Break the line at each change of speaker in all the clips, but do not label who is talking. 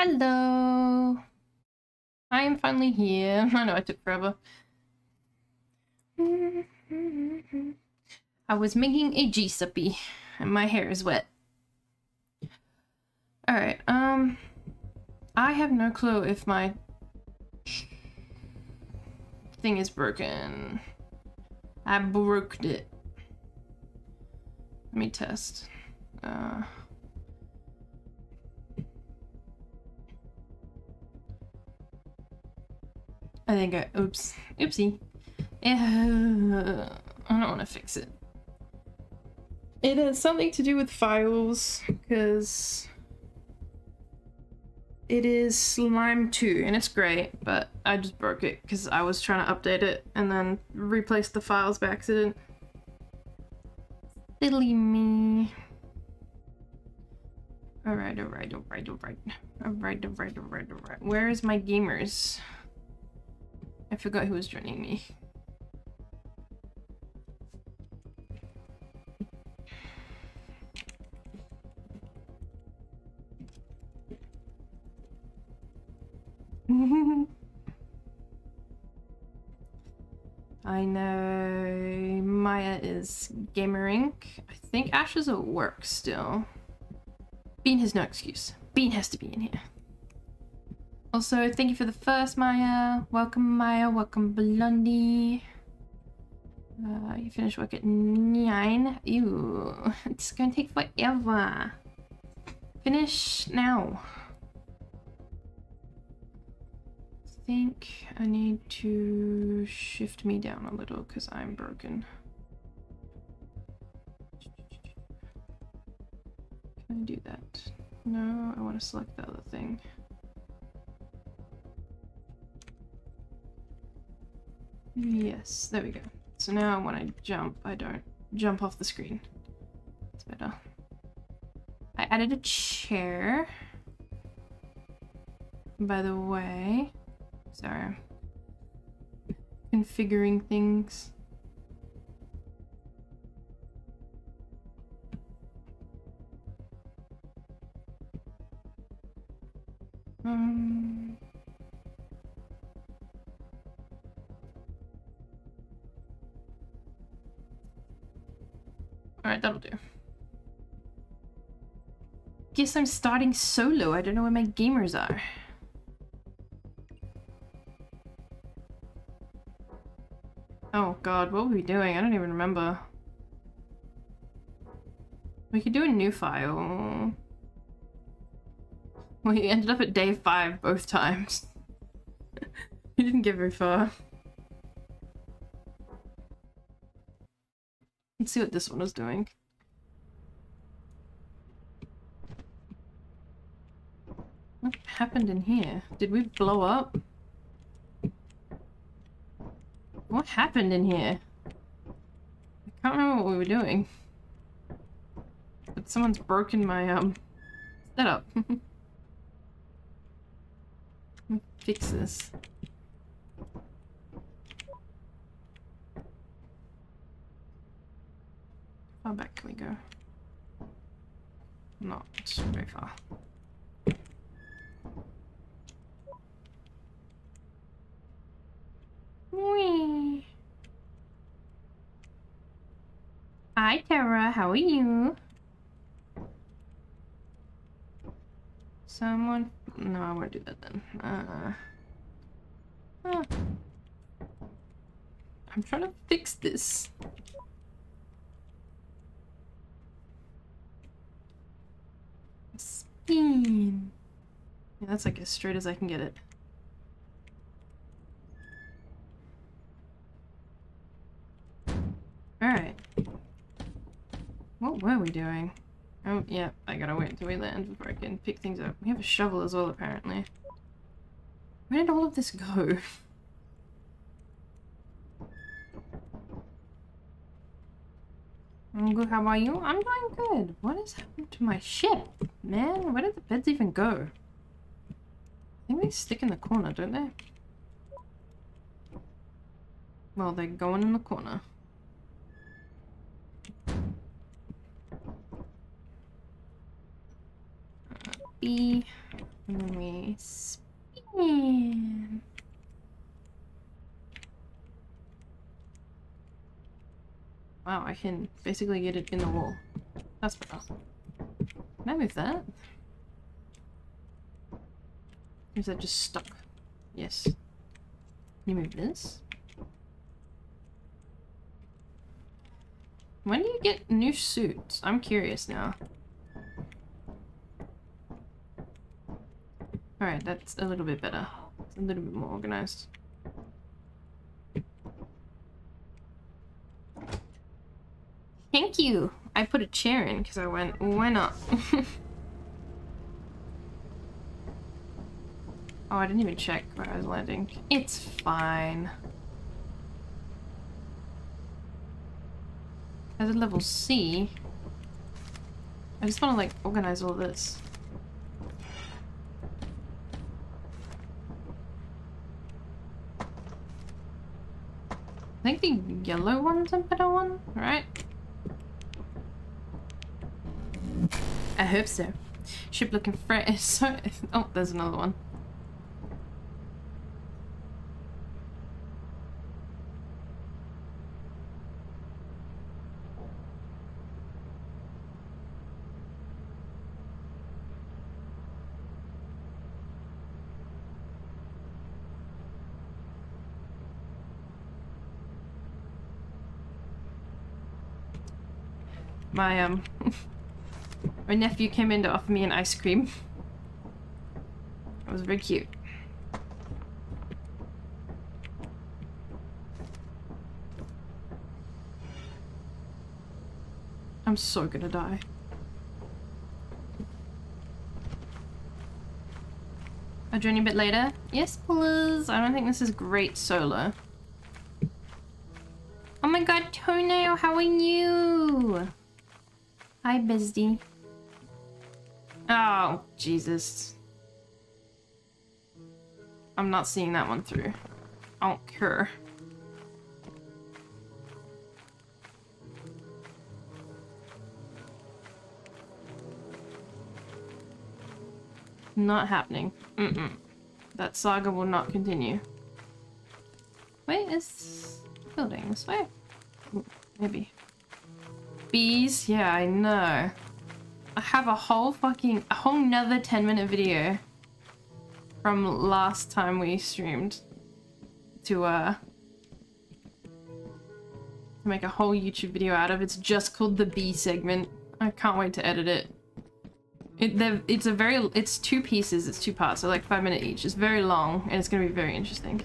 Hello. I am finally here. I know I took forever. I was making a G-suppy and my hair is wet. Alright, um... I have no clue if my thing is broken. I broke it. Let me test. Uh... I think I, oops, oopsie. Uh, I don't want to fix it. It has something to do with files, because it is Slime 2, and it's great, but I just broke it because I was trying to update it and then replace the files by accident. Silly me. Alright, alright, alright, alright. Alright, alright, alright, alright. Where is my gamers? I forgot who was joining me. I know Maya is Gamer Inc. I think Ash is at work still. Bean has no excuse. Bean has to be in here. Also, thank you for the first, Maya. Welcome, Maya. Welcome, Blondie. Uh, you finish work at 9. Ew. It's gonna take forever. Finish now. I think I need to shift me down a little because I'm broken. Can I do that? No, I want to select the other thing. Yes, there we go. So now when I jump, I don't jump off the screen. It's better. I added a chair. By the way, sorry. Configuring things. Um... Alright, that'll do. Guess I'm starting solo. I don't know where my gamers are. Oh god, what were we doing? I don't even remember. We could do a new file. We ended up at day five both times. we didn't get very far. Let's see what this one is doing. What happened in here? Did we blow up? What happened in here? I can't remember what we were doing. But someone's broken my, um, setup. fix this. How back can we go? Not very far. Whee! Hi Tara, how are you? Someone... No, I won't do that then. Uh... Huh. I'm trying to fix this. Spin. Yeah, that's like as straight as I can get it. Alright. What were we doing? Oh, yeah, I gotta wait until we land before I can pick things up. We have a shovel as well, apparently. Where did all of this go? I'm good, how about you? I'm doing good. What has happened to my ship? Man, where did the beds even go? I think they stick in the corner, don't they? Well, they're going in the corner. Uh, B. And then we spin. Wow, I can basically get it in the wall. That's better. Can I move that? Is that just stuck? Yes. Can you move this? When do you get new suits? I'm curious now. Alright, that's a little bit better. It's a little bit more organized. Thank you! I put a chair in because I went, why not? oh, I didn't even check where I was landing. It's fine. As a level C, I just want to like organize all this. I think the yellow one's a better one, right? I hope so. Ship looking fresh. Oh, there's another one. My um my nephew came in to offer me an ice cream. It was very cute. I'm so gonna die. A journey a bit later? Yes, please. I don't think this is great solo. Oh my god, Toenail, how are you? Hi, Bizdy. Oh, Jesus. I'm not seeing that one through. I don't care. Not happening. Mm-mm. That saga will not continue. Wait, is building this way? Maybe. Bees? Yeah, I know. I have a whole fucking, a whole nother 10 minute video from last time we streamed to, uh, to make a whole YouTube video out of. It's just called the B segment. I can't wait to edit it. It, it's a very, it's two pieces, it's two parts, so like five minute each. It's very long and it's gonna be very interesting.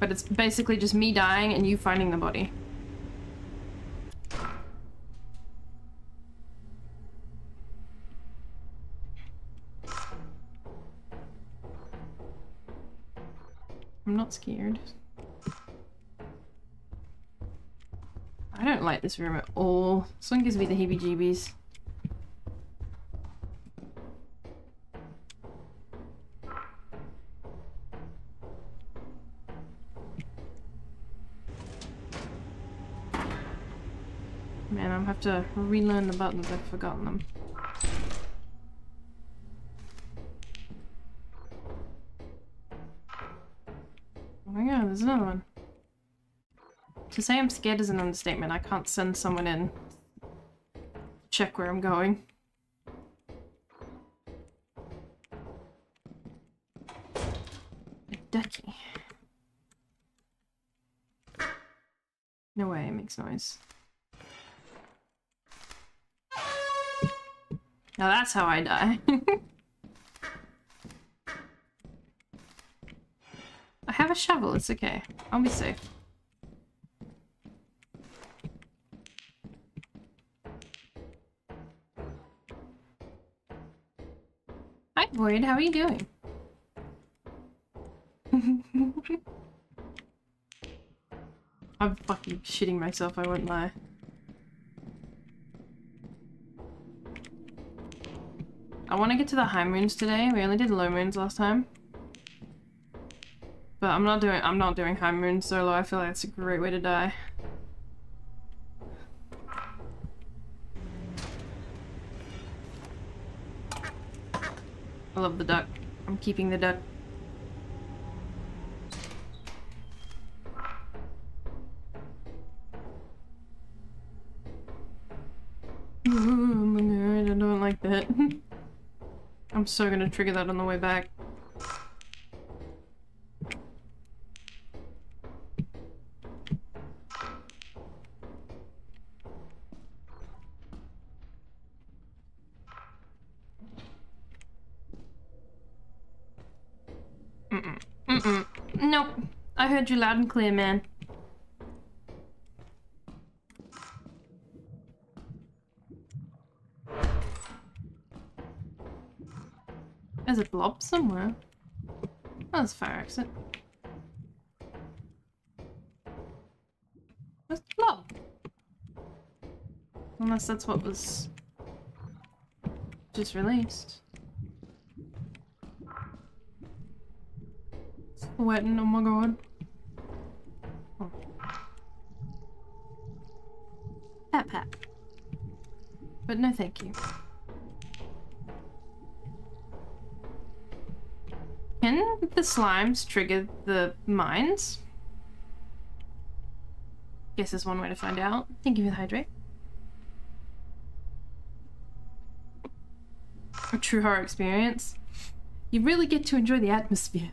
But it's basically just me dying and you finding the body. I'm not scared. I don't like this room at all. This one gives me the heebie-jeebies. Man, I'm have to relearn the buttons, I've forgotten them. To say I'm scared is an understatement. I can't send someone in check where I'm going. A ducky. No way, it makes noise. Now that's how I die. I have a shovel, it's okay. I'll be safe. Void, how are you doing? I'm fucking shitting myself, I won't lie. I want to get to the high moons today. We only did low moons last time. But I'm not doing I'm not doing high moon solo. I feel like it's a great way to die. The duck. I'm keeping the duck. I don't like that. I'm so gonna trigger that on the way back. Mm-mm. Mm-mm. Nope. I heard you loud and clear, man. There's a blob somewhere. Oh, there's a fire exit. Where's the blob? Unless that's what was just released. Sweating, oh my god. Oh. Pat pat. But no thank you. Can the slimes trigger the mines? Guess there's one way to find out. Thank you for the hydrate. A true horror experience. You really get to enjoy the atmosphere.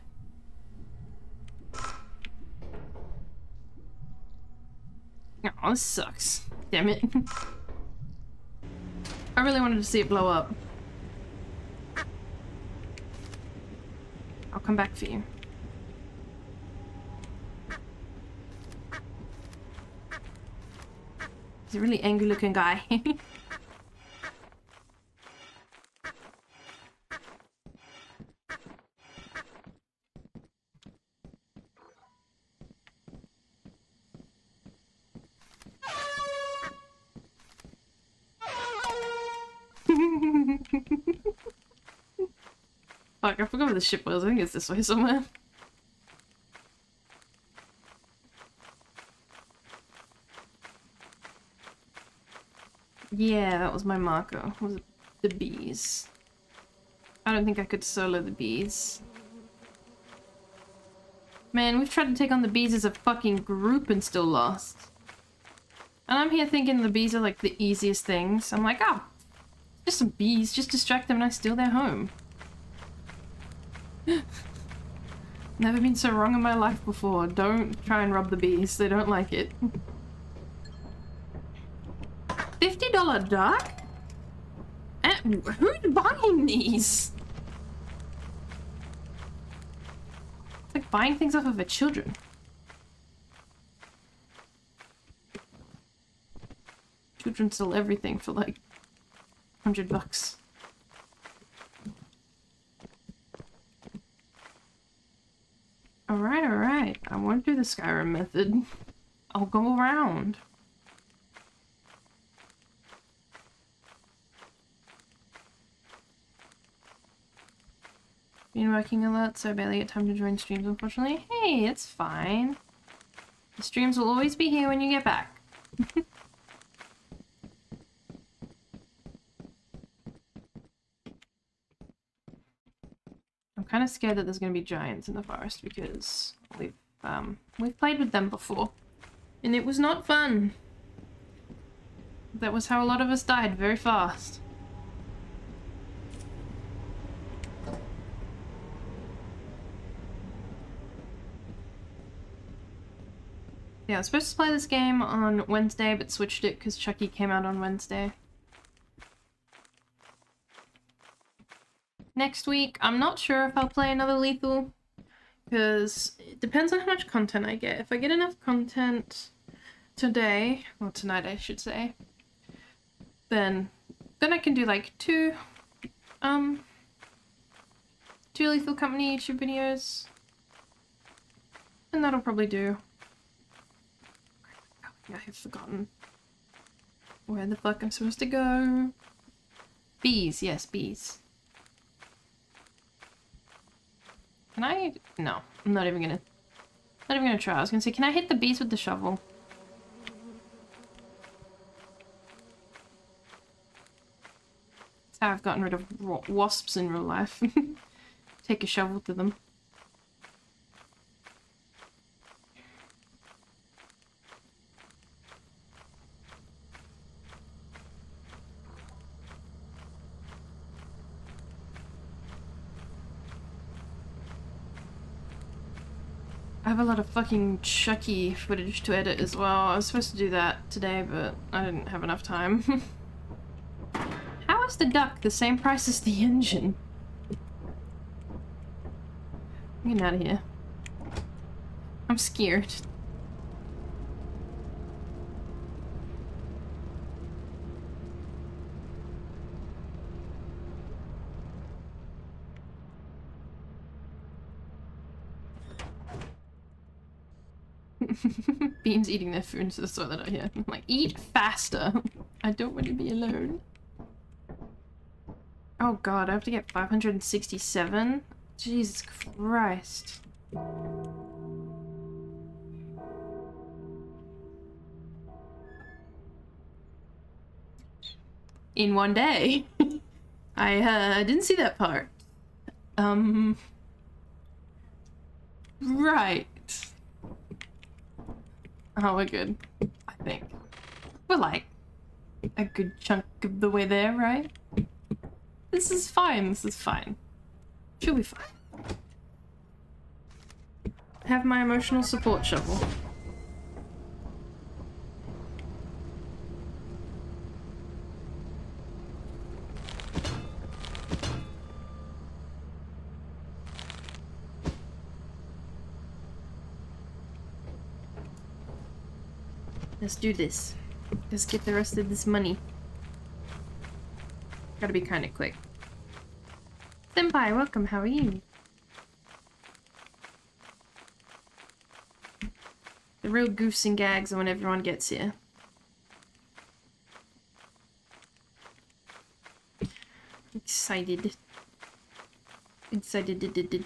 Oh, this sucks. Damn it. I really wanted to see it blow up. I'll come back for you. He's a really angry looking guy. Fuck, I forgot where the ship was. I think it's this way somewhere. Yeah, that was my marker. Was the bees? I don't think I could solo the bees. Man, we've tried to take on the bees as a fucking group and still lost. And I'm here thinking the bees are like the easiest things. I'm like, oh, just some bees. Just distract them and I steal their home. Never been so wrong in my life before. Don't try and rob the bees. They don't like it. $50 duck? And who's buying these? It's like buying things off of a children. Children sell everything for like 100 bucks. Alright, alright. I won't do the Skyrim method. I'll go around. Been working a lot, so I barely get time to join streams, unfortunately. Hey, it's fine. The streams will always be here when you get back. I'm kind of scared that there's going to be giants in the forest because we've um, we've played with them before, and it was not fun. That was how a lot of us died very fast. Yeah, I was supposed to play this game on Wednesday, but switched it because Chucky came out on Wednesday. Next week, I'm not sure if I'll play another Lethal, because it depends on how much content I get. If I get enough content today, or tonight I should say, then then I can do like two, um, two Lethal Company YouTube videos, and that'll probably do. I have forgotten where the fuck I'm supposed to go. Bees, yes, bees. Can I? No, I'm not even gonna. Not even gonna try. I was gonna say, can I hit the bees with the shovel? I've gotten rid of wasps in real life. Take a shovel to them. I have a lot of fucking Chucky footage to edit as well. I was supposed to do that today, but I didn't have enough time. How is the duck the same price as the engine? I'm getting out of here. I'm scared. Beans eating their food into the toilet out here. I'm like, eat faster. I don't want to be alone. Oh god, I have to get 567? Jesus Christ. In one day. I uh, didn't see that part. Um... Right. Oh, we're good. I think. We're like a good chunk of the way there, right? This is fine, this is fine. She'll be fine. Have my emotional support shovel. Let's do this. Let's get the rest of this money. Gotta be kind of quick. Senpai, welcome, how are you? The real goofs and gags when everyone gets here. Excited. Excited.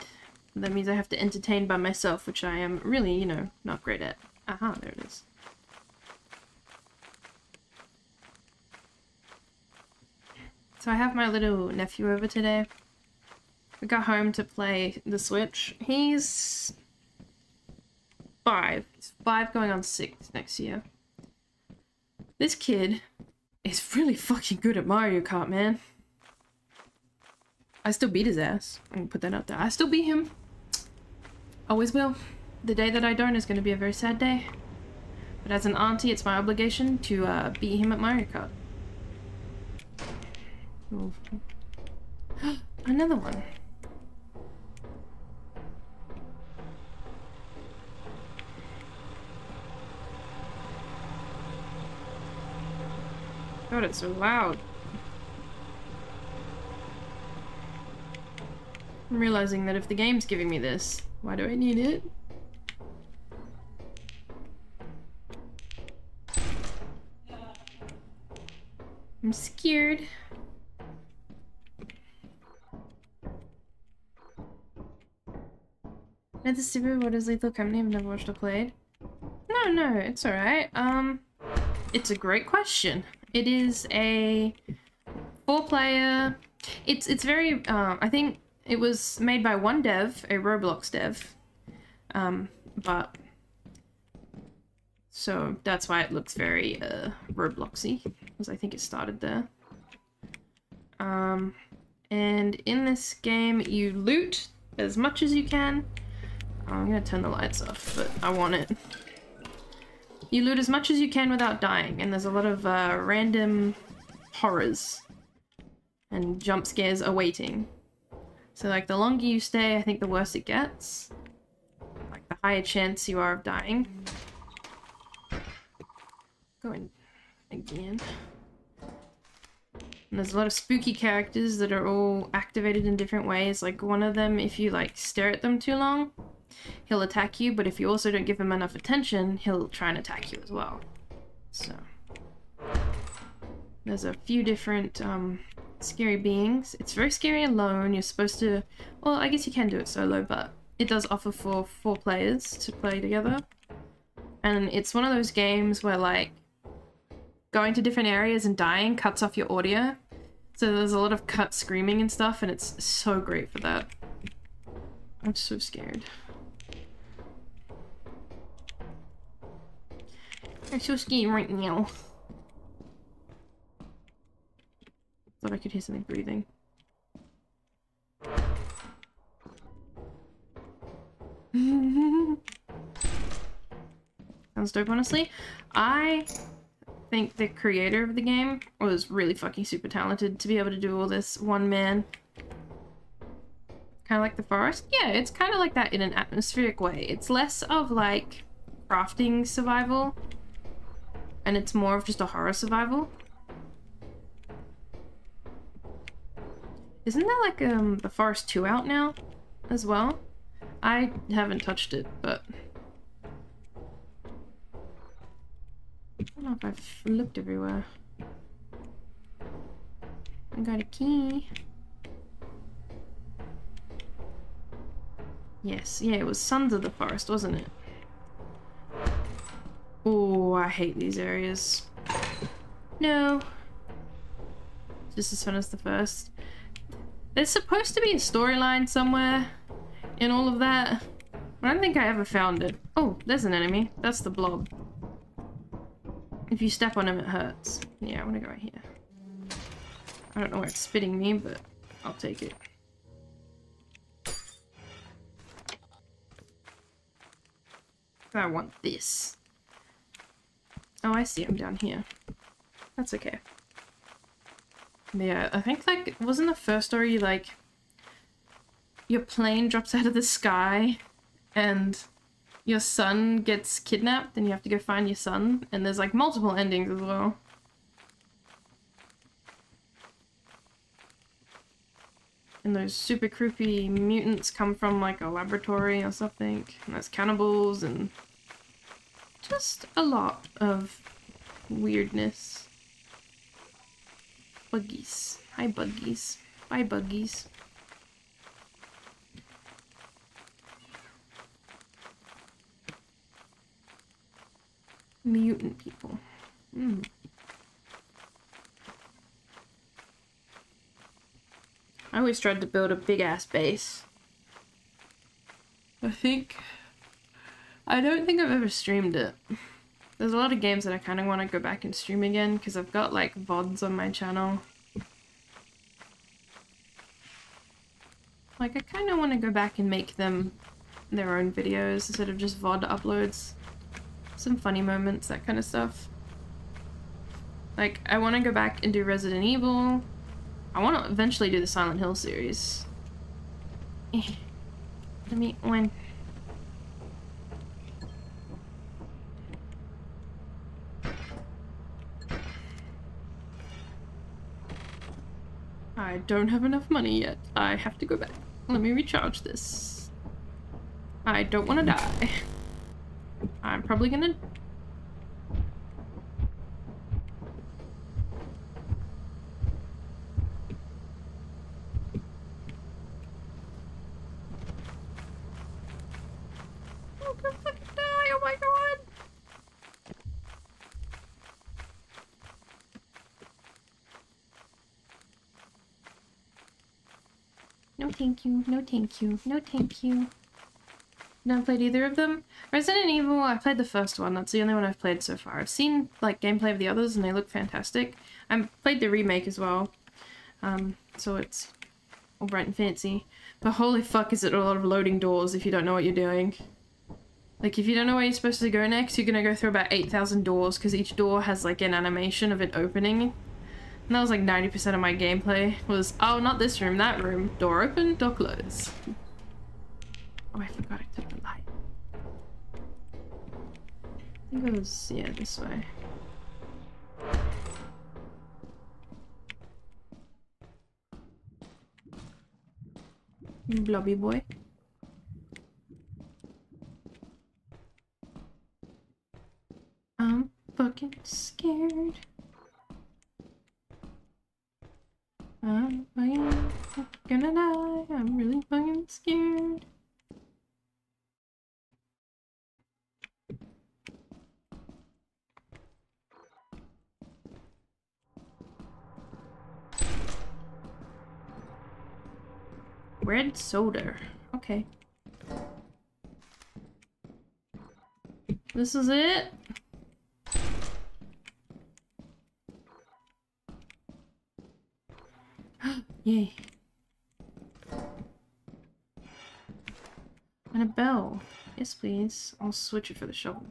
That means I have to entertain by myself, which I am really, you know, not great at. Aha, there it is. So I have my little nephew over today. We got home to play the Switch. He's five. He's five going on six next year. This kid is really fucking good at Mario Kart, man. I still beat his ass. I'm gonna put that out there. I still beat him. Always will. The day that I don't is to be a very sad day. But as an auntie, it's my obligation to uh, beat him at Mario Kart. Another one. God, it's so loud. I'm realizing that if the game's giving me this, why do I need it? I'm scared. The stupid what is Lethal Company? I've never watched or played. No, no, it's alright. Um, it's a great question. It is a four-player... It's it's very... Um, I think it was made by one dev, a Roblox dev. Um, but... So that's why it looks very uh, Robloxy, because I think it started there. Um, and in this game, you loot as much as you can I'm gonna turn the lights off, but I want it. You loot as much as you can without dying, and there's a lot of uh, random horrors and jump scares awaiting. So like the longer you stay, I think the worse it gets. Like the higher chance you are of dying. Going again. And there's a lot of spooky characters that are all activated in different ways. Like one of them, if you like stare at them too long, he'll attack you, but if you also don't give him enough attention, he'll try and attack you as well. So, there's a few different um, scary beings. It's very scary alone. You're supposed to, well, I guess you can do it solo, but it does offer for four players to play together. And it's one of those games where like going to different areas and dying cuts off your audio. So there's a lot of cut screaming and stuff, and it's so great for that. I'm so scared. I'm so scared right now. Thought I could hear something breathing. Sounds dope, honestly. I think the creator of the game was really fucking super talented to be able to do all this one man. Kind of like the forest? Yeah, it's kind of like that in an atmospheric way. It's less of like crafting survival and it's more of just a horror survival. Isn't there like um the Forest 2 out now as well? I haven't touched it, but I don't know if I've looked everywhere. I got a key. Yes, yeah, it was Sons of the Forest, wasn't it? Oh, I hate these areas. No. Just as fun as the first. There's supposed to be a storyline somewhere in all of that. I don't think I ever found it. Oh, there's an enemy. That's the blob. If you step on him, it hurts. Yeah, I want to go right here. I don't know where it's spitting me, but I'll take it. I want this. Oh, I see him down here. That's okay. Yeah, I think like, wasn't the first story like, your plane drops out of the sky and your son gets kidnapped and you have to go find your son and there's like multiple endings as well. And those super creepy mutants come from like a laboratory or something. And there's cannibals and just a lot of weirdness. Buggies. Hi, buggies. Bye, buggies. Mutant people. Mm. I always tried to build a big ass base. I think I don't think I've ever streamed it. There's a lot of games that I kind of want to go back and stream again because I've got like VODs on my channel. Like I kind of want to go back and make them their own videos instead of just VOD uploads. Some funny moments, that kind of stuff. Like I want to go back and do Resident Evil. I want to eventually do the Silent Hill series. Eh. Let me, when... I don't have enough money yet. I have to go back. Let me recharge this. I don't want to die. I'm probably gonna... Oh, God, fucking die! Oh my god! No thank you, no thank you, no thank you. Never played either of them. Resident Evil, I played the first one. That's the only one I've played so far. I've seen like gameplay of the others and they look fantastic. I played the remake as well. Um, so it's all bright and fancy. But holy fuck is it a lot of loading doors if you don't know what you're doing. Like if you don't know where you're supposed to go next, you're gonna go through about 8,000 doors because each door has like an animation of it opening. And that was like 90% of my gameplay was, oh, not this room, that room. Door open, door close. Oh, I forgot I took the light. I think it was, yeah, this way. Blobby boy. I'm fucking scared. I'm fucking gonna die. I'm really fucking scared. Red soda. Okay. This is it? Yay. And a bell. Yes, please. I'll switch it for the shovel.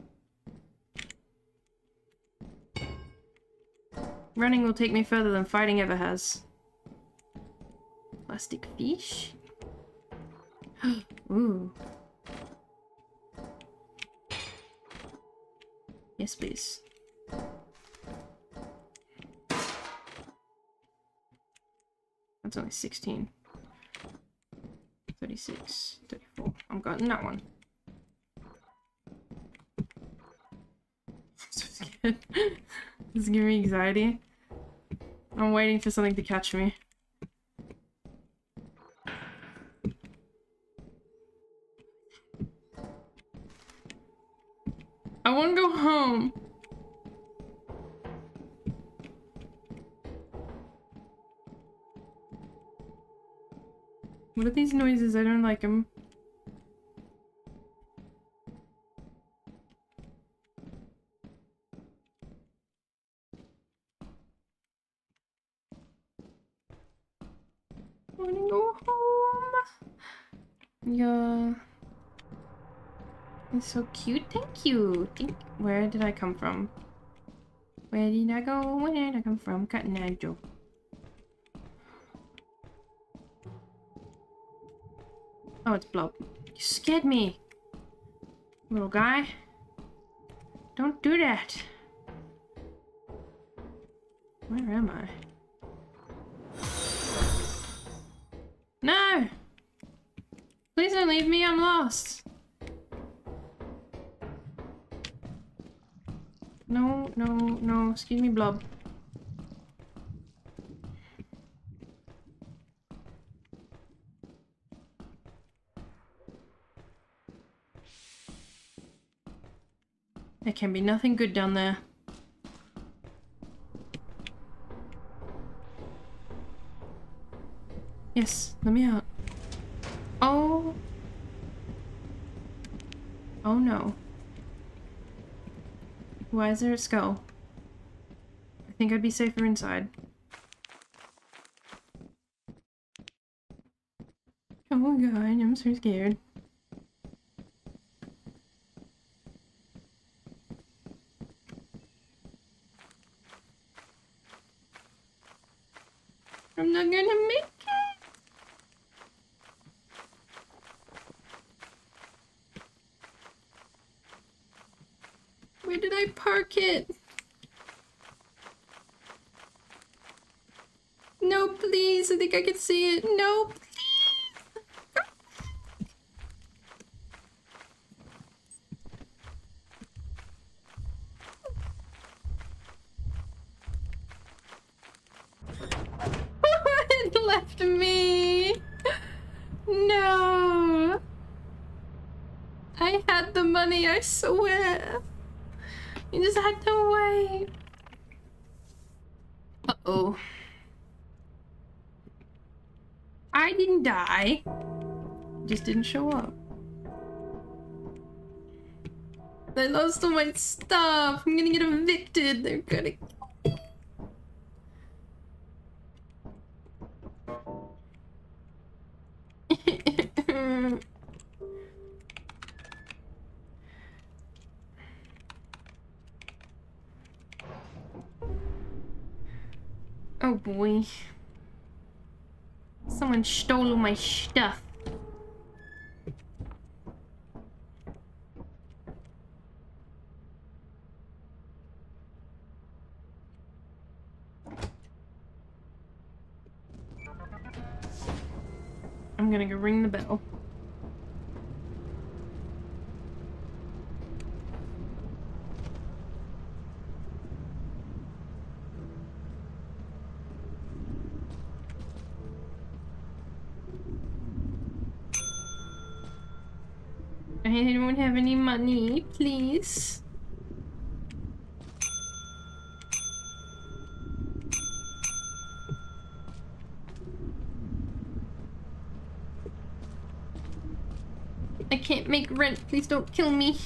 Running will take me further than fighting ever has. Plastic fish? Ooh. Yes, please. That's only 16. 36, 34. I'm getting that one. so scared. this is giving me anxiety. I'm waiting for something to catch me. I want to go home. What are these noises? I don't like them. Wanna go home. Yeah. It's so cute. Thank you. Think where did I come from? Where did I go? Where did I come from? Cotton Eye Joe. Oh, it's Blob. You scared me. Little guy. Don't do that. Where am I? No! Please don't leave me, I'm lost. No, no, no, excuse me, Blob. There can be nothing good down there. Yes, let me out. Oh. Oh no. Why is there a skull? I think I'd be safer inside. Oh god, I'm so scared. I'm not gonna make it. Where did I park it? No, please. I I can see it. No, please. it left me. No. I had the money, I swear. You just had to wait. Uh-oh. I didn't die. Didn't show up. I lost all my stuff. I'm gonna get evicted. They're gonna oh boy. Someone stole all my stuff. Gonna go ring the bell. Don't have any money, please. I rent. Please don't kill me.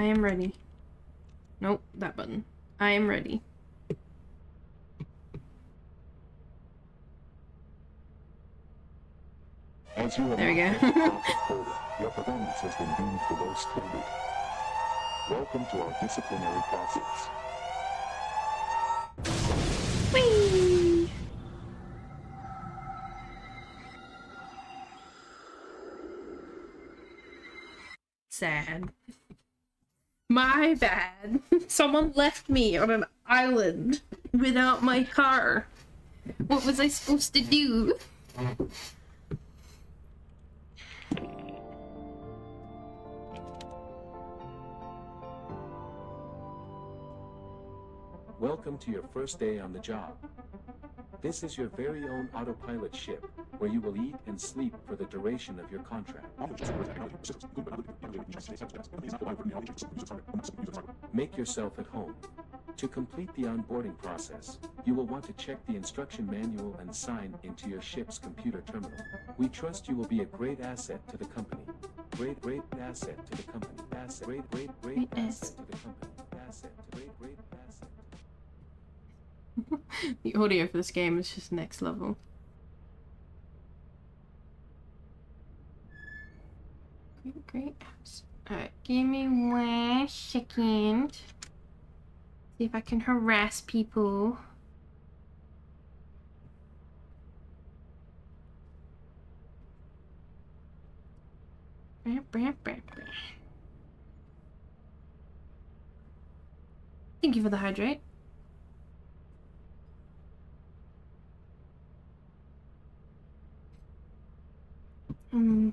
I am ready. Nope, that button. I am ready.
As you have
There we go.
not met the quota, your performance has been deemed below standard. Welcome to our disciplinary process.
Whee! Sad. My bad. Someone left me on an island without my car. What was I supposed to do?
To your first day on the job. This is your very own autopilot ship, where you will eat and sleep for the duration of your contract. Make yourself at home. To complete the onboarding process, you will want to check the instruction manual and sign into your ship's computer terminal. We trust you will be a great asset to the company. Great, great asset to the company. Asset, great, great, great
Great
asset to the company.
The audio for this game is just next level. Great, great apps. Alright, give me one second. See if I can harass people. Brah, brah, brah, brah. Thank you for the hydrate. Hmm.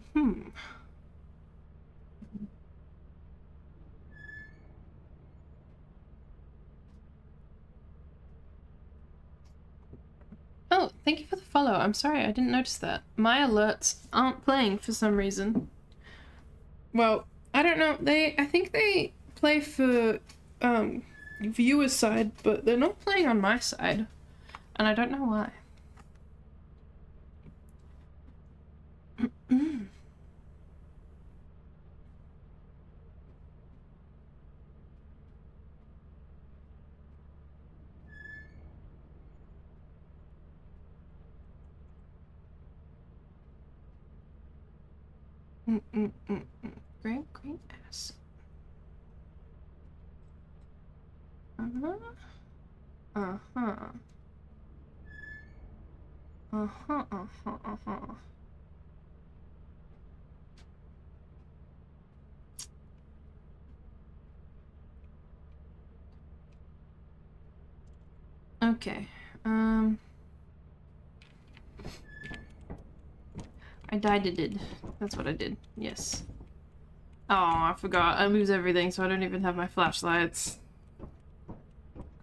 Oh, thank you for the follow. I'm sorry, I didn't notice that. My alerts aren't playing for some reason. Well, I don't know. They, I think they play for um viewers' side, but they're not playing on my side, and I don't know why. Mm, mm, mm. Great, great ass. Uh-huh. Uh-huh. Uh-huh, uh-huh, uh-huh. Okay. Um I died it did. That's what I did. Yes. Oh, I forgot. I lose everything, so I don't even have my flashlights.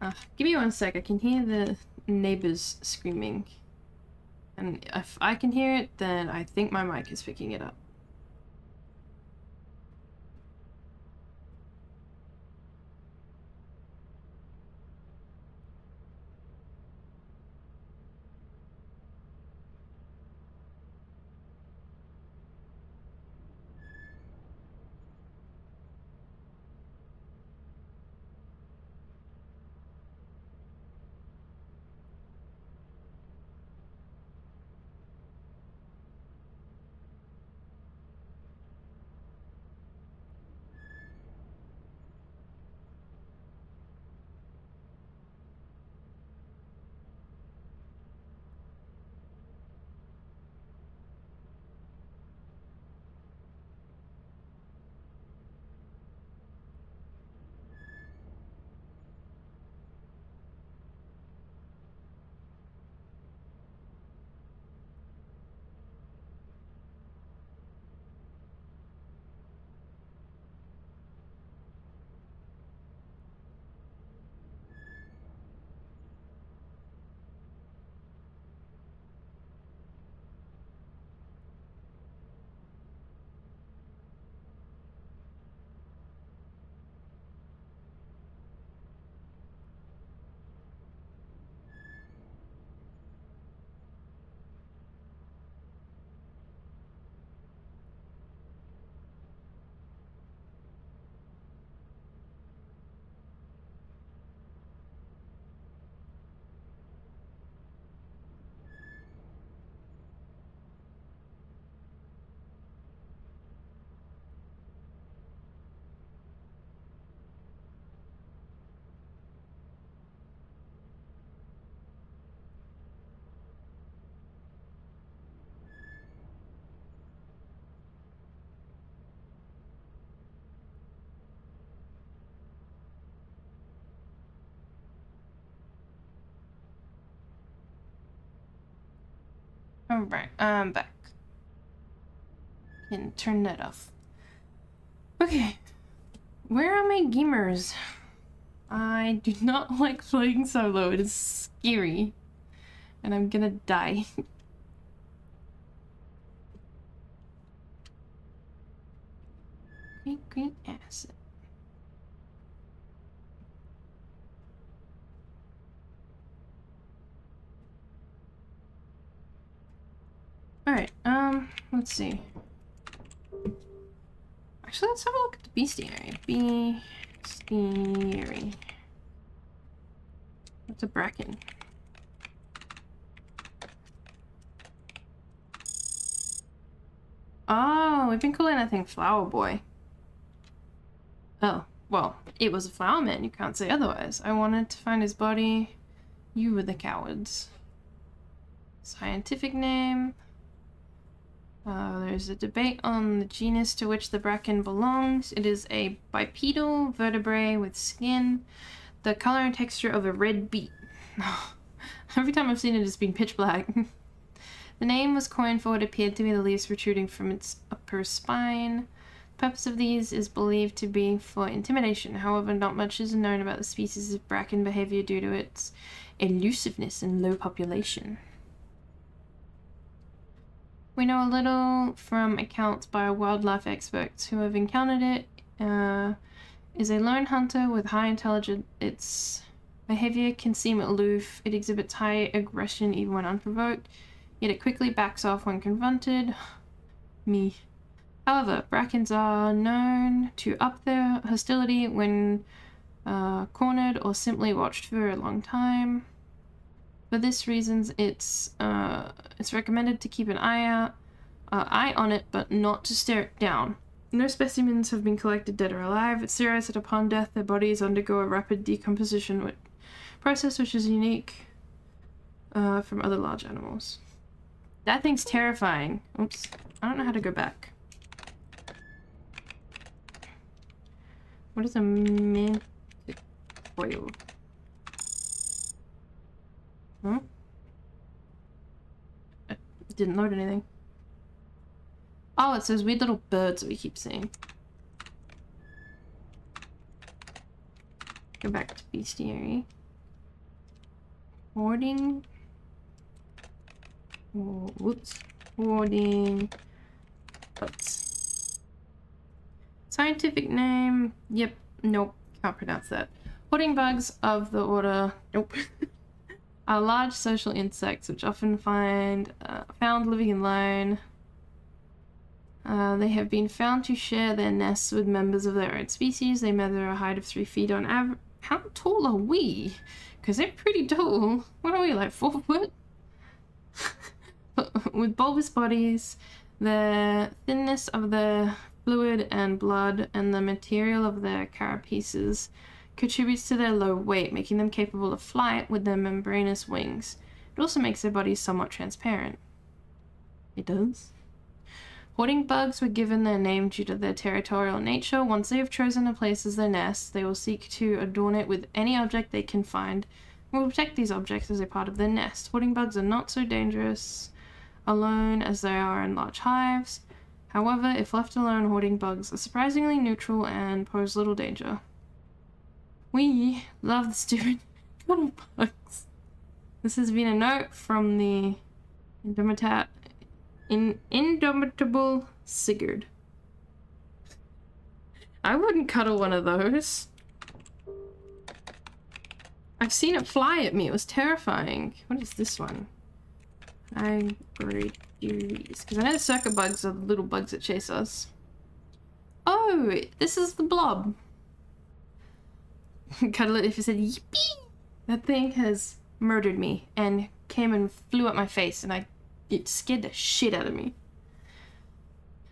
Uh, give me one sec. I can hear the neighbors screaming. And if I can hear it, then I think my mic is picking it up. I'm back. I'm back. Can turn that off. Okay. Where are my gamers? I do not like playing solo. It is scary. And I'm gonna die. green, green acid. Alright, um, let's see. Actually, let's have a look at the bestiary. Bestiary. What's a bracken? Oh, we've been calling that thing Flower Boy. Oh, well, it was a flower man, you can't say otherwise. I wanted to find his body. You were the cowards. Scientific name. Uh, there's a debate on the genus to which the bracken belongs. It is a bipedal vertebrate with skin, the color and texture of a red beet. Every time I've seen it, it's been pitch black. the name was coined for what appeared to be the leaves protruding from its upper spine. The purpose of these is believed to be for intimidation. However, not much is known about the species of bracken behavior due to its elusiveness and low population. We know a little from accounts by wildlife experts who have encountered it. Uh, is a lone hunter with high intelligence. Its behavior can seem aloof. It exhibits high aggression even when unprovoked, yet it quickly backs off when confronted. Me. However, brackens are known to up their hostility when uh, cornered or simply watched for a long time. For this reason, it's uh, it's recommended to keep an eye out, uh, eye on it, but not to stare it down. No specimens have been collected dead or alive. It's serious that upon death, their bodies undergo a rapid decomposition process, which is unique uh, from other large animals. That thing's terrifying. Oops, I don't know how to go back. What is a mint oil? It didn't load anything. Oh, it says weird little birds that we keep seeing. Go back to bestiary. Hoarding. Oh, whoops. Hoarding. Books. Scientific name. Yep. Nope. Can't pronounce that. Hoarding bugs of the order. Nope. are large social insects which often find uh, found living alone. Uh, they have been found to share their nests with members of their own species. They measure a height of three feet on average. How tall are we? Because they're pretty tall. What are we, like four foot? with bulbous bodies, the thinness of the fluid and blood, and the material of their carapaces contributes to their low weight, making them capable of flight with their membranous wings. It also makes their bodies somewhat transparent. It does. Hoarding bugs were given their name due to their territorial nature. Once they have chosen a place as their nest, they will seek to adorn it with any object they can find and will protect these objects as a part of their nest. Hoarding bugs are not so dangerous alone as they are in large hives. However, if left alone, hoarding bugs are surprisingly neutral and pose little danger. We love the stupid little bugs. This has been a note from the in Indomitable Sigurd. I wouldn't cuddle one of those. I've seen it fly at me. It was terrifying. What is this one? I Because I know the circuit bugs are the little bugs that chase us. Oh, this is the blob. cuddle it if it said yippee. That thing has murdered me and came and flew at my face and I it scared the shit out of me.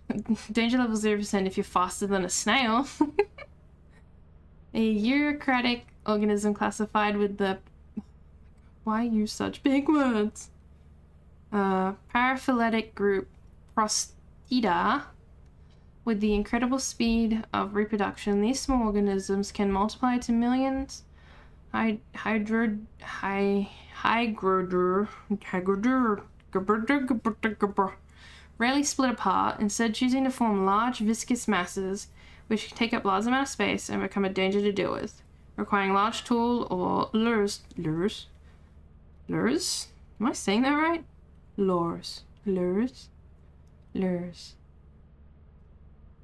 Danger level 0% if you're faster than a snail. a eukaryotic organism classified with the... Why use such big words? Uh, paraphyletic group Prostida with the incredible speed of reproduction, these small organisms can multiply to millions. Hydro, hy, rarely split apart, instead choosing to form large viscous masses which can take up large amount of space and become a danger to deal with, requiring large tool or lures. Lures? Lures? Am I saying that right? Lures. Lures? Lures.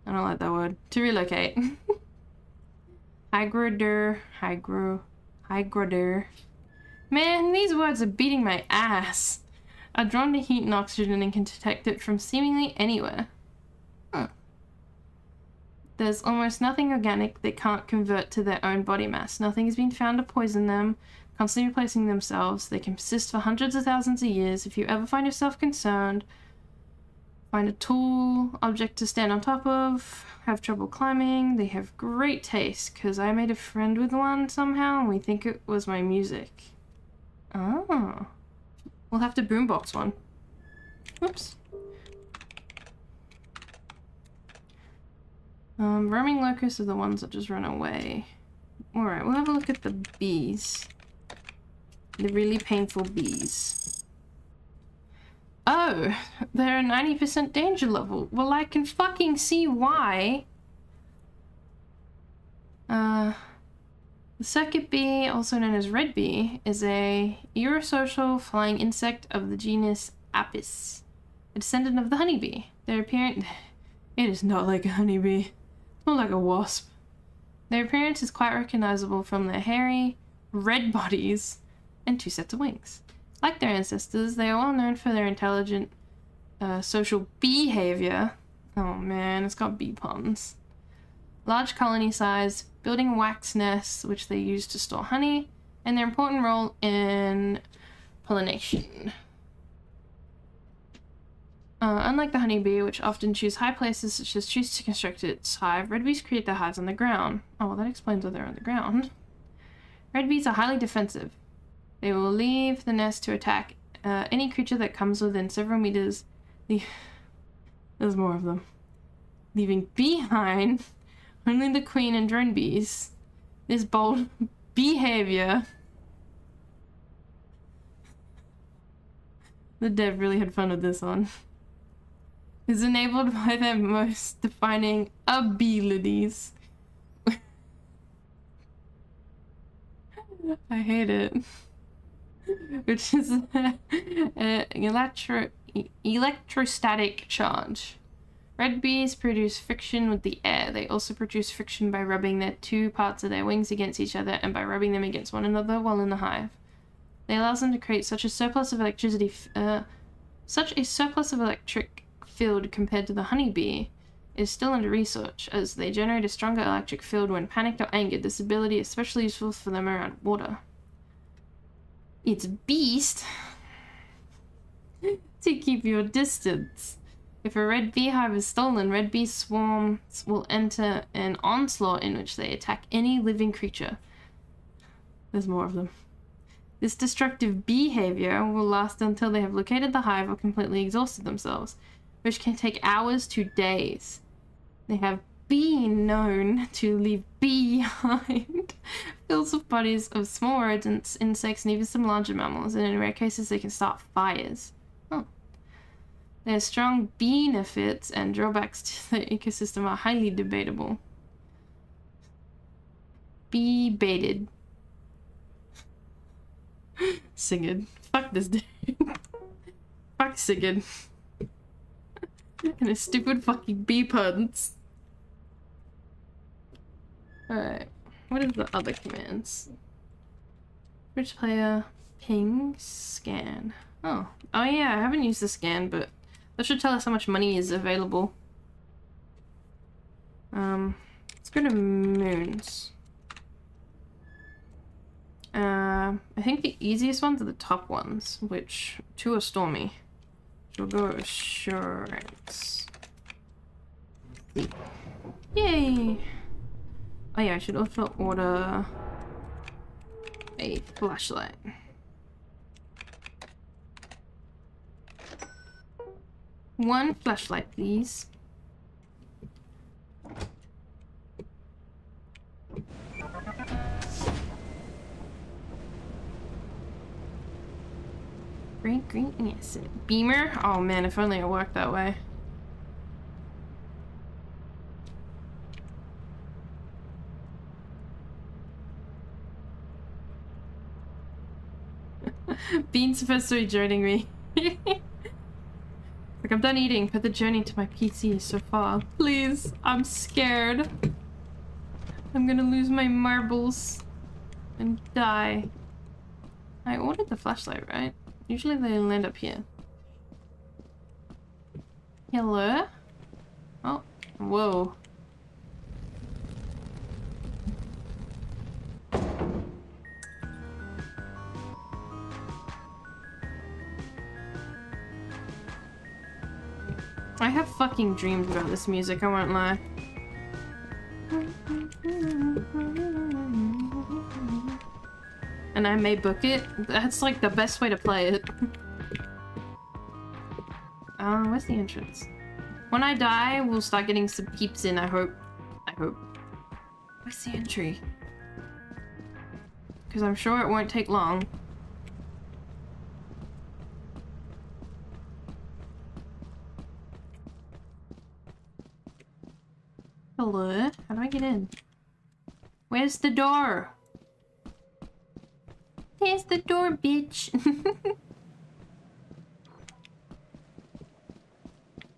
I don't like that word. To relocate. Hygrodere. Hygro. Hygrodere. Man, these words are beating my ass. Are drawn to heat and oxygen and can detect it from seemingly anywhere. There's almost nothing organic they can't convert to their own body mass. Nothing has been found to poison them, constantly replacing themselves. They can persist for hundreds of thousands of years. If you ever find yourself concerned, find a tool, object to stand on top of, have trouble climbing. They have great taste because I made a friend with one somehow and we think it was my music. Oh. We'll have to boombox one. Whoops. Um, roaming locusts are the ones that just run away. Alright, we'll have a look at the bees. The really painful bees. Oh, they're a 90% danger level. Well, I can fucking see why. Uh, the circuit bee, also known as red bee, is a eurosocial flying insect of the genus Apis, a descendant of the honeybee. Their appearance... It is not like a honeybee. More like a wasp. Their appearance is quite recognizable from their hairy, red bodies and two sets of wings. Like their ancestors, they are well known for their intelligent uh, social behavior. Oh man, it's got bee puns. Large colony size, building wax nests, which they use to store honey, and their important role in pollination. Uh, unlike the honeybee, which often choose high places such as trees to construct its hive, red bees create their hives on the ground. Oh, well, that explains why they're on the ground. Red bees are highly defensive. They will leave the nest to attack uh, any creature that comes within several meters. There's more of them. Leaving behind only the queen and drone bees. This bold behavior. The dev really had fun with this one is enabled by their most defining abilities. I hate it. Which is an electro electrostatic charge. Red bees produce friction with the air. They also produce friction by rubbing their two parts of their wings against each other and by rubbing them against one another while in the hive. They allow them to create such a surplus of electricity, uh, such a surplus of electric field compared to the honeybee is still under research, as they generate a stronger electric field when panicked or angered. This ability is especially useful for them around water. It's beast to keep your distance. If a red beehive is stolen, red bee swarms will enter an onslaught in which they attack any living creature. There's more of them. This destructive behavior will last until they have located the hive or completely exhausted themselves which can take hours to days. They have been known to leave behind fields of bodies of small rodents, insects, and even some larger mammals, and in rare cases they can start fires. Oh. Their strong benefits and drawbacks to the ecosystem are highly debatable. Be baited. Sigurd. Fuck this dude. Fuck Sigurd. and his stupid fucking bee puns. Alright. What are the other commands? Bridge player, ping, scan. Oh. Oh yeah, I haven't used the scan, but that should tell us how much money is available. Um, let's go to moons. Uh, I think the easiest ones are the top ones, which two are stormy. We'll go assurance. Yay! Oh yeah, I should also order a flashlight. One flashlight, please. Great, great, yes. Beamer? Oh man, if only it worked that way. Bean's supposed to be joining me. like, I'm done eating, but the journey to my PC is so far. Please, I'm scared. I'm gonna lose my marbles and die. I ordered the flashlight, right? Usually they land up here. Hello? Oh, whoa. I have fucking dreams about this music, I won't lie. And I may book it. That's like the best way to play it. uh, where's the entrance? When I die, we'll start getting some peeps in, I hope. I hope. Where's the entry? Because I'm sure it won't take long. Hello? How do I get in? Where's the door? There's the door, bitch.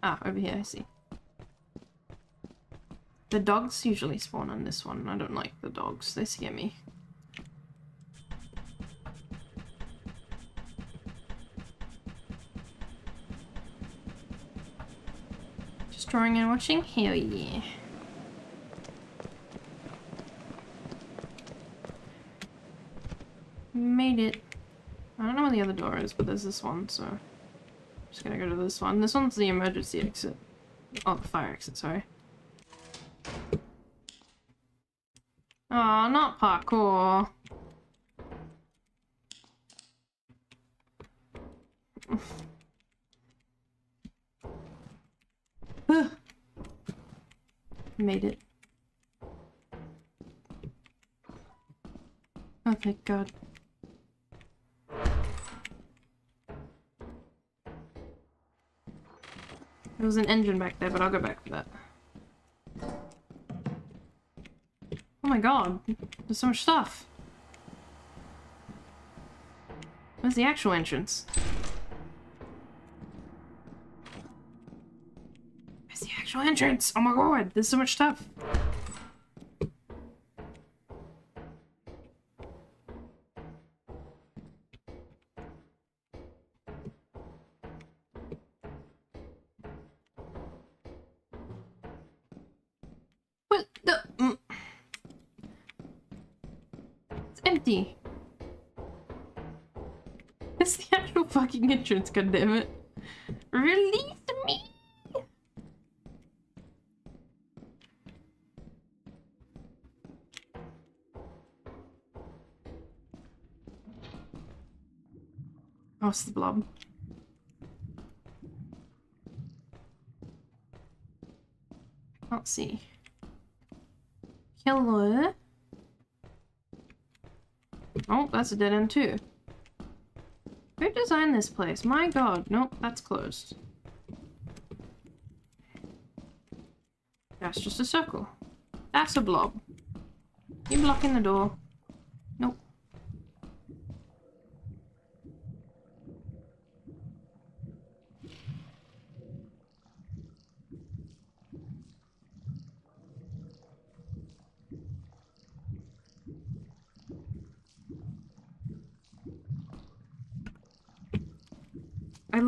ah, over here, I see. The dogs usually spawn on this one. I don't like the dogs. They scare me. Just drawing and watching? Hell yeah. Made it. I don't know where the other door is, but there's this one, so... I'm just gonna go to this one. This one's the emergency exit. Oh, the fire exit, sorry. Oh, not parkour. Made it. Oh, thank God. There was an engine back there, but I'll go back for that. Oh my god, there's so much stuff. Where's the actual entrance? Where's the actual entrance? Oh my god, there's so much stuff. Fucking entrance, goddammit. Release me! Oh, it's the blob. Can't see. Hello? Oh, that's a dead end too. Who designed this place? My god. Nope, that's closed. That's just a circle. That's a blob. You blocking the door.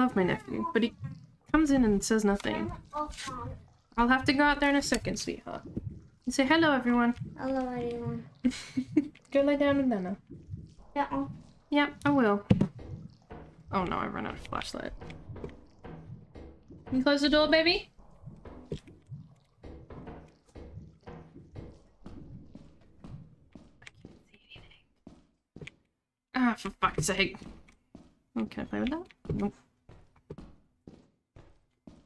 Love my nephew, but he comes in and says nothing. I'll have to go out there in a second, sweetheart. And say hello, everyone.
Hello, everyone.
Go lie down with Nana.
Yeah.
Yeah, I will. Oh no, I ran out of flashlight. Can you close the door, baby? Ah, for fuck's sake. Oh, can I play with that? Nope.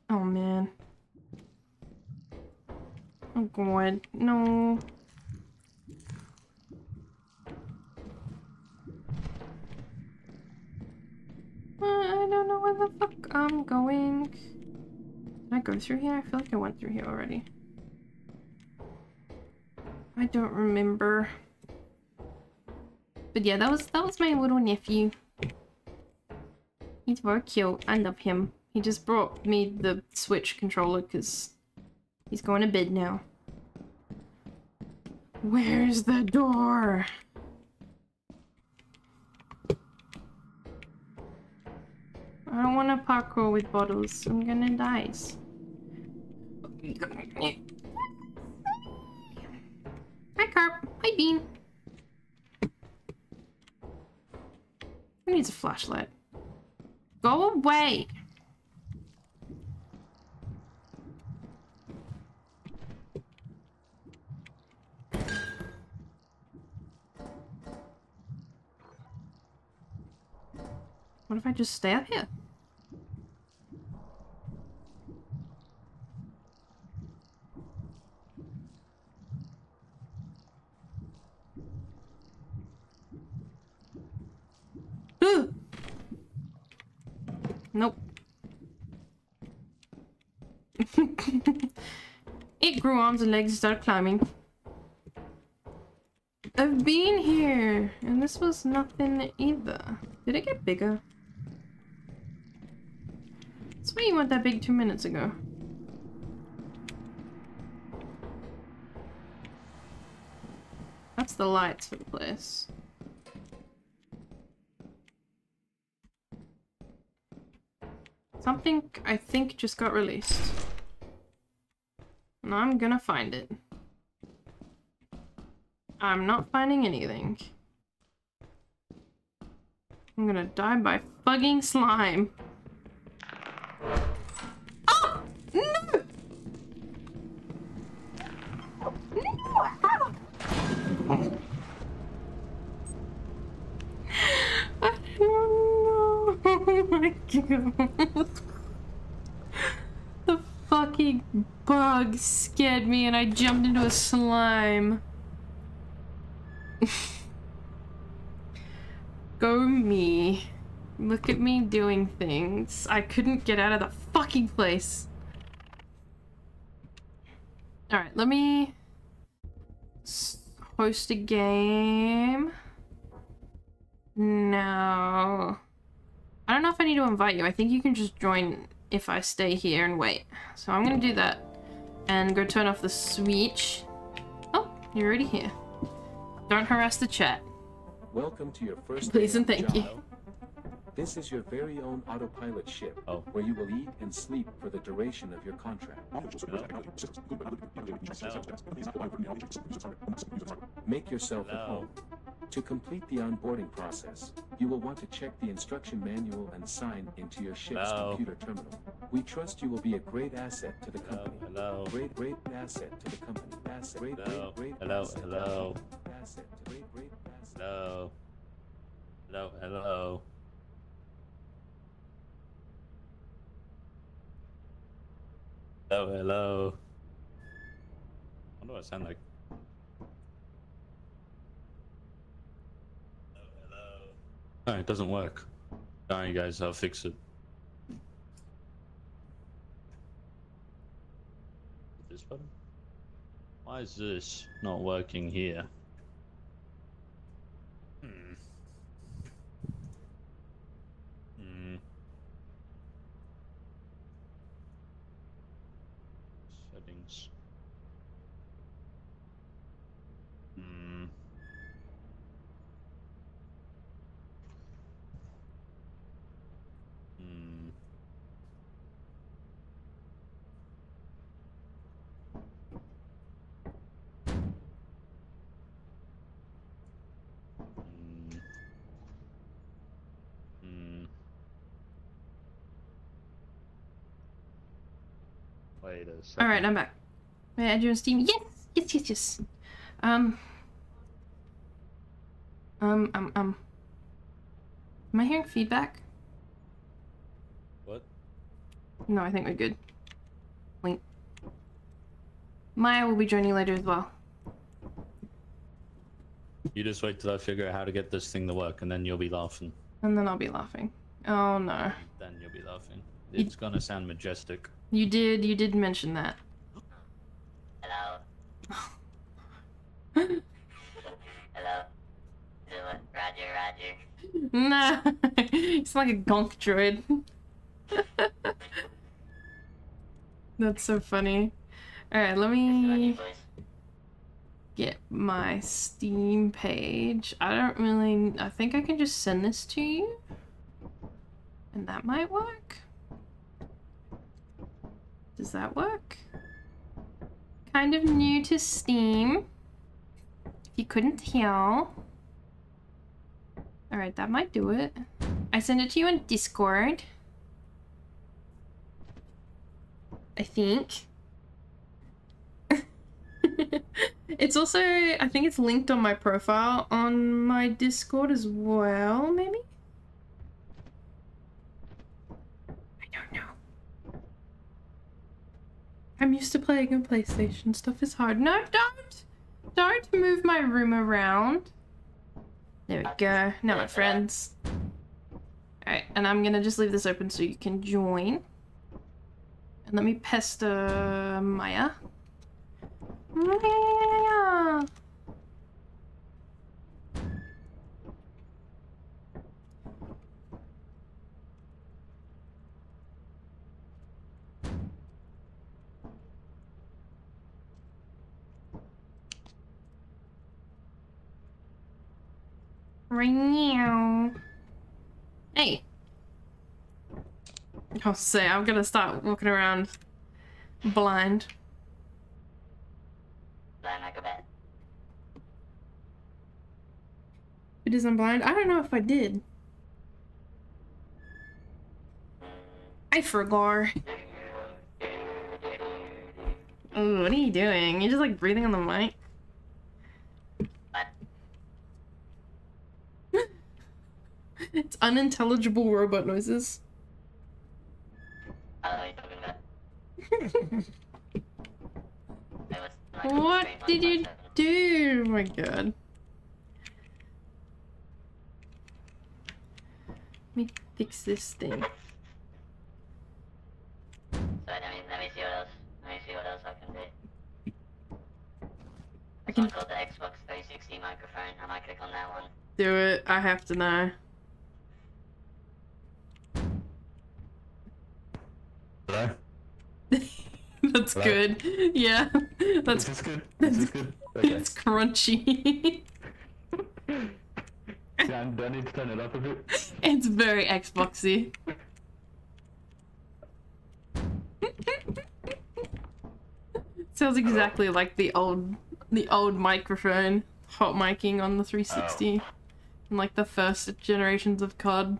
Oh man. Oh god, no. Ah. I don't know where the fuck I'm going. Did I go through here? I feel like I went through here already. I don't remember. But yeah, that was that was my little nephew. He's very cute. I love him. He just brought me the Switch controller because he's going to bed now. Where's the door? I don't want to parkour with bottles. I'm gonna die. Hi, Carp. Hi, Bean. Who needs a flashlight? Go away! What if I just stay up here? Ugh. Nope. And legs start climbing. I've been here, and this was nothing either. Did it get bigger? That's why you went that big two minutes ago. That's the lights for the place. Something I think just got released. And I'm gonna find it. I'm not finding anything. I'm gonna die by fucking slime. Oh! No! No! I don't know. Oh my god. The fucking bug scared me and I jumped into a slime. Go me. Look at me doing things. I couldn't get out of the fucking place. Alright, let me host a game. No. I don't know if I need to invite you. I think you can just join if I stay here and wait. So I'm gonna do that. And go turn off the switch. Oh, you're already here. Don't harass the chat.
Welcome to your first
Please and thank you.
This is your very own autopilot ship,
Oh.
where you will eat and sleep for the duration of your contract. Make yourself at home. To complete the onboarding process, you will want to check the instruction manual and sign into your ship's
No.
computer terminal. We trust you will be a great asset to the
Hello,
company.
hello.
Great, great asset to the company. Asset, great,
Hello,
great, great
hello,
asset.
hello.
Asset, great, great asset.
Hello. Hello, hello. Hello, hello. What do I sound like? Hello, hello. No, it doesn't work. Sorry, guys, I'll fix it. This button? Why is this not working here? Hmm. Hmm. Settings. Hmm. Hmm. Hmm. Hmm. Wait a second.
All right, I'm back. May I add you on Steam? Yes, yes, yes, yes. Um, um, um, um. Am I hearing feedback?
What?
No, I think we're good. Wait. Maya will be joining later as well.
You just wait till I figure out how to get this thing to work, and then you'll be laughing.
And then I'll be laughing. Oh no.
Then you'll be laughing. It's gonna sound majestic.
You did, you did mention that.
Hello. Hello. Roger, Roger.
Nah. it's like a gonk droid. That's so funny. Alright, let me get my Steam page. I don't really. I think I can just send this to you. And that might work. Does that work? Kind of new to Steam. If you couldn't tell. Alright, that might do it. I send it to you on Discord. I think. it's also, I think it's linked on my profile on my Discord as well, maybe? I don't know. I'm used to playing on PlayStation. Stuff is hard. No, don't! Don't move my room around. There we go. Now my friends. Alright, and I'm gonna just leave this open so you can join. And let me pester Maya. Maya! Right now. Hey. Oh, I'll say I'm gonna start walking around blind.
Blind like a bat.
It isn't blind. I don't know if I did. I forgot. Ooh, what are you doing? You're just like breathing on the mic.
What?
It's unintelligible robot noises.
I don't know what you're talking about. It was like
What
stream
did you do? Oh my god. Let me fix this thing.
So let me, let me see what else. Let me see what else I can do.
I
It's called the Xbox 360 microphone. I might click on that one.
do it. I have to know. That's good. Yeah. That's
this good? Is this good? Okay.
it's crunchy.
Yeah, do I need to turn it up a bit?
it's very Xboxy. Sounds exactly like the old the old microphone hot miking on the 360 and like the first generations of COD.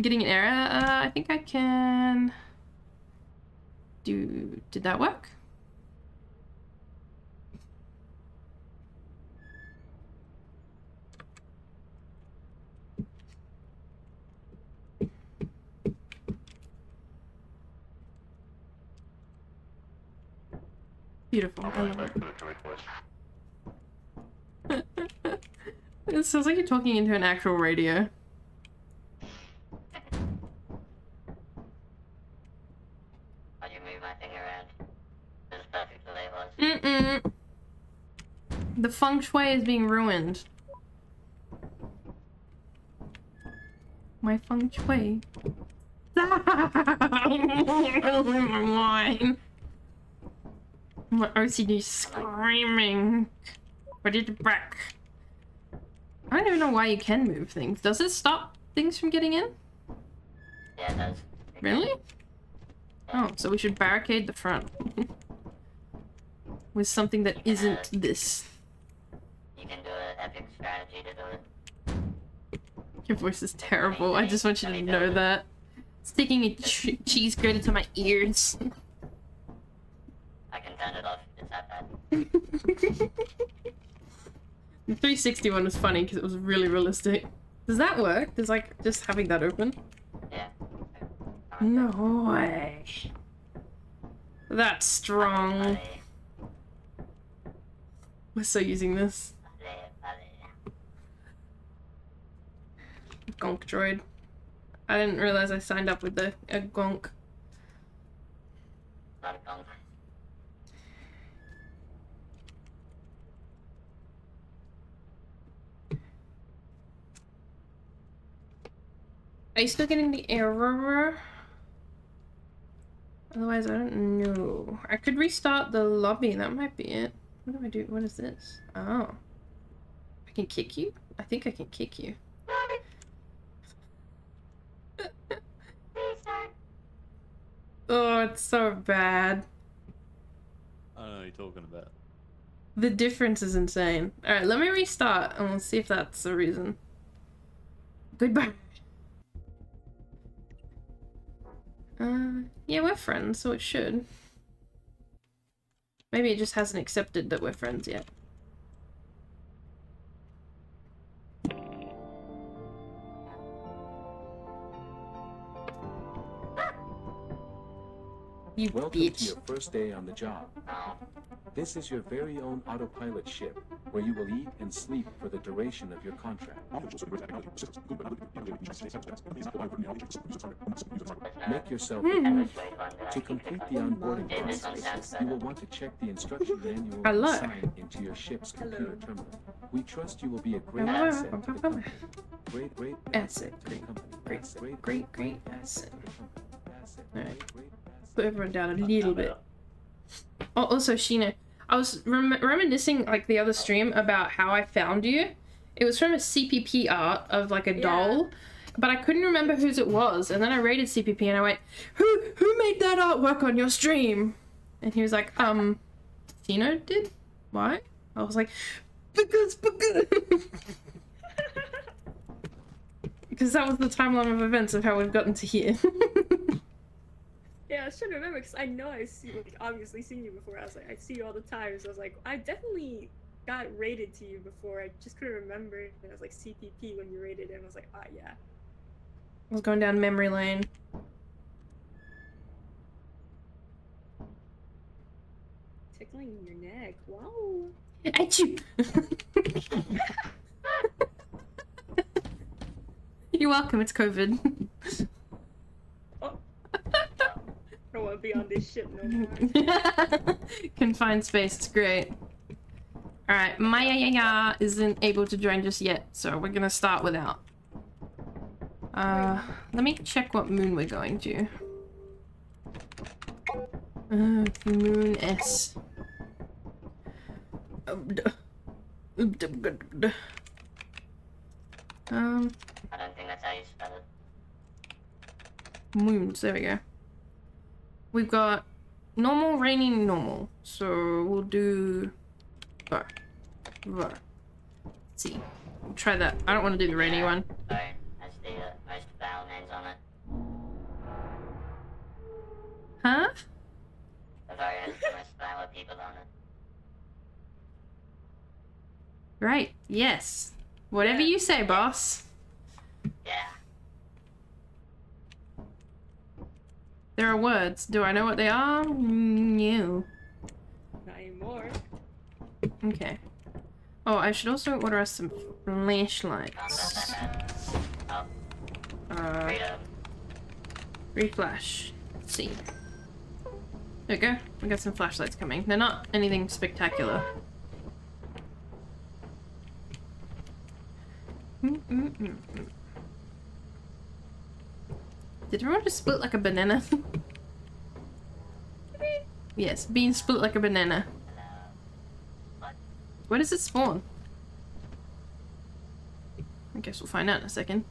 I'm getting an error. Uh, I think I can do did that work? Beautiful. I love it. it sounds like you're talking into an actual radio.
Why'd you move my thing around? It was perfect the way it was.
Mm-mm. The feng shui is being ruined. My feng shui. Wine. My OCD screaming. Put it back. I don't even know why you can move things. Does it stop things from getting in?
Yeah, it does.
Really? Oh, so we should barricade the front. With something that isn't this.
You can do an epic strategy to do it.
Your voice is terrible. I just want you to know that. Sticking a cheese grater to my ears.
I can turn it off. It's that bad.
The 360 one was funny because it was really realistic. Does that work? Does like just having that open?
Yeah.
No way. That's strong. We're still using this. Gonk droid. I didn't realize I signed up with the a gonk. Are you still getting the error? Otherwise, I don't know. I could restart the lobby. That might be it. What do I do? What is this? Oh. I can kick you? I think I can kick you. oh, it's so bad.
I don't know what you're talking about.
The difference is insane. Alright, let me restart and we'll see if that's the reason. Goodbye. Uh, yeah, we're friends, so it should. Maybe it just hasn't accepted that we're friends yet. You
Welcome to your first day on the job. This is your very own autopilot ship, where you will eat and sleep for the duration of your contract. Make yourself at home.
Which way do I do I
To complete the onboarding
Yeah, this one
process, you will want to check the instruction manual sign into your ship's computer terminal. We trust you will be a great asset to the company. Great, great
Asset,
to the company.
Great, great, great, great asset.
to the company. Asset,
Alright.
great, great asset.
Put everyone down a little bit. Oh, also, Sheena, I was rem- reminiscing like the other stream about how I found you. It was from a CPP art of like a
Yeah.
doll, but I couldn't remember whose it was. And then I rated CPP and I went, "Who who made that artwork on your stream?" And he was like, "Um, Tino did. Why?" I was like, "Because because." Because that was the timeline of events of how we've gotten to here.
Yeah, I was trying to remember because I know I've seen, like, obviously seen you before. I was like, I see you all the time. So I was like, I definitely got rated to you before. I just couldn't remember. And it was like CPP when you rated him. I was like, ah, yeah.
I was going down memory lane.
Tickling your neck. Wow.
Achoo! You're welcome, it's COVID.
I don't want to be on this ship no more.
Confined space, it's great. Alright, Maya Yaya isn't able to join just yet, so we're gonna start without. Uh, let me check what moon we're going to. Uh, moon S. Um,
I don't think that's how you spell it.
moons. There we go. We've got normal, rainy, normal. So we'll do. Var. Var. Let's see. We'll try that. I don't want to do the rainy one.
Sorry, that's the uh, most foul names on it.
Huh?
The very has the most foul people on it.
Right. Yes. Whatever you say, boss.
Yeah.
There are words. Do I know what they are? No.
Not anymore.
Okay. Oh, I should also order us some flashlights. Uh, reflash. Let's see. There we go. We got some flashlights coming. They're not anything spectacular. Mm-mm-mm. Did everyone just split like a banana? yes, being split like a banana. Where does it spawn? I guess we'll find out in a second.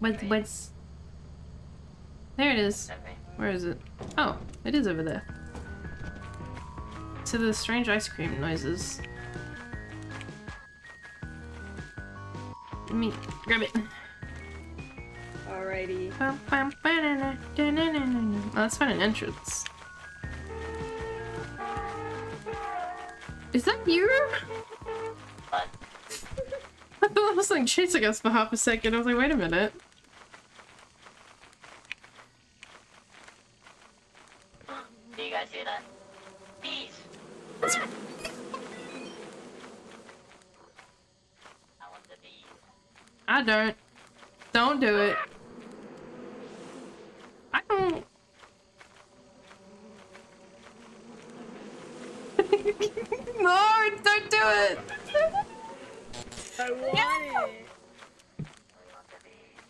What's what's There it is. Where is it? Oh, it is over there. To the strange ice cream noises. Let me grab it.
Alrighty.
Oh, let's find an entrance. Is that you?
But
I thought it was like chasing us for half a second. I was like, wait a minute.
do you guys hear that? I want the bees.
I don't. Don't do it. I don't. no, don't do it.
I want it.
We want the bees.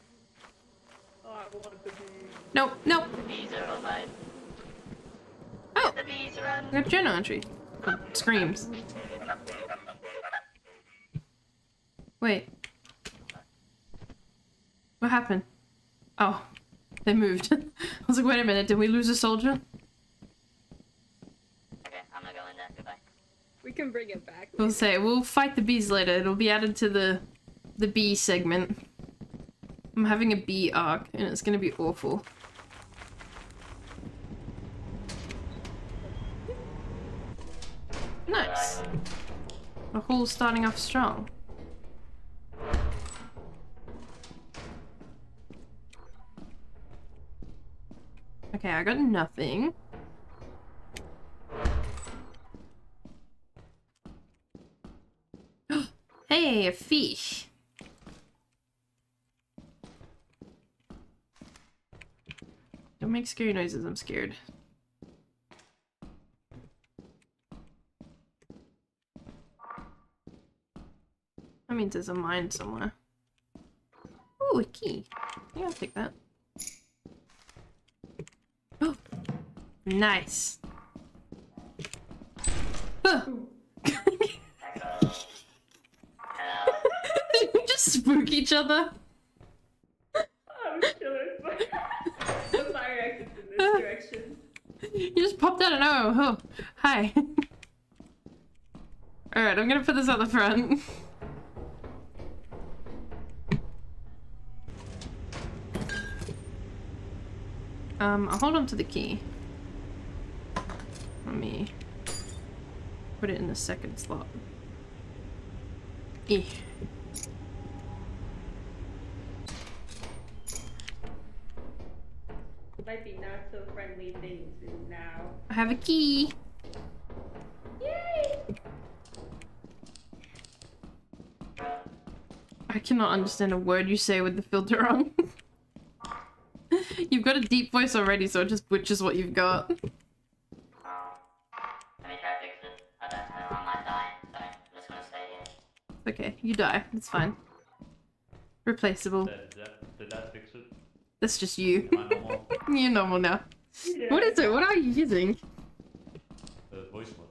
Oh, I want the bee.
Nope, nope.
The bees are alive.
Oh,
The bees run.
I got journal entry. Screams. Wait. What happened? Oh, they moved. I was like, wait a minute, did we lose a soldier?
Okay, I'm gonna go in there. Goodbye.
We can bring it back.
We'll say we'll fight the bees later. It'll be added to the the bee segment. I'm having a bee arc, and it's gonna be awful. Nice. The haul's starting off strong. I got nothing. Hey, a fish. Don't make scary noises, I'm scared. That means there's a mine somewhere. Ooh, a key. Yeah, I'll take that. Nice. You just spook each other.
I'm in this direction.
You just popped out and oh, oh, hi. Alright, I'm gonna put this at the front. Um, I'll hold on to the key. Let me put it in the second slot. Eh.
Might be not so friendly things now.
I have a key.
Yay!
I cannot understand a word you say with the filter on. you've got a deep voice already, so it just butchers what you've got. You die. It's fine. Replaceable.
Did that, did that fix it?
That's just you.
Am I normal?
You're normal now.
Yeah.
What is it? What are you using?
The voice mod.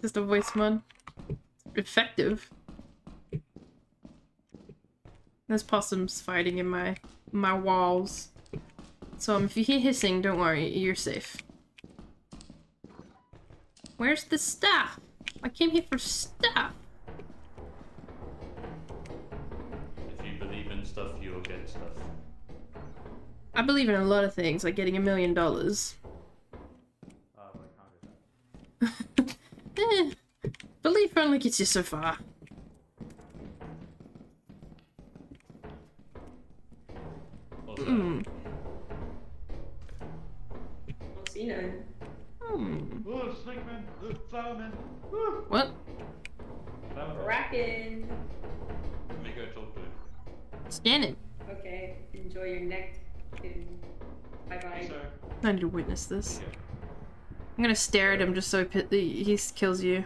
Just a voice mod. Effective. There's possums fighting in my my walls. So um, if you hear hissing, don't worry, you're safe. Where's the staff? I came here for staff.
Stuff.
I believe in a lot of things, like getting a million dollars.
I can't do that.
Eh, belief only gets you so far.
Also,
Hmm.
Don't see none.
Hmm.
Oh, snake man, the flower man.
What?
Flower Let me go talk to him.
Scan it.
Okay, enjoy your neck. Bye bye.
I need to witness this. I'm gonna stare at him just so he, he he kills you.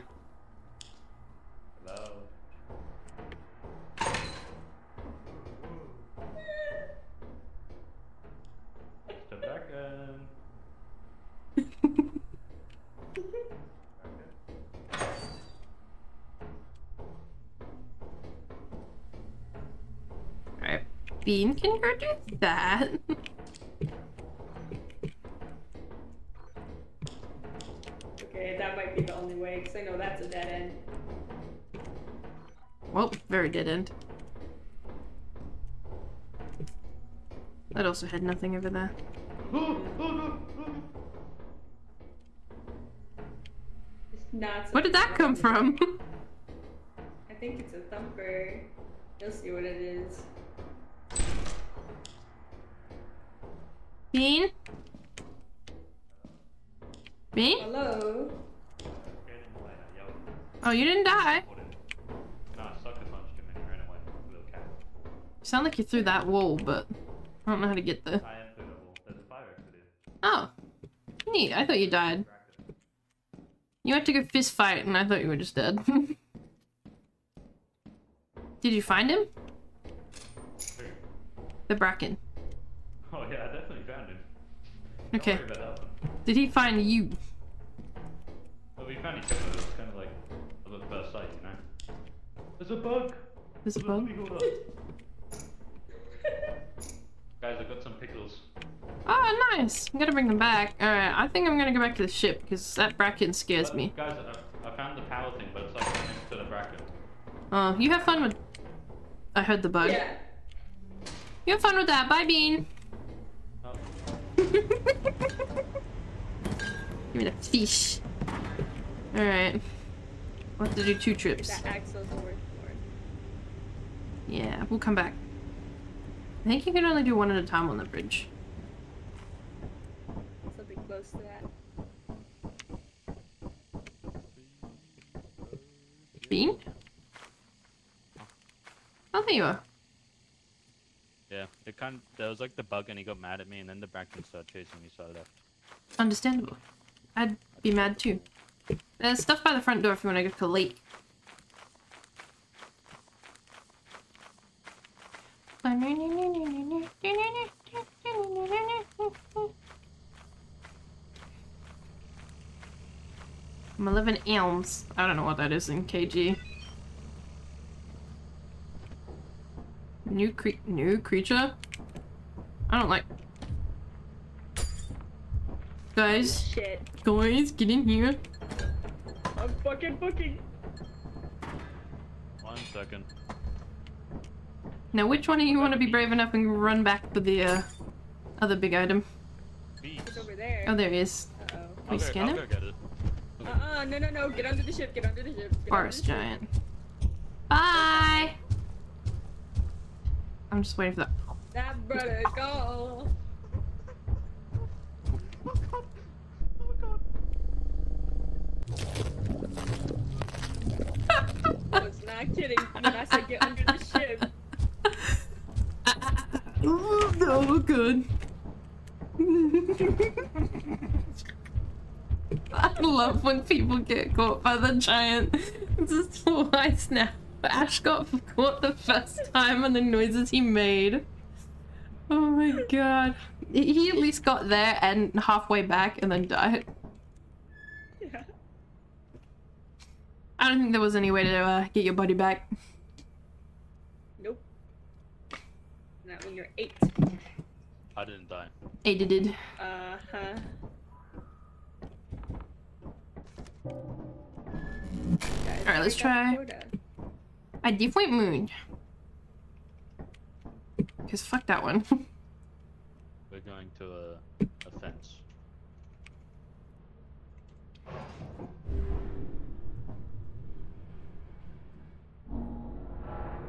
Bean can go do that.
Okay, that might be the only way, because I know that's a dead end.
well, very dead end. That also had nothing over there. Where did that come from?
I think it's a thumper. You'll see what it is.
Bean? Bean?
Hello?
Get in line, yo.
Oh, you didn't die.
No, I sucked a punch him and he ran away. Little cat.
You sound like you threw that wall, but I don't know how to get there.
I am through the wall. There's a fire exit here.
Oh, neat. I thought you died. You had to go fist fight, and I thought you were just dead. Did you find him? The Bracken.
Oh yeah, I definitely found him. Don't
Okay.
worry about that one.
Did he find you?
Well, we found each other. It was kind of like a look first sight, you know. There's a bug.
There's a
There's
bug.
bug. Guys, I got some pickles.
Oh, nice. I'm gonna bring them back. Alright, I think I'm gonna go back to the ship, because that Bracken scares
But,
me.
Guys, I, I found the power thing, but it's like next to the Bracken.
Oh, you have fun with... I heard the bug.
Yeah.
You have fun with that. Bye, Bean. Give me the fish. Alright. We'll have to do two trips.
That axle's worth more.
Yeah, we'll come back. I think you can only do one at a time on the bridge.
Something close to that.
Bean? Oh, there you are.
Yeah. It kind of, there was like the bug and he got mad at me and then the Bracken started chasing me, so I left.
Understandable. I'd be mad too. There's stuff by the front door if you want to go collate. I'm 11 elms. I don't know what that is in KG. New cre new creature? I don't like. Guys,
Shit.
guys, get in here.
I'm fucking booking.
One second.
Now, which one of you want to be brave enough and run back for the uh, other big item?
It's over there.
Oh, there he is.
Uh-oh.
I'll
we
go,
scan
I'll
him?
go get it.
Uh-uh, no, no, no. Get under the ship. Get under the ship. Get under
Forest
the ship.
giant. Bye! I'm just waiting for that.
That brother, go. Oh god. Oh god. I was not kidding when I said get under the ship.
Ooh, no, good. I love when people get caught by the giant. This is twice now. Ash got caught the first time and the noises he made. Oh my god. He he at least got there and halfway back and then died.
Yeah.
I don't think there was any way to uh, get your buddy back.
Nope. Not when you're eight.
I didn't die.
Ada did.
Uh huh.
Alright, let's try. I default moon. Cause fuck that one.
We're going to a, Offense.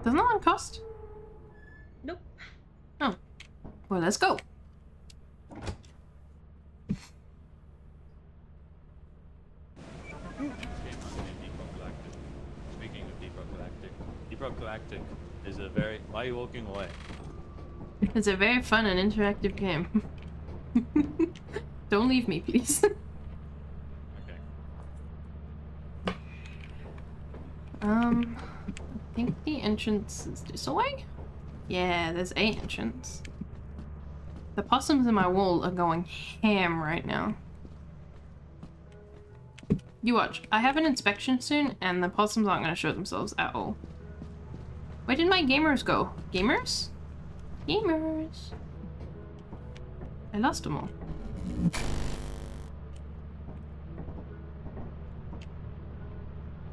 Doesn't that one cost?
Nope.
Oh. Well, let's go.
This game I'm in Deep Rock Galactic. Speaking of Deep Rock Galactic, Deep Galactic is a very. Why are you walking away?
It's a very fun and interactive game. Don't leave me, please.
Okay.
um, I think the entrance is this way? Yeah, there's a entrance. The possums in my wall are going ham right now. You watch. I have an inspection soon, and the possums aren't going to show themselves at all. Where did my gamers go? Gamers? Gamers. I lost them all.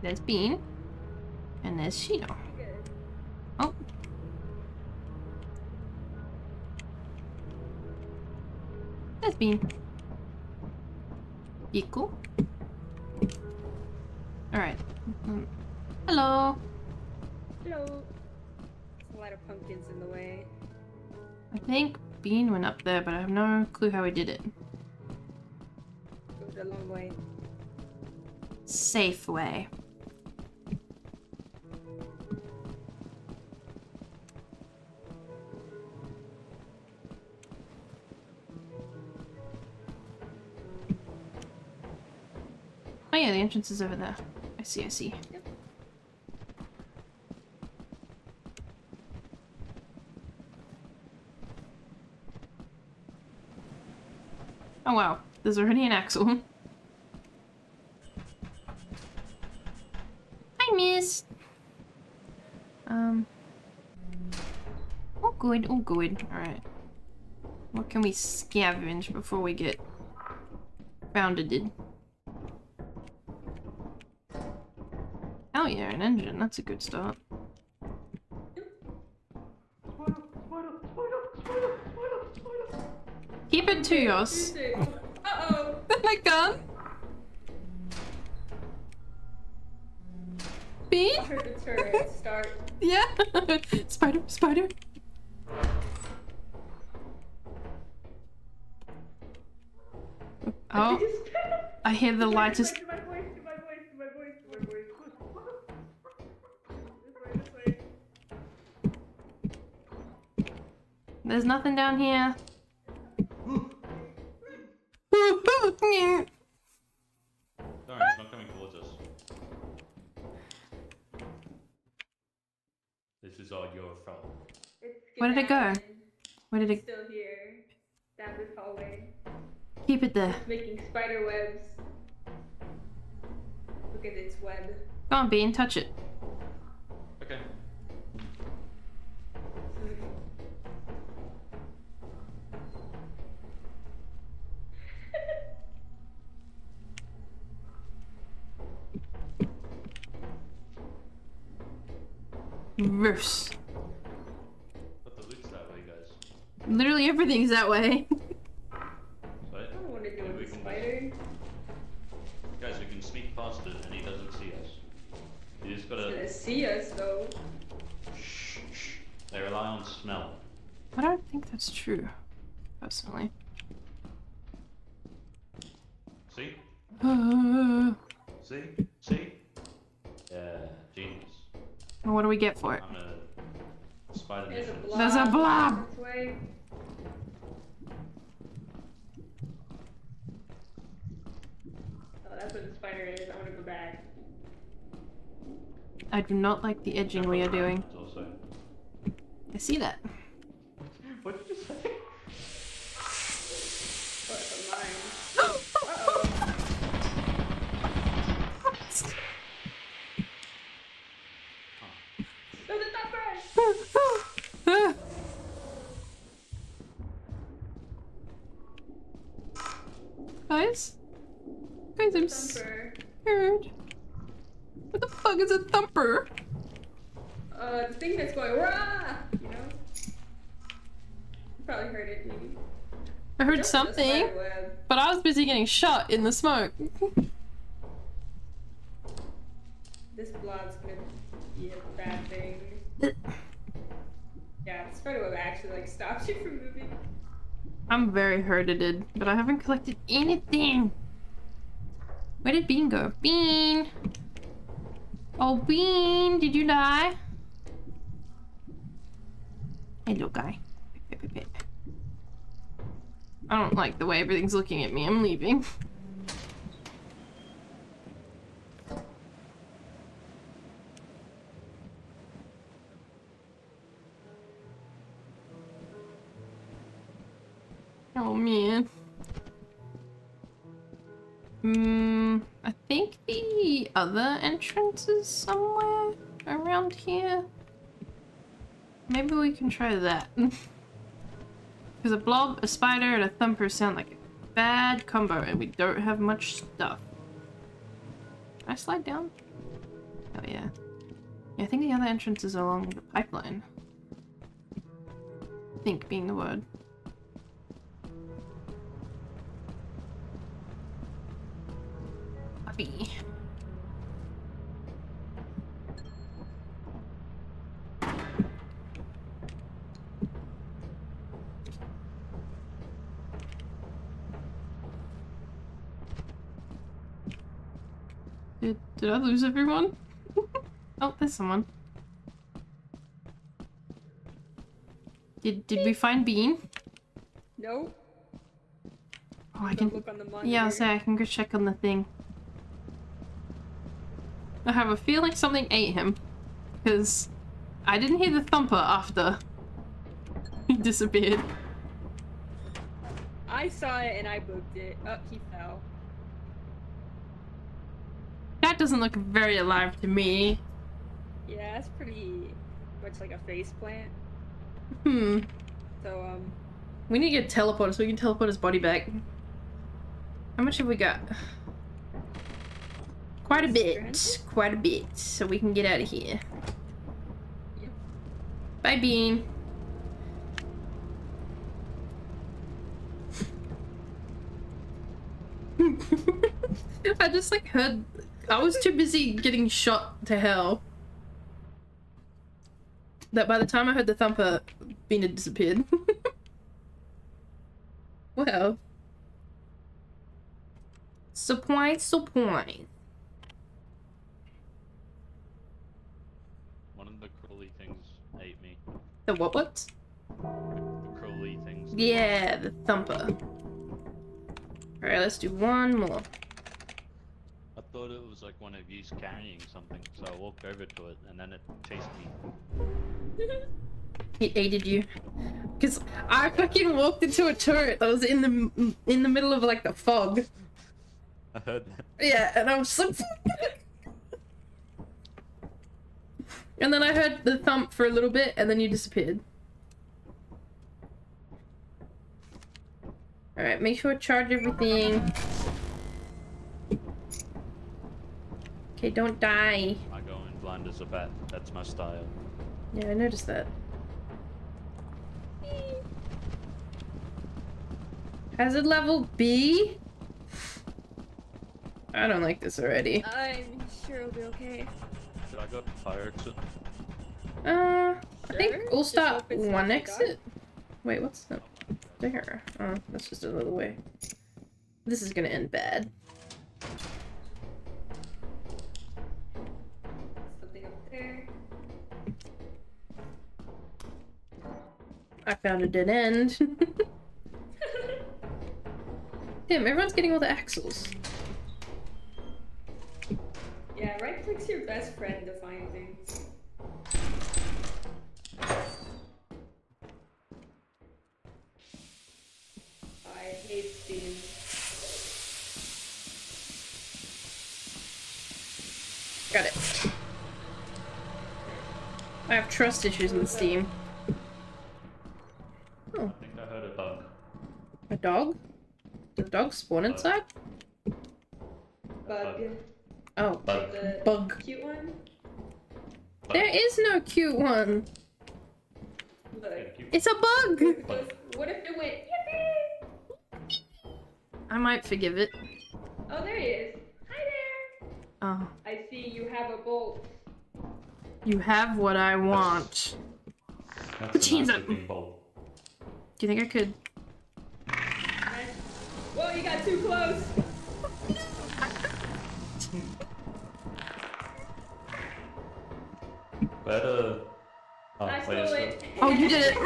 There's Bean. And there's Shido. Oh. There's Bean. Piku. Alright. Mm. Hello.
Hello lot of pumpkins in the way.
I think Bean went up there, but I have no clue how he did it.
Long way.
Safe way. Oh yeah, the entrance is over there. I see, I see. Oh wow, there's already an axle. Hi, miss. Um. Oh, good. Oh, good. All right. What can we scavenge before we get founded? Oh yeah, an engine. That's a good start. Keep it to yours.
Uh oh.
My gun. Bean?
I heard the turret start.
Yeah. spider, spider. Oh, I hear the lightest.
My voice, my voice, my voice, my voice. This way, this way.
There's nothing down here.
Sorry, it's not coming towards us. This is all your fault.
Where did it go? Where did
It's
it?
still here. Down this hallway.
Keep it there.
Making spider webs. Look at its web.
Go on, Bean, touch it. Verse.
But the loot's that way, guys.
Literally everything's that way.
So,
I don't want to deal
maybe we
with the
can
spider.
Guys, we can sneak past it and he doesn't see us. You just
It's gonna
gotta.
see us though.
Shh, shh. They rely on smell.
I don't think that's true, personally.
See?
Uh,
See? See? Yeah, genius.
What do we get for it?
I'm a spider
There's a blob.
There's a blob.
Oh, that's where the spider is. I want to go back.
I do not like the edging we are doing.
Also.
I see that.
What did you say?
Oh, it's a mine. Uh-oh. There's a thumper!
Guys? Guys, I'm
Thumper.
scared. What the fuck is a thumper?
Uh, the thing that's going rah! You know? You probably heard it, maybe.
I heard
Just
something, but I was busy getting shot in the smoke.
This blob's gonna be a bad thing. Yeah, the spider web actually like stops you from moving.
I'm very hurted, but I haven't collected anything. Where did Bean go? Bean! Oh, Bean, did you die? Hello, guy. I don't like the way everything's looking at me. I'm leaving. Oh man. Hmm. I think the other entrance is somewhere around here. Maybe we can try that. Because a blob, a spider, and a thumper sound like a bad combo, and we don't have much stuff. Can I slide down? Oh yeah. Yeah, I think the other entrance is along the pipeline. think being the word. Did, did I lose everyone? oh, there's someone. Did did we find Bean?
Nope.
Oh, I can.
look on the monitor.
Yeah, I'll say I can go check on the thing. I have a feeling something ate him. Because I didn't hear the thumper after he disappeared.
I saw it and I booked it. Up, he fell.
That doesn't look very alive to me.
Yeah, that's pretty much like a face plant.
Hmm.
So um,
We need to get teleporter so we can teleport his body back. How much have we got? Quite a bit. Quite a bit. So we can get out of here.
Yep.
Bye, Bean. I just like heard. I was too busy getting shot to hell. That by the time I heard the thumper, Bean had disappeared. well. Supply, supply.
One of the crawly things ate me.
The what what?
The crawly things.
Yeah, the thumper. Alright, let's do one more.
I thought it was like one of you carrying something, so I walked over to it and then it chased me.
It aided you. Because I fucking walked into a turret that was in the in the middle of like the fog.
I heard that.
Yeah, and I was like, and then I heard the thump for a little bit, and then you disappeared. All right, make sure to charge everything. Okay, don't die.
I go in blind as a bat. That's my style.
Yeah, I noticed that. Hazard level B? I don't like this already.
I'm sure it'll be okay.
Should I go fire exit?
Uh, I think we'll
just
start
hope it's not
one exit. Wait, what's that? There. Oh, that's just another way. This is gonna end bad.
Something up there.
I found a dead end. Damn, everyone's getting all the axles.
Yeah, right click's your best friend to find things. I hate Steam.
Got it. I have trust issues with Steam. Oh.
I think I heard a bug.
A dog? Did the dog spawn inside?
Bug.
Oh,
Bug.
The
bug.
cute one.
There is no cute one.
Look.
It's a bug.
Because what if it went yippee?
I might forgive it.
Oh, there he is. Hi there.
Oh,
I see you have a bolt.
You have what I want.
That's
Jeez,
a
I'm-
nice looking bolt.
Do you think I could?
Nice. Whoa, you got too close.
Better. Oh,
I stole it.
Oh, you did it!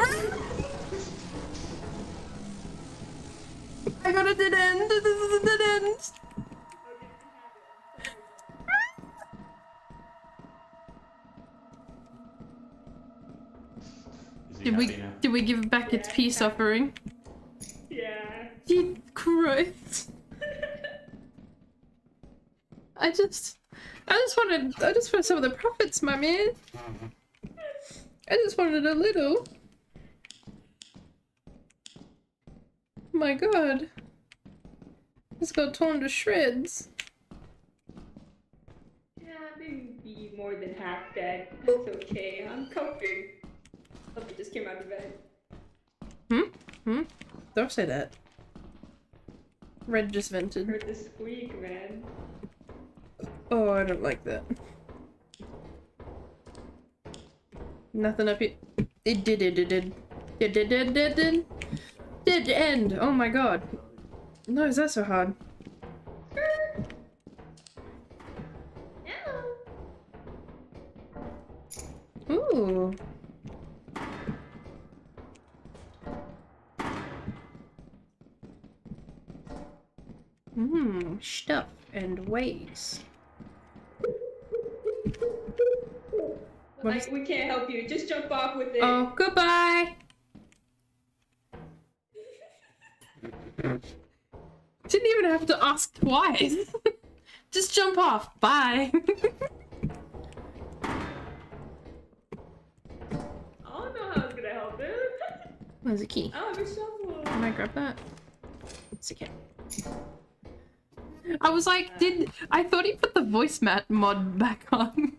I got a dead end. This is a dead end. Did we
happy now?
did we give back its peace offering?
Yeah.
Jesus Christ! I just, I just wanted, I just wanted some of the profits, my man. I just wanted a little. My God, this got torn to shreds.
Yeah, maybe be more than half dead. That's okay. I'm coping. Something just came out of bed.
Hmm? Hmm? Don't say that. Red just vented.
Heard the squeak, man.
Oh, I don't like that. Nothing up here. It did, it did, it did, did, did, did, did, did end. Oh my god. No, is that so hard? Ooh. Hmm, stuff and ways.
Like, we can't help you. Just jump off with it.
Oh, goodbye. Didn't even have to ask twice. Just jump off. Bye.
I don't know how it's gonna help him.
There's a key.
Don't have shovel.
Can I grab that? It's a okay. I was like, did I thought he put the voice mat mod back on?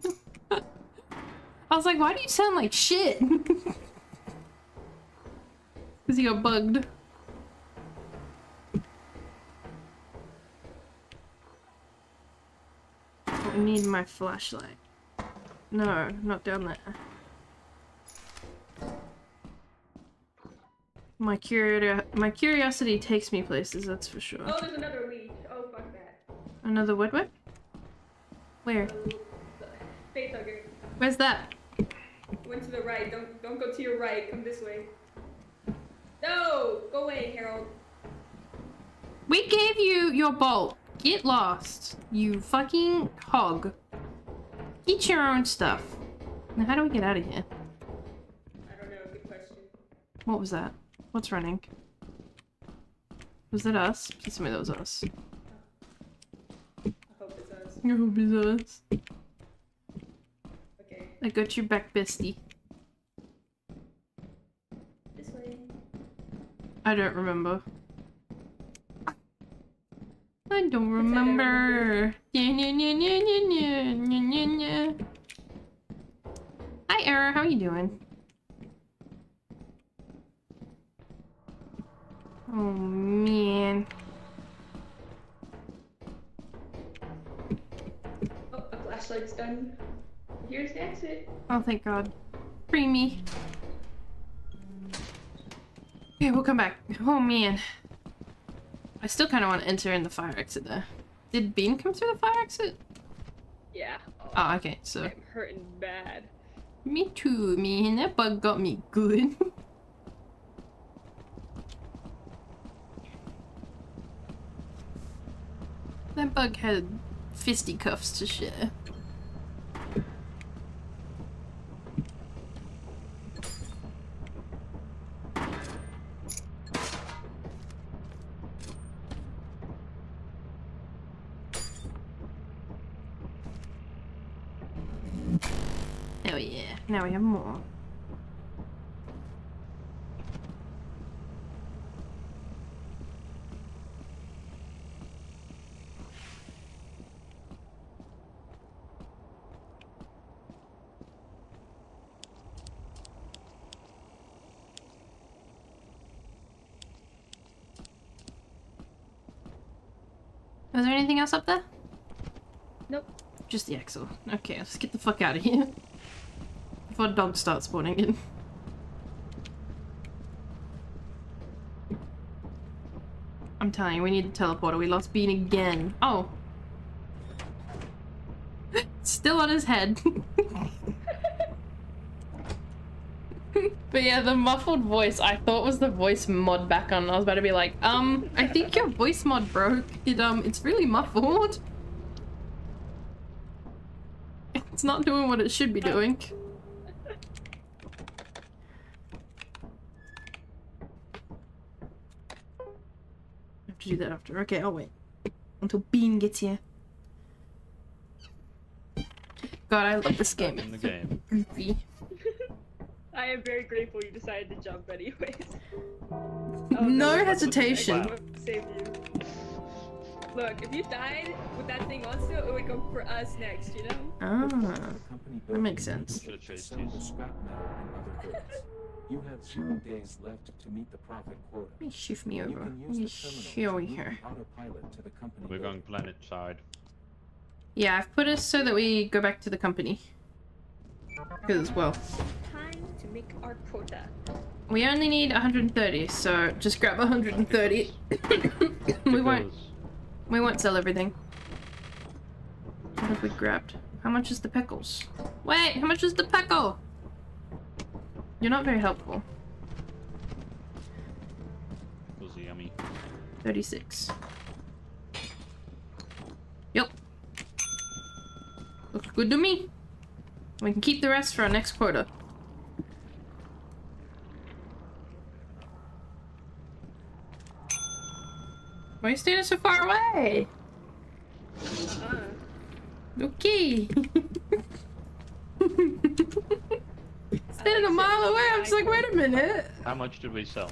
I was like, why do you sound like shit? Because he got bugged. I need my flashlight. No, not down there. My curio my curiosity takes me places, that's for sure.
Oh, there's another leech.
Another wood whip? Where?
Hugger.
Where's that?
Went to the right. Don't don't go to your right. Come this way. No! Go away, Harold.
We gave you your bolt. Get lost. You fucking hog. Eat your own stuff. Now how do we get out of here?
I don't know. Good question.
What was that? What's running? Was that us? Please tell me that was us.
I hope it's us.
I hope it's us.
Okay.
I got you back, bestie.
This way.
I don't remember. I don't remember. Hi, Era. How are you doing? Oh man.
Flashlight's done. Here's the exit.
Oh, thank God. Free me. Okay, we'll come back. Oh man. I still kind of want to enter in the fire exit there. Did Bean come through the fire exit?
Yeah.
Oh, okay. So
I'm hurting bad.
me too, man. That bug got me good. that bug had fisticuffs to share. Oh yeah, now we have more. Was there anything else up there?
Nope.
Just the axle. Okay, let's get the fuck out of here. Before dogs start spawning in. I'm telling you, we need the teleporter. We lost Bean again. Oh. Still on his head. but yeah, the muffled voice I thought was the voice mod back on. I was about to be like, um, I think your voice mod broke. It um it's really muffled. It's not doing what it should be doing. I have to do that after. Okay, I'll wait. Until Bean gets here. God, I love this game.
in the game.
goofy.
I am very grateful you decided to jump anyways.
Oh, no
I
hesitation.
want to save you. Look, if you died with that thing on still, it would go for us next, you know?
Ah. That makes sense.
needs to
Should've chased
sell
these.
the scrap metal and other goods. You have zero days left to meet the profit quota.
Let me shift me
You
over.
can
Let me
use the
show
terminal
here.
move the to the company
We're going planet side.
Yeah, I've put us so that we go back to the company. Because, well,
Time to make our quota.
we only need 130, so just grab 130. we won't
Pickles.
We won't sell everything. What have we grabbed? How much is the pickles? Wait, how much is the pickle? You're not very helpful.
Pickles are yummy.
36. Yep. Looks good to me. We can keep the rest for our next quota. Why are you standing so far away?
Uh,
Okay. standing a mile away, I'm just like, wait a minute.
How much did we sell?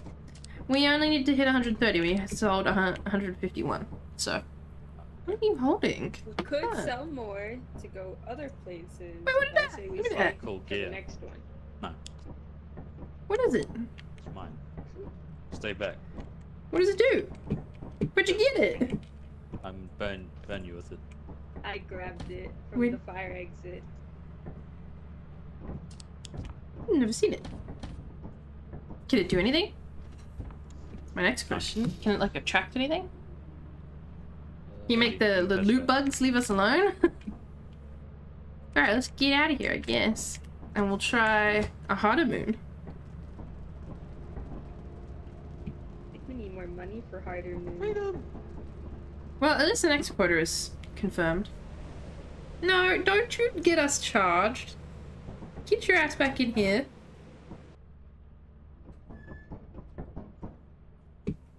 We only need to hit 130. We sold 151. So, what are you holding?
we could
Huh.
sell more to go other places.
Wait, what is
but
that?
say we
Look at
save
that.
Cool
for the
gear.
next one.
What is it?
It's mine. Stay back.
What does it do? Where'd you get it?
I'm burn burn you with it.
I grabbed it from
Wait.
the fire exit.
I've never seen it. Can it do anything? My next question. Can it like attract anything? Can you make the, the loot bugs leave us alone? Alright, let's get out of here, I guess. And we'll try a harder moon.
I think we need more money for harder moon.
Well, at least the next quarter is confirmed. No, don't you get us charged. Get your ass back in here.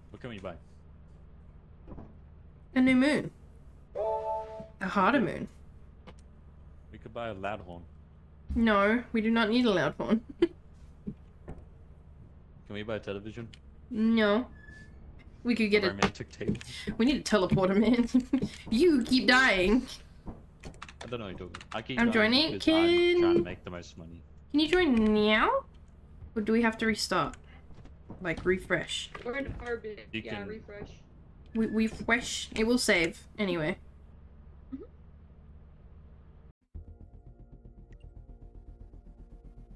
What can we buy?
A new moon. A harder moon.
We could buy a loud horn.
No, we do not need a loud horn.
Can we buy a television?
no. We could get
a
a.
romantic table.
We need a teleporter, man. you keep dying.
I don't know what you're talking. I keep
I'm
dying
joining.
because I'm trying
Can-
to make the most money.
Can you join now? Or do we have to restart? Like refresh?
Or an orbit.
You
yeah,
can-
refresh.
We refresh. It will save anyway. Mm-hmm.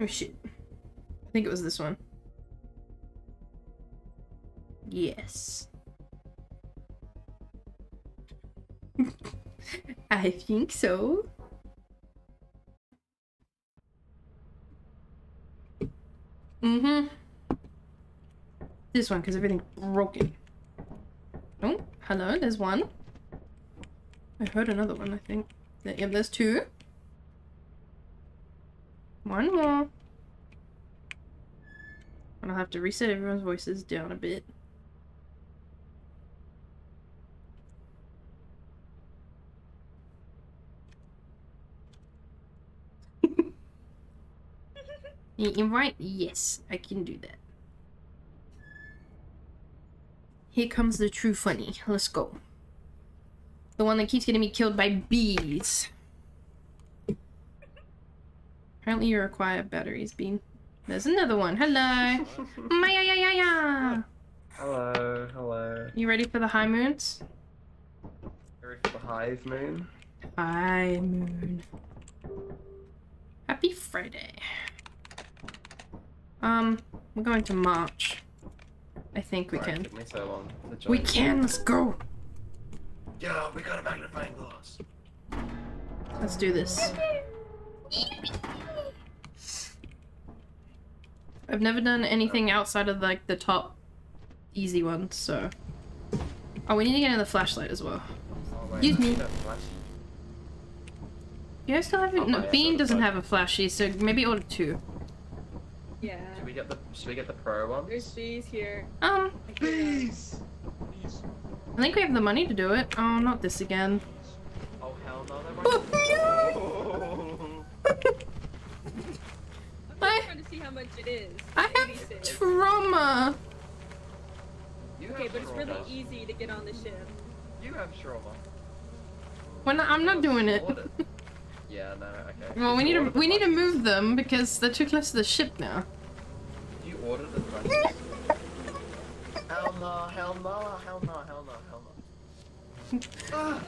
Oh shit. I think it was this one. Yes. I think so. Mm-hmm. This one, because everything's broken. Oh, hello, there's one. I heard another one, I think. Yep, there's two. One more. And I'll have to reset everyone's voices down a bit. You invite? Yes, I can do that. Here comes the true funny. Let's go. The one that keeps getting me killed by bees. Apparently you require batteries, Bean. There's another one. Hello. Maya ya ya ya.
Hello, hello.
You ready for the high moons?
Ready for the hive moon?
High moon. Happy Friday. Um, we're going to March. I think we
Sorry,
can.
Took me so long
We can. Let's go.
Yeah, we got a magnifying glass.
Let's do this. I've never done anything outside of like the top easy ones, so. Oh, we need to get in the flashlight as well.
Oh, wait,
Excuse me.
that's flashy.
You guys still have it?
Oh,
No,
yeah,
Bean doesn't have a flashy, so maybe order two.
Yeah.
Should we get the Should we get the pro one?
There's bees here.
Um,
Please.
I think we have the money to do it. Oh, not this again.
Oh hell no! They're
Oh,
my-
I'm just trying to see how much it is.
I have
86.
trauma.
You have
Okay, but it's really easy to get on the ship.
You have trauma.
When I'm not doing it.
Yeah, no, okay.
Well, we need to we need to move them because they're too close to the ship now.
You ordered the flashies? hell no! Hell no! Hell no! Hell no! Hell no! Ah!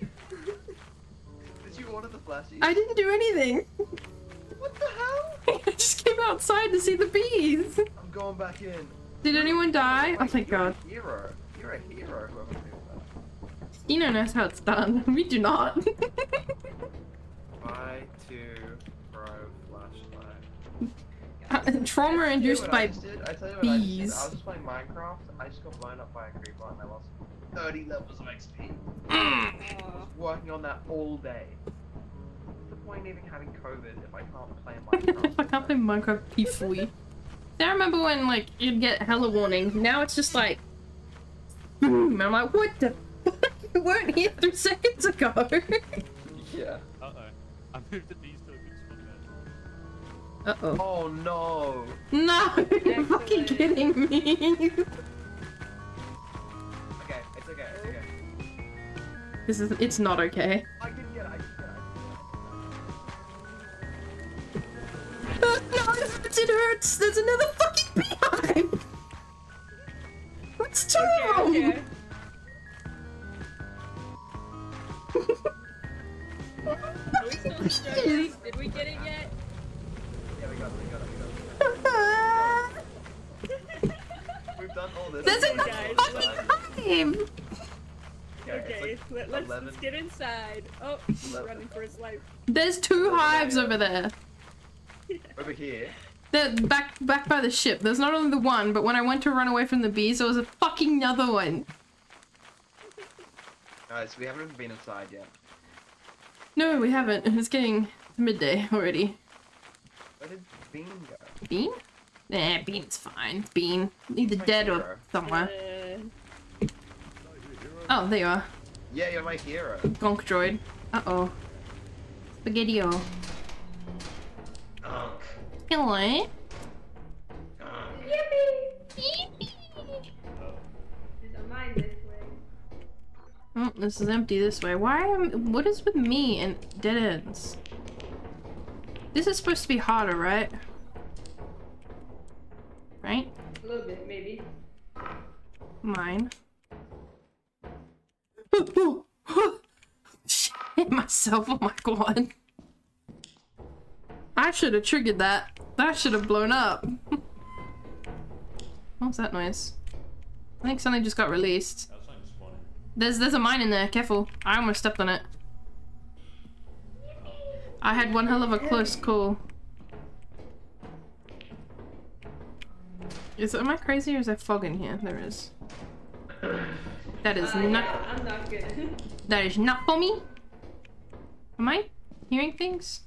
Did you order the flashies?
I didn't do anything.
What the hell?
I just came outside to see the bees.
I'm going back in.
Did anyone die? Oh
Like,
thank
you're
god.
A hero. You're a hero. Whoever did that.
Eno knows how it's done. We do not.
Buy two pro flashlight.
Trauma
You
induced
what I
by
just? I tell you what I
bees.
I was just playing Minecraft. I just got blown up by a creeper and I lost 30 levels of XP.
Mm.
Aw.
Working on that all day. What's the point even having COVID if I can't play Minecraft?
I can't play Minecraft peacefully. I remember when like you'd get hella warning. Now it's just like, boom. I'm like, what the? fuck? You weren't here three seconds ago.
Yeah.
Uh oh. I moved the bees to a good spot
uh oh.
Oh no.
No, you're fucking kidding me.
Okay, it's okay, it's okay.
This is. It's not okay.
I can get it, I can get it.
Oh, no, it hurts. It hurts. There's another fucking beehive. What's two
Okay, okay. Are we still struggling? Did we get it yet?
We've done all this.
There's
Okay,
another
guys,
fucking hive.
Yeah, it's
Okay,
like
let, let's, let's get inside. Oh, he's running for his life.
There's two hives over there.
Over here.
They're back back by the ship. There's not only the one, but when I went to run away from the bees, there was a fucking another one.
Alright, so we haven't been inside yet.
No, we haven't. It's getting midday already.
Where did Bean go?
Bean? Nah, Bean's fine. Bean. Either
My
dead or somewhere.
Uh,
Oh, there you are.
Yeah, you're my hero.
Gonk droid. Uh-oh. Spaghetti-o.
Ugh.
Hello?
Ugh.
there's a mine this way.
Oh, this is empty this way. Why am- what is with me and dead ends? This is supposed to be harder, right? Right?
A little bit, maybe.
Mine. Shit myself, oh my god. I should have triggered that. That should have blown up. What's that noise? I think something just got released.
That's something spawning.
There's there's a mine in there, careful. I almost stepped on it. I had one hell of a close call. Is am I crazy or is there fog in here? There is. That is
Uh,
not
yeah, I'm not good.
that is not for me. Am I hearing things?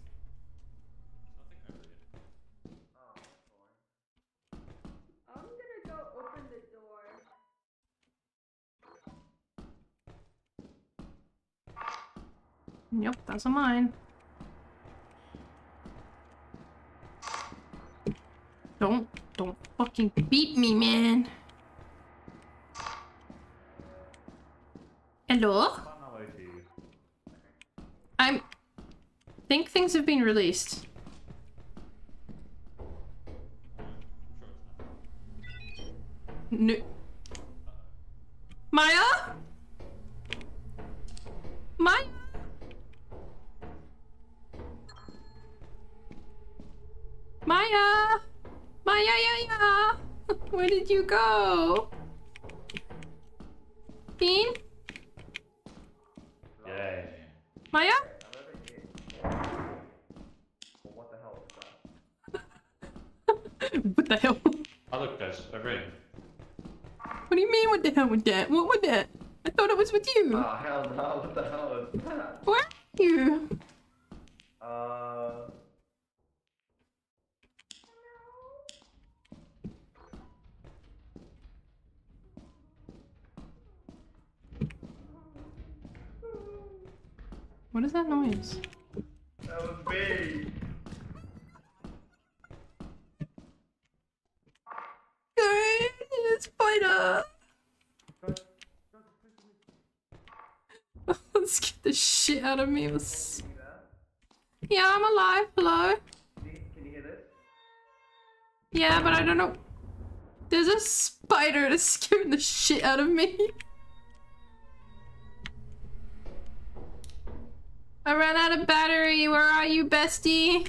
I'm gonna go open the door.
Yep, that's a mine. Don't don't fucking beat me, man. Hello? I'm think things have been released. No. Maya? Maya? Maya? Maya, ya, ya. Where did you go? Bean?
Yay.
Maya?
I'm over here. Well, what the hell is that?
what the hell?
Oh look, there's a ring.
What do you mean what the hell with that? What was that? I thought it was with you.
Oh, hell no, what the hell is that?
Where are you?
Uh...
What is that noise?
That was me!
Spider! That scared the shit out of me. Was... Yeah, I'm alive. Hello? Yeah, but I don't know. There's a spider that's scaring the shit out of me. I ran out of battery. Where are you, bestie?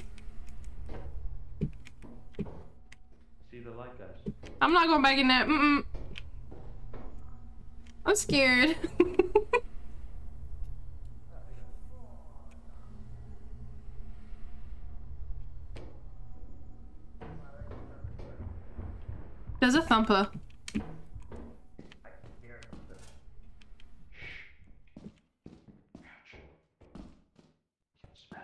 See the light, guys.
I'm not going back in there. Mm-mm. I'm scared. There's a thumper.
I can hear it.
Can smell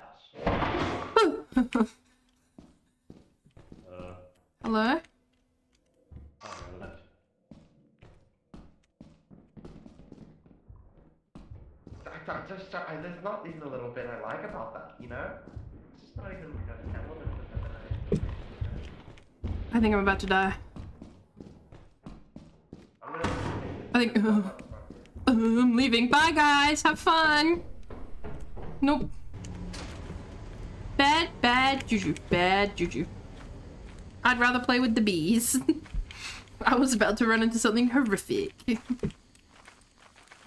us. Uh,
Hello?
I, just, I, there's not even a little bit I like about that, you know? It's just not even like of that I.
Think I'm about to die.
I'm gonna.
I think. Uh, I'm leaving. Bye, guys. Have fun. Nope. Bad, bad juju. Bad juju. I'd rather play with the bees. I was about to run into something horrific.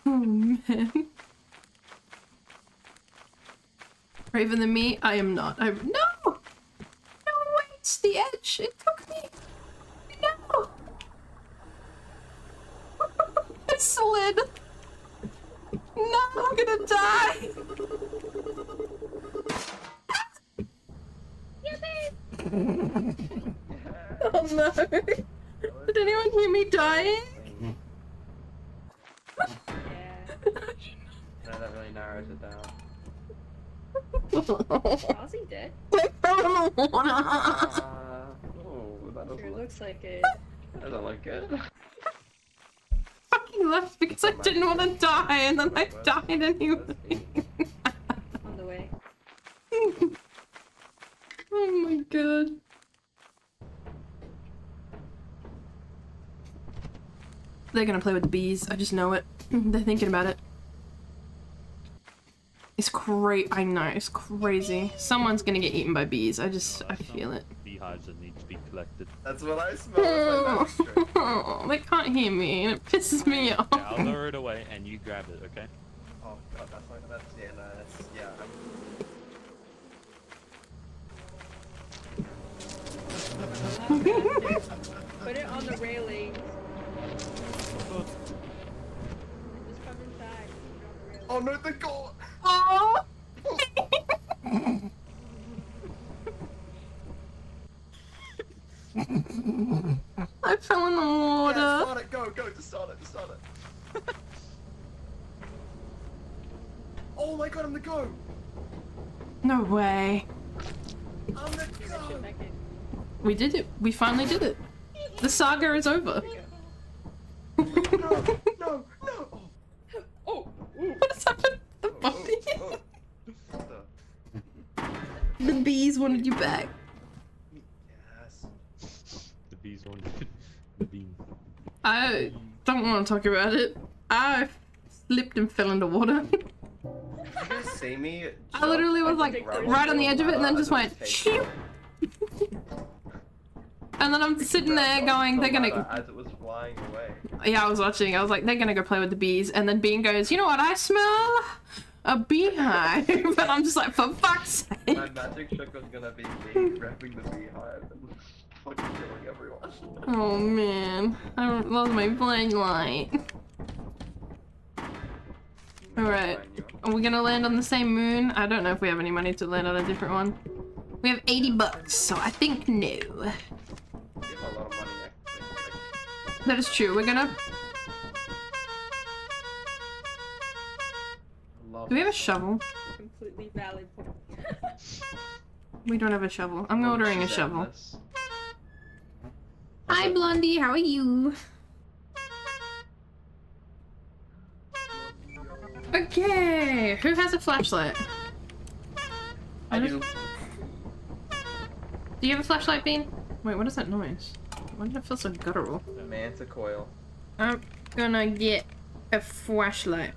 Hmm. oh man. Braver than me? I am not. I no. No wait. The edge. It took me. No. I slid. No, I'm gonna die. Oh no. Did anyone hear me dying?
Yeah.
No, that really narrows it down.
Ozzy dead?
I fell in the water.
Uh, oh, that doesn't
Sure
look,
looks like it.
that doesn't look good.
fucking left because I didn't want to die and then I died anyway.
On the way.
oh my god. They're gonna play with the bees. I just know it. They're thinking about it. It's cra- I know, it's crazy. Someone's gonna get eaten by bees. I just, I feel it.
Beehives that need to be collected.
That's what I smell. It's like.
Oh, they can't hear me and it pisses me off.
Yeah, I'll lure it away and you grab it, okay?
Oh god, that's like, that's, yeah, no, that's, yeah. I'm,
Put it on the railing. Just come inside. Put it on the railing.
oh no, the god!
Oh! I fell in the
Yeah,
water.
start it, go, go, just start it, just start it. oh my god, I'm the go!
No way.
I'm the go!
Back in.
We did it. We finally did it. The saga is over.
No, no, no! Oh,
Oh!
What has happened? The body.
The-
The bees wanted you back.
Yes.
The bees on the beam.
I don't want to talk about it. I slipped and fell into water.
Did you see me?
I literally was like
Right
right on the edge of it and then just went
take
shoot.
it.
And then I'm sitting there going, they're gonna.
As it was flying away.
Yeah, I was watching. I was like, they're gonna go play with the bees. And then Bean goes, you know what I smell? A beehive. but I'm just like, for fuck's sake.
My magic trick was gonna be me grabbing the beehive and fucking killing everyone.
Oh man, I lost my flashlight. Alright, are we gonna land on the same moon? I don't know if we have any money to land on a different one. We have 80 bucks, so I think no.
Give a lot of money, actually.
That is true. We're gonna.
Love
Do we have a shovel?
Completely valid point.
We don't have a shovel. I'm oh, ordering a shovel.
Sadness.
Hi, Blondie. How are you? Okay, who has a flashlight?
I do.
Do you have a flashlight, Bean? Wait, what is that noise? Why did it feel so guttural?
Manticoil.
I'm gonna get a flashlight.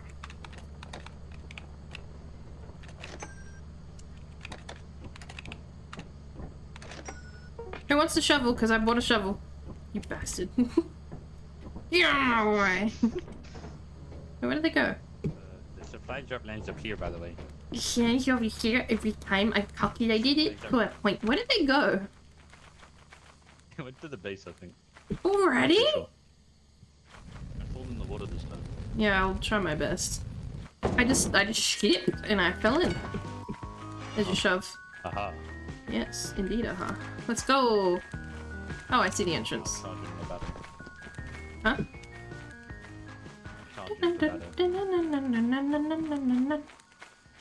Who wants the shovel? Because I bought a shovel. You bastard. Get out of my way. Where did they go?
Uh, the supply drop lands up here, by the way.
Change over here every time I calculated it to a point. Where did they go?
Went to the base, I think.
Already?
Sure. I fall in the water this time.
Yeah, I'll try my best. I just, I just skipped and I fell in. There's your shove.
Haha.
Yes, indeed, uh-huh. Let's go! Oh, I see the entrance.
Charging the battle.
Huh?
Charging the battle.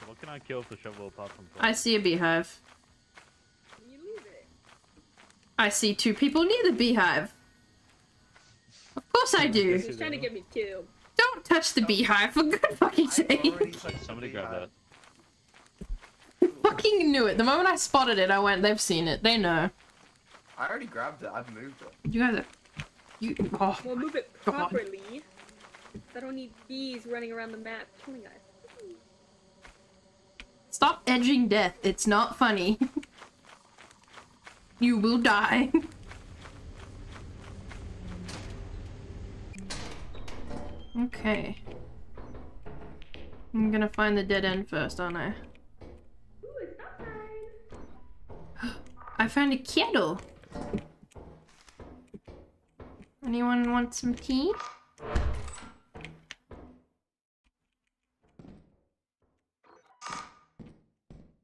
So what can I kill with the shovel apart from
I see a beehive. I see two people near the beehive. Of course I do.
He's trying to get me killed.
Don't touch the beehive for good fucking sake.
Somebody
the
grab that.
beehive.
fucking knew it. The moment I spotted it, I went, they've seen it. They know.
I already grabbed it. I've moved it.
You guys are. You. Oh.
Well, move it
God.
properly. I don't need bees running around the map killing us.
Stop edging death. It's not funny. you will die. okay. I'm gonna find the dead end first, aren't I?
Ooh, it's outside.
I found a kettle. Anyone want some tea?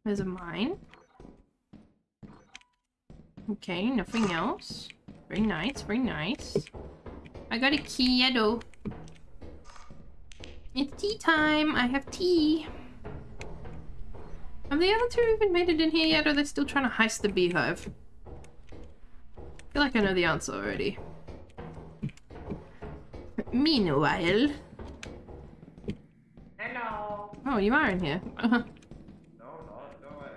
There's a mine. Okay, nothing else. Very nice, very nice. I got a kettle. It's tea time. I have tea. Have the other two even made it in here yet, or are they still trying to heist the beehive? I feel like I know the answer already. Meanwhile...
Hello.
Oh, you are in here.
No, no, go away.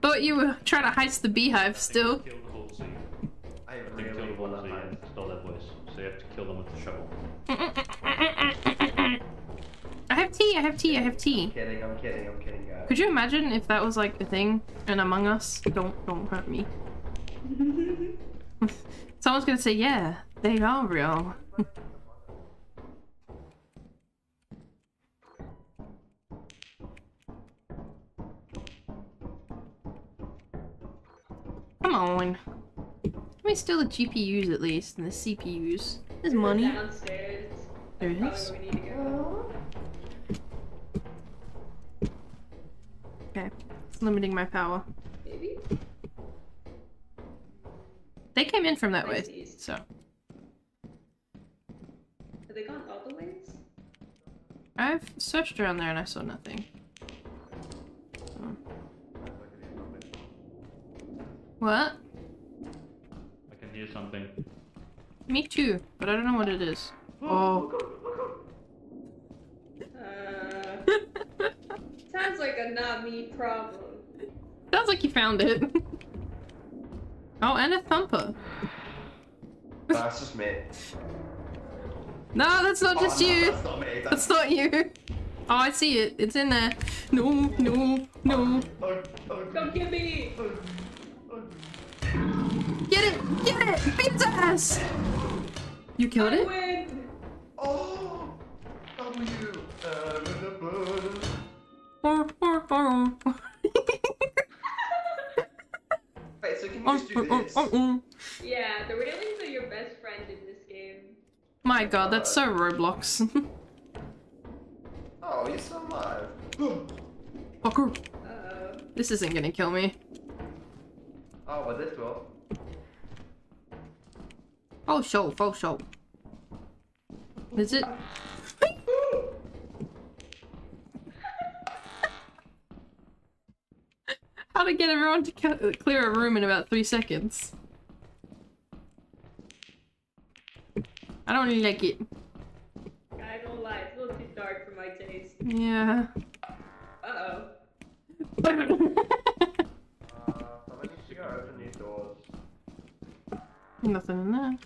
Thought you were trying to heist the beehive still.
Kill the Hallzy.
I
I think
really
kill the
wanna
Hallzy
hide.
and stole their voice. So you have to kill them with the shovel.
I have tea, I have tea, I have tea.
I'm kidding, I'm kidding, I'm kidding, guys.
Could you imagine if that was like a thing in Among Us? Don't don't hurt me. Someone's gonna say, yeah, they are real. Come on. Let me steal the GPUs at least and the CPUs. There's money.
Downstairs.
There
Probably
is.
where we need to go.
Okay. It's limiting my power.
Maybe?
They came in from that
I
way,
see.
so.
Have they gone all the ways?
I've searched around there and I saw nothing. So. What?
I can hear something.
Me too, but I don't know what it is. Oh.
Uh, sounds like a not me problem.
Sounds like you found it. oh, and a thumper.
That's just me.
No, that's not just
Oh, no,
you.
That's not me.
That's not you. Oh, I see it. It's in there. No, no, no.
Oh, oh,
Come get me!
Oh, oh.
Get it! Get it! Beat its ass! You killed
I
it?
win!
Oh! W. Uh. Wait, so can you
Or,
just do
or, or,
this?
or, or.
Yeah, the railings are your best friend in this game.
My god, that's so Roblox.
Oh, you're still alive.
Fucker.
Uh,
This isn't gonna kill me.
Oh, well, this will.
Oh, show, oh, show. Is it? How to get everyone to clear a room in about three seconds? I don't really like it.
I don't lie, it's a little too dark for my taste.
Yeah.
Uh-oh.
Nothing in there.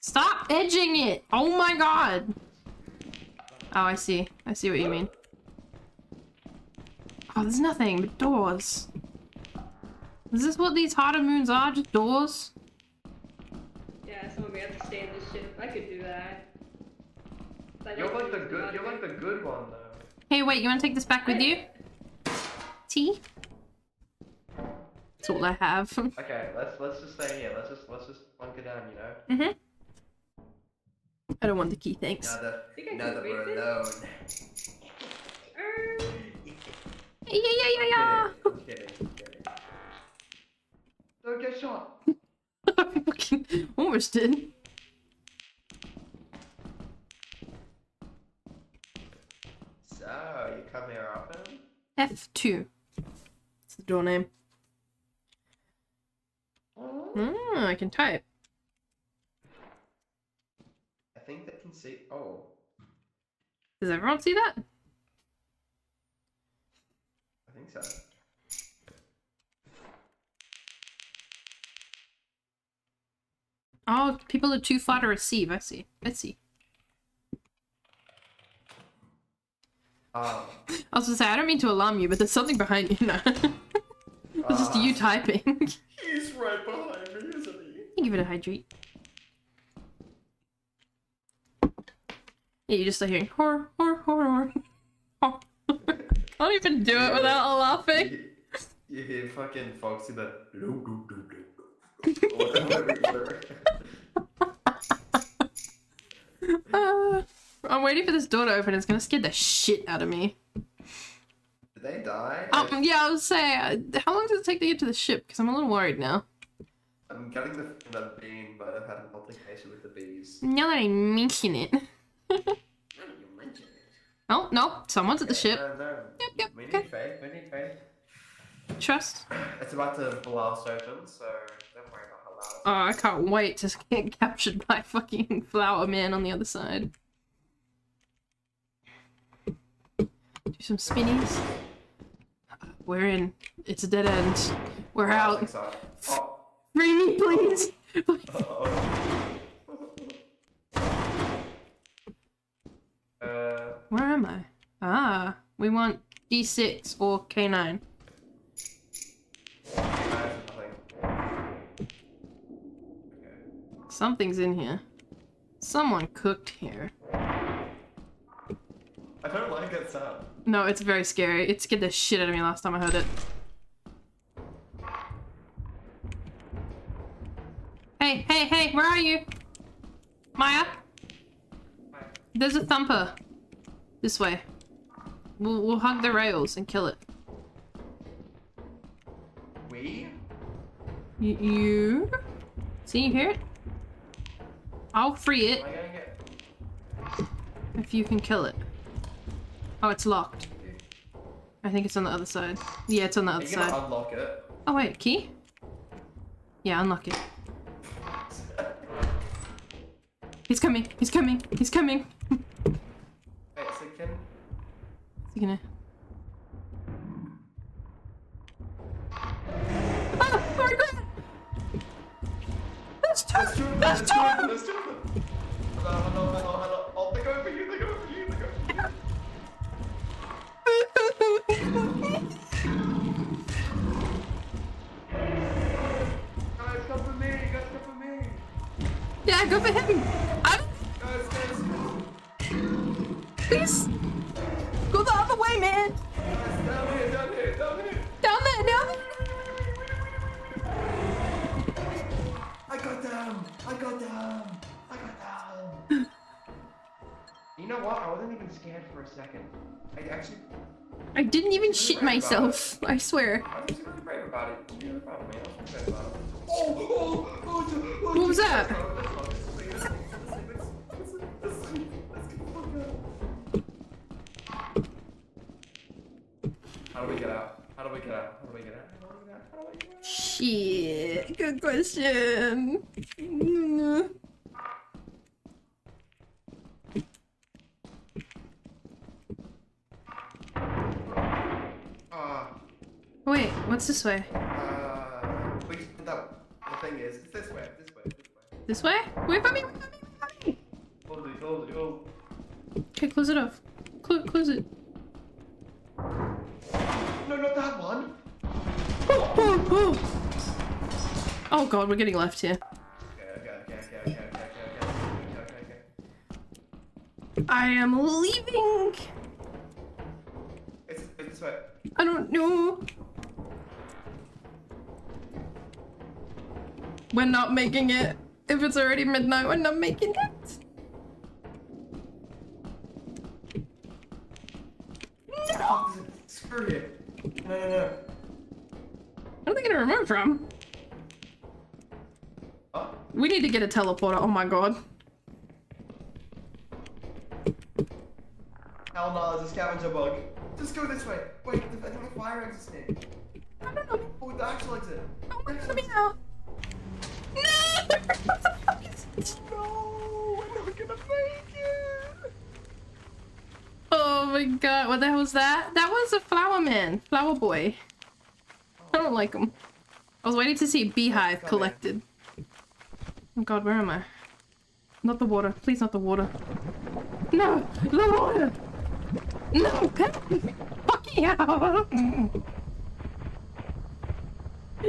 Stop edging it! Oh my god! Oh, I see. I see what you mean. Oh, there's nothing but doors. Is this what these harder moons are? Just doors?
Yeah, some of me have to stay in this ship. I could do that. I
You're like the good. You're like the good one, though.
Hey, wait, you wanna take this back with you? Tea? That's all I have.
Okay, let's let's just stay here. Let's just let's just hunker down. You know.
mm-hmm. I don't want the key, thanks.
Now that
Think I
now that we're
it?
alone.
Er,
Yeah, yeah, yeah, yeah,
I'm kidding. I'm kidding. Don't get shot.
I fucking almost did.
So you come here often?
F2. It's the door name. Oh, I can type.
I think they can see. Oh,
Does everyone see that?
I think so.
Oh, people are too far to receive. I see. I see.
Um,
I was gonna say, I don't mean to alarm you, but there's something behind you now. it's just you typing.
he's right behind me, isn't he?
You Give it a hydrate. Yeah, you just start hearing horror, horror, horror, horror. I don't even do it without laughing.
You, you hear fucking Foxy that. Whatever, whatever.
Uh, I'm waiting for this door to open. It's gonna scare the shit out of me.
Did they die?
Um, yeah, I was saying, uh, how long does it take to get to the ship? Because I'm a little worried now.
I'm getting the the bean, but I've had an altercation with the bees.
Now that I mention it. Oh, no, someone's at the ship.
No, no.
Yep, yep,
We
okay.
faith. We need faith.
Trust.
It's about to blast open, so don't worry about how loud.
Oh, I can't wait to get captured by fucking Flower Man on the other side. Do some spinnies. We're in. It's a dead end. We're out.
Oh,
Free me, please.
uh-oh. Uh,
Where am I? Ah, we want D6 or K9.
I have. Okay.
Something's in here. Someone cooked here.
I don't like that sound.
No, it's very scary. It scared the shit out of me last time I heard it. Hey, hey, hey, where are you? Maya? There's a thumper. This way. We'll, we'll hug the rails and kill it.
We?
Y you? See, you hear it? I'll free it
Am I getting it?
if you can kill it. Oh, it's locked. I think it's on the other side. Yeah, it's on the other side.
unlock it?
Oh wait, key? Yeah, unlock it. He's coming, he's coming, he's coming.
Wait, so can...
Is he gonna... Ah! Oh my god! There's two!
There's two of them,
There's two
two
of
of them,
them!
there's two of them! Hello, hello, hello, hello. Oh, they're going for you, they're going for you,
yeah, go for him! I
Guys, guys, guys.
Please! Go the other way, man!
Down here, down here, down here.
Down there, down there!
I got down! I got down! I got down! you know what? I wasn't even scared for a second. I actually,
I didn't even shit myself. I swear. What was that?
How do we get out? How do we get out? How do we get out?
Shit, good question. Wait, what's this way?
Uh, wait, no, the thing is, it's this way, this way, this way.
This way? Wait for me, wait for me, wait for me!
Hold it, hold it, hold
Okay, close it off. Cl close it.
No, not that one!
Oh, oh, oh! Oh god, we're getting left here. I am leaving!
It's, it's this way.
I don't know. We're not making it. If it's already midnight, we're not making it.
Is- screw you. No, no, no.
What are they gonna remove from?
Oh,
We need to get a teleporter. Oh my god.
Hell no, there's a scavenger bug. Just go this way. Wait, I think the fire exit's here.
No, no, no.
Oh, the actual exit.
No, let me out.
No, no, we're not gonna make it.
Oh my god, what the hell was that? That was a flower man, flower boy. I don't like him. I was waiting to see beehive
in.
collected. Oh god, where am I? Not the water. Please not the water. No! The water! No! Fuck you!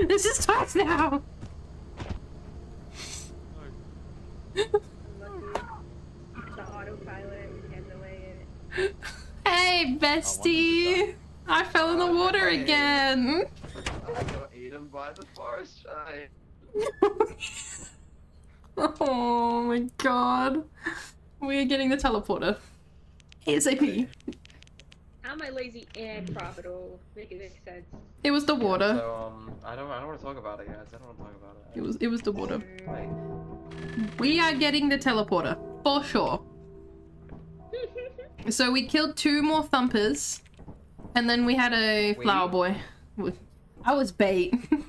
This is twice now!
Lucky. The autopilot and the way it.
Hey, bestie! I fell in the water
Hey.
again!
I got eaten by the forest giant.
oh my god. We're getting the teleporter. ASAP.
How am I lazy and profitable? Make it make sense.
It was the water.
So um, I don't, I don't want to talk about it, guys. I don't want to talk about it.
It was it was the water.
Like,
We are getting the teleporter. For sure. So we killed two more thumpers. And then we had a flower boy. I was bait. Did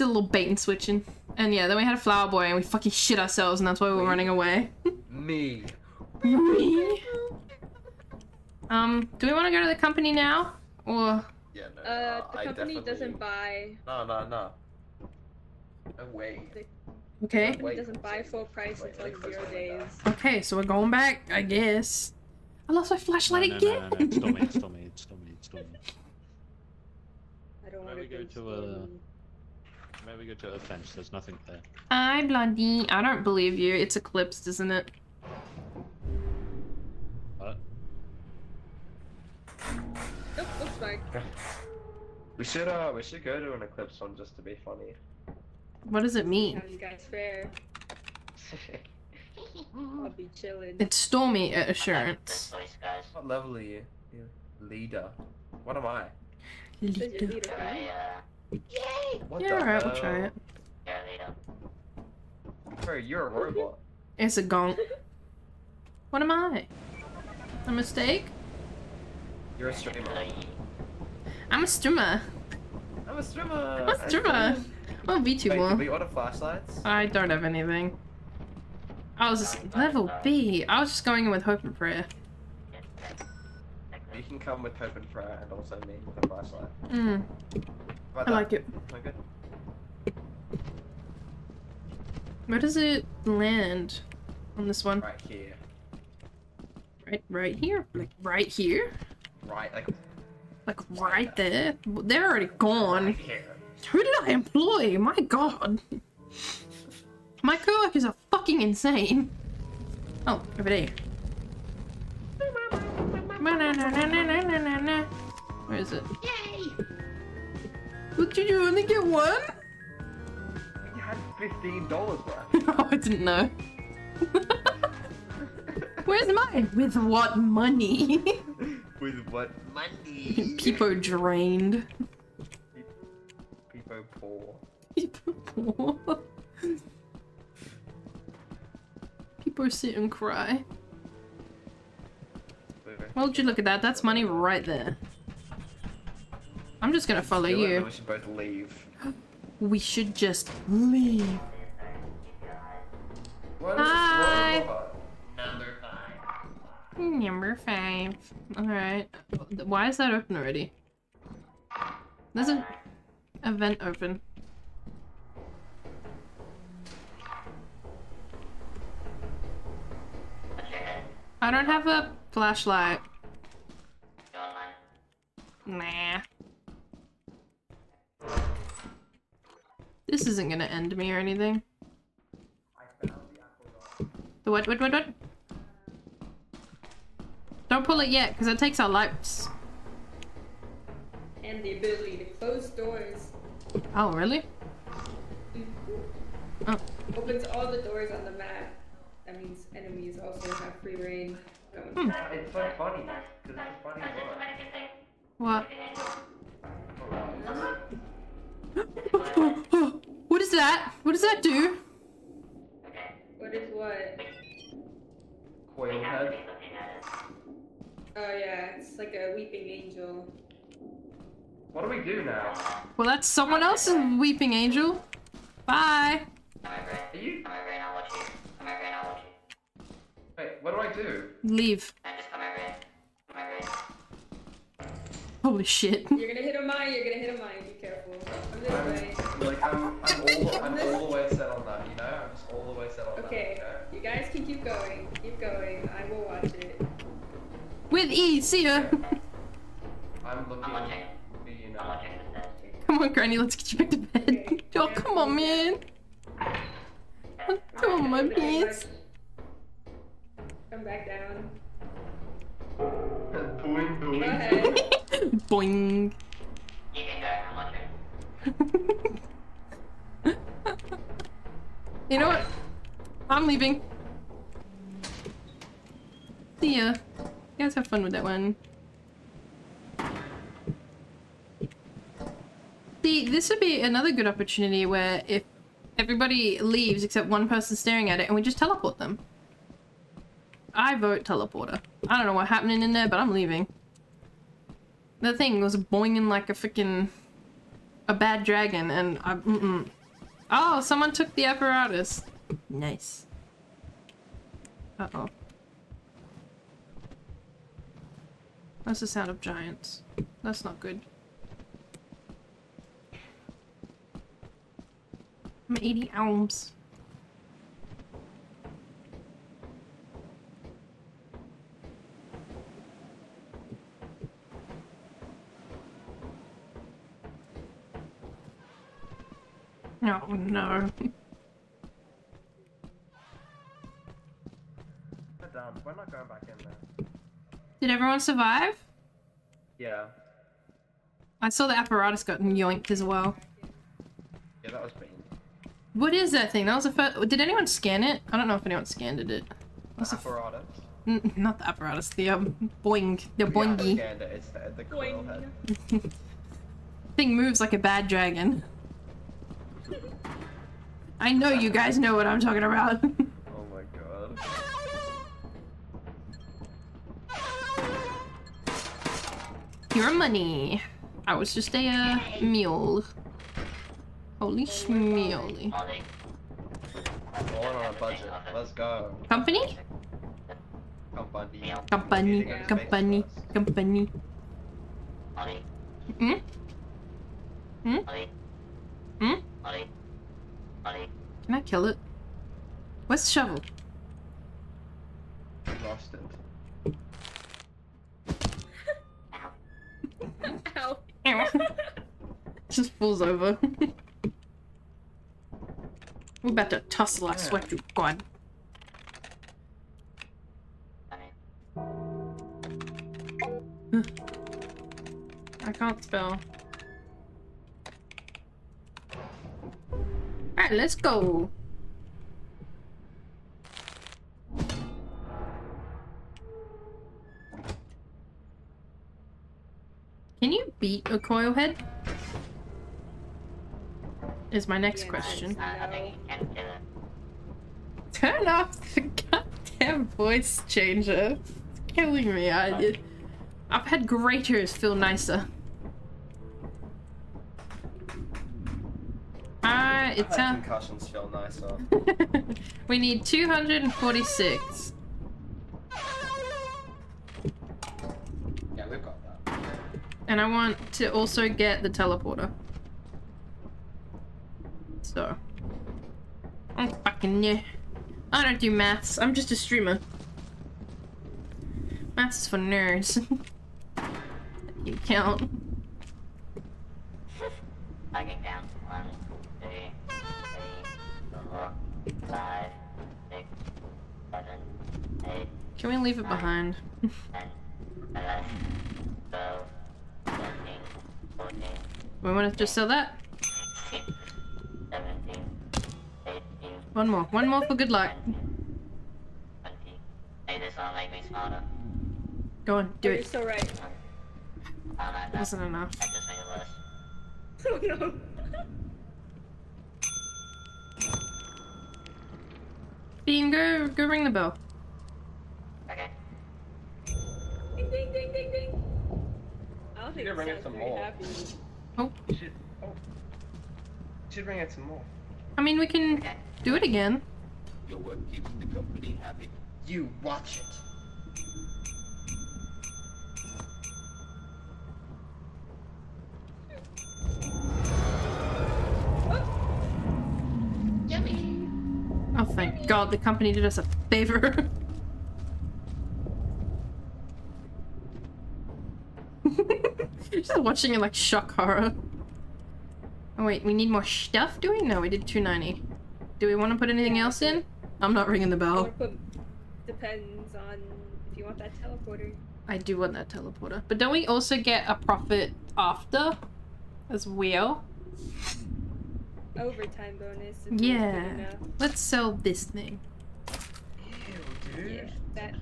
a little bait and switching. And yeah, then we had a flower boy and we fucking shit ourselves and that's why we were running away.
me.
Um, do we want to go to the company now? Or
Yeah, no.
Uh, the
I
company
definitely-
doesn't buy.
No, no, no. No way.
okay.
Company
Wait.
doesn't buy full price
Wait,
until
wait, wait,
zero days.
Okay, so we're going back, I guess. I lost my flashlight
no,
again.
no, no, no, it's still me, it's still me, it's still me, it's still me.
I don't want
Maybe
to
go to a- Maybe go to Offense, there's nothing there.
Hi, Blondie. I don't believe you. It's eclipsed, isn't it?
Nope, looks fine.
We should uh, we should go to an eclipse one just to be funny.
What does it mean?
How you guys fare? I'll be chilling.
It's stormy at
This
Assurance.
place, guys.
what level are you? you leader. What am I?
Says your
Leader.
leader,
You're
right?
a, uh,
What
Yeah, alright, we'll try it.
you're leader.
Bro, you're a robot.
It's a gonk. What am I? A mistake?
You're a streamer.
I'm a streamer.
I'm a streamer.
I'm a streamer. Oh,
Wait, can
VTuber.
we order flashlights?
I don't have anything. I was just level B. I was just going in with hope and prayer.
You can come with hope and prayer and also me with a flashlight.
Mm,
How about
I like it.
Okay.
Where does it land on this one?
Right here.
Right, right here? Like right here?
Right, like
Like right there? They're already gone.
right here.
Who did I employ? My god. My coworkers are fucking insane. Oh, over there. Where is it? Yay! What did you only get one?
You had fifteen dollars worth.
oh, I didn't know. Where's mine? With what money?
With what money?
People drained.
People poor.
People poor. People sit and cry. Well, would you look at that? That's money right there. I'm just gonna follow
Steal it,
you.
We should both leave.
We should just leave.
What is
Hi.
this robot?
Number five.
Number five. Alright. Why is that open already? There's an event open. I don't have a flashlight. Nah. This isn't gonna end me or anything. The what, what, what, what? Don't pull it yet, because it takes our lives.
And the ability to close doors.
Oh, really? Oh,
Opens all the doors on the map. That means enemies also have free reign.
Hmm.
It's so funny. Because it's a funny
what? what is that? What does that do?
What is what?
Coil head.
Oh yeah, it's like a weeping angel.
What do we do now?
Well, that's someone else's weeping angel. Bye.
Come over here.
Are you?
Come over here and I'll watch you. Come over here and I'll watch you.
Wait, what do I do?
Leave.
And just come over here. Come over here.
Holy shit.
You're gonna hit a mine, you're gonna hit a mine, be careful. I'm this.
I'm, like, I'm, I'm, all, I'm all the way set on that, you know? I'm just all the way set on that.
Okay,
that,
you guys can keep going. Keep going. I will watch it.
With E, see ya.
I'm looking
I'm
you
I'm
now.
watching the stairs too.
Come on, Granny, let's get you back to bed.
Okay.
Oh, come on, man. Come on, my pants.
Come back down.
Boing, boing.
Boing.
You can go. I'm watching. Eh?
You know what? I'm leaving. See ya. You guys have fun with that one. See, this would be another good opportunity where if everybody leaves except one person staring at it and we just teleport them. I vote teleporter. I don't know what's happening in there, but I'm leaving. The thing was boinging like a freaking a bad dragon, and I. Mm-mm. Oh, someone took the apparatus. Nice. Uh oh. That's the sound of giants. That's not good. I'm 80 alms. Oh no.
We're done. Um, we're not going back in.
Did everyone survive?
Yeah.
I saw the apparatus got yoinked as well.
Yeah, that was mean.
What is that thing? That was the first. Did anyone scan it? I don't know if anyone scanned it. What's the
Apparatus.
N- not the apparatus. The um boing. The
Yeah,
boingy
scanned it. It's the, the
Boing.
head.
thing moves like a bad dragon. I know you guys know what I'm talking about.
Oh my god.
Your money. I was just a uh, mule. Holy schmeoly.
Molly.
On a budget. Let's go.
Company?
Company.
Company.
Need to go to space
Company. Company. Hmm? Hmm? Hmm? Can I kill it? Where's the shovel?
Lost it.
Ow.
Just falls over. We're about to tussle, I swear to God. I can't spell. Alright, let's go. Can you beat a coil head? Is my next question.
I, I think you can do it.
Turn off the goddamn voice changer. It's killing me. I, I've had graters feel nicer. Ah, it's
Had
uh,
concussions feel nicer.
we need 246.
Yeah, we've got that.
And I want to also get the teleporter. So. I'm fucking yeah. I don't do maths. I'm just a streamer. Maths is for nerds. you count.
I can count. One, two, three, four, five, six, seven, eight,
Can we leave it behind?
ten, eleven, twelve, thirteen, fourteen,
we want to just sell that? One more. One more for good luck.
Hey, this will make me smarter.
Go on, do it.
You're so right.
That,
Wasn't enough.
that just made it worse.
Oh no.
Bean, go, go ring the bell.
Okay.
Ding ding ding ding ding. I don't think
Should bring it some more.
happy.
Oh,
Should, oh. Should bring it some more.
I mean, we can
Okay.
do it again.
Your work keeps the company happy.
You watch it.
Oh, thank God, the company did us a favor. You're just watching it like shock horror. Oh wait, we need more stuff, do we? No, we did 290. Do we want to put anything else in? I'm not ringing the bell.
put- depends on if you want that teleporter.
I do want that teleporter. But don't we also get a profit after? As well?
Overtime bonus. If it's good
Yeah. Let's sell this thing.
Ew, dude.
Yeah. That.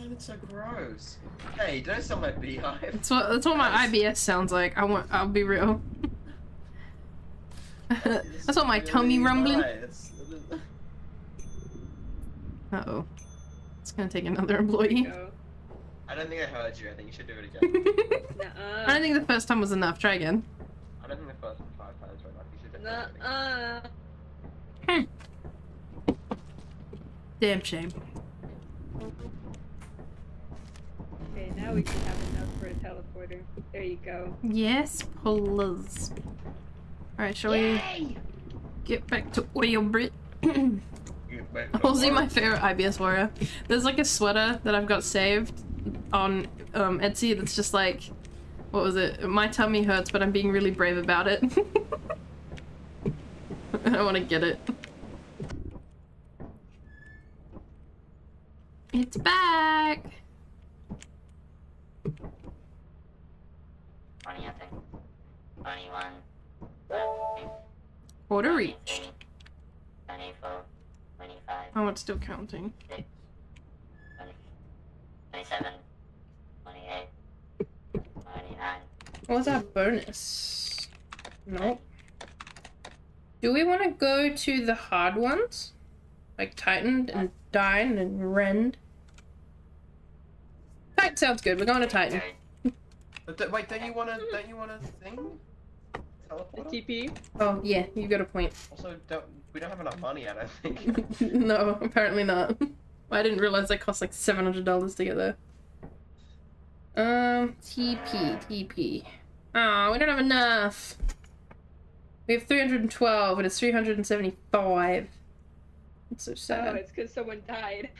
That sounded so gross. Hey, don't sell my beehive.
That's what that's what my IBS sounds like. I want I'll be real. that's what my tummy rumbling. Uh oh. It's gonna take another employee.
I don't think I heard you. I think you should do it again.
Nuh-uh.
I don't think the first time was enough. Try again.
I don't think the first five times were enough. You should definitely do it again.
Nuh-uh.
Damn shame.
Okay, now we can have enough for a teleporter. There you go.
Yes, please. Alright, shall we get back to oil Brit?
You went for
I'll see my favorite IBS warrior. There's like a sweater that I've got saved on um, Etsy that's just like, what was it? My tummy hurts, but I'm being really brave about it. I want to get it. It's back!
Twenty, I think. Twenty-one. Twenty,
Order reached. Oh, it's still counting.
Six. Twenty-seven. Twenty-eight. Twenty-nine.
What was our bonus? Nope. Do we want to go to the hard ones? Like Titan and Dine and Rend? Titan sounds good. We're going to Titan.
Okay.
But th- wait, don't you wanna? Don't you wanna thing?
The
Teleporter?
TP.
Oh, yeah, you got a point.
Also, don't we don't have enough money? I don't think.
no, apparently not. I didn't realize they cost like $700 to get there. Um, TP, TP. Oh, we don't have enough. We have 312 and it's 375. It's so sad.
Oh, it's because someone died.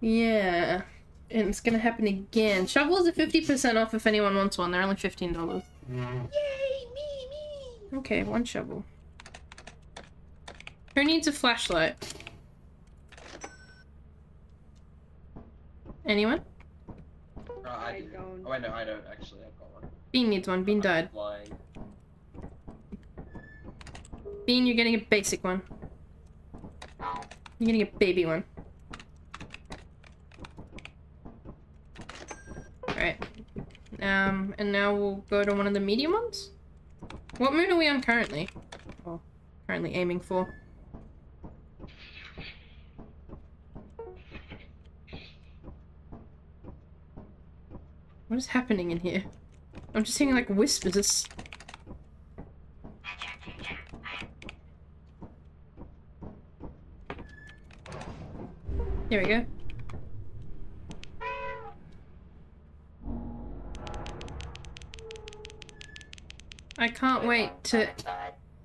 Yeah. And it's gonna happen again. Shovels are 50% off if anyone wants one. They're only $15.
Yay, me, me.
Okay, one shovel. Who needs a flashlight? Anyone?
Uh, oh, I,
I
do.
don't.
Oh, wait, no, I don't actually. I've got one.
Bean needs one. Bean
I'm
died.
Flying.
Bean, you're getting a basic one. You're getting a baby one. Alright. Um, and now we'll go to one of the medium ones? What moon are we on currently? Oh, currently aiming for. What is happening in here? I'm just hearing like whispers. It's... There we go. I can't wait to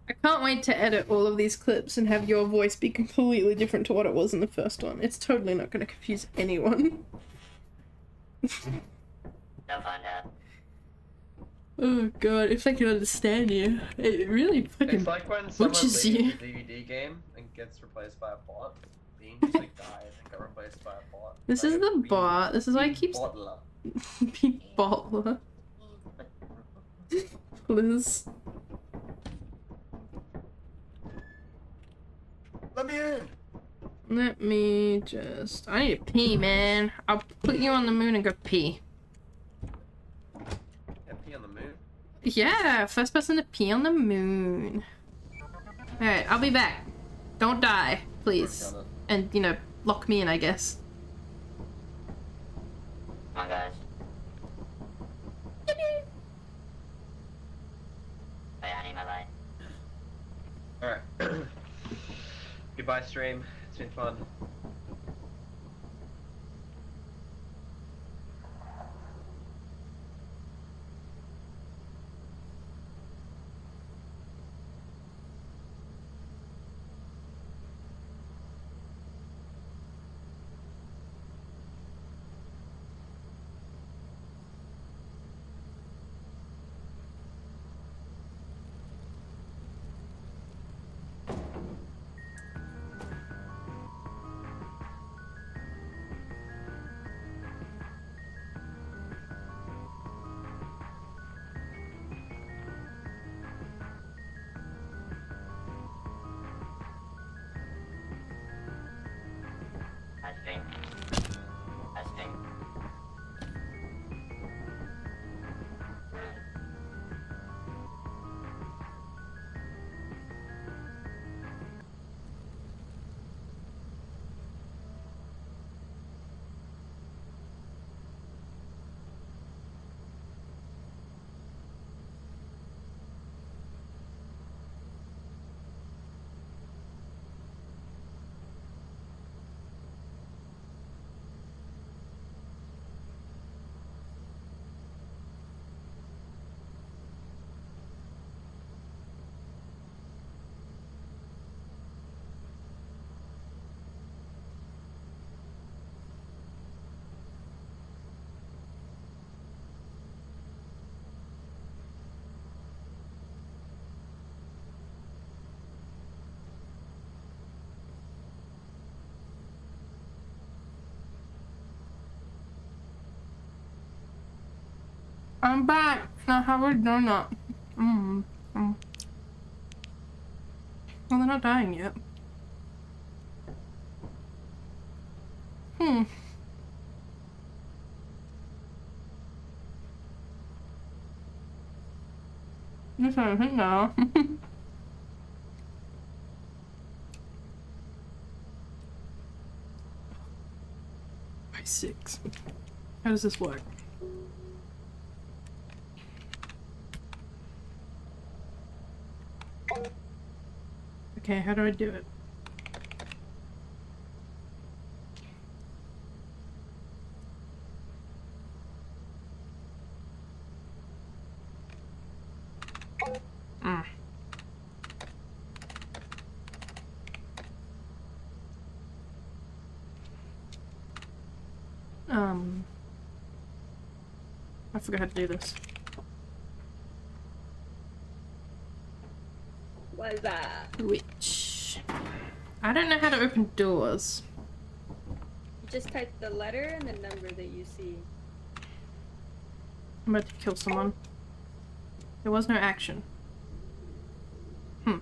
I can't wait to edit all of these clips and have your voice be completely different to what it was in the first one. It's totally not going to confuse anyone.
They'll find out.
Oh god, if they can understand you, it really fucking.
It's like when someone leaves
you.
the DVD game and gets replaced by a bot. Bean just like dies and got replaced by a bot.
This
Like
is the bot. This is why I
Bean
keep
bottler.
being bottler. Liz.
Let me in.
Let me just. I need to pee, man. I'll put you on the moon and go pee.
Yeah, pee on the moon.
Yeah, first person to pee on the moon. Alright, I'll be back. Don't die, please.
Work on it.
And, you know, lock me in, I guess.
Come on, guys.
Alright. Goodbye, stream. It's been fun.
I'm back. I have a donut. Mm. mm. Well, they're not dying yet. Hmm. Trying to think now. By six. How does this work? Okay, how do I do it? Mm. Um, I forgot how to do this.
What is that?
Which I don't know how to open doors.
You just type the letter and the number that you see.
I'm about to kill someone. There was no action. Hmm.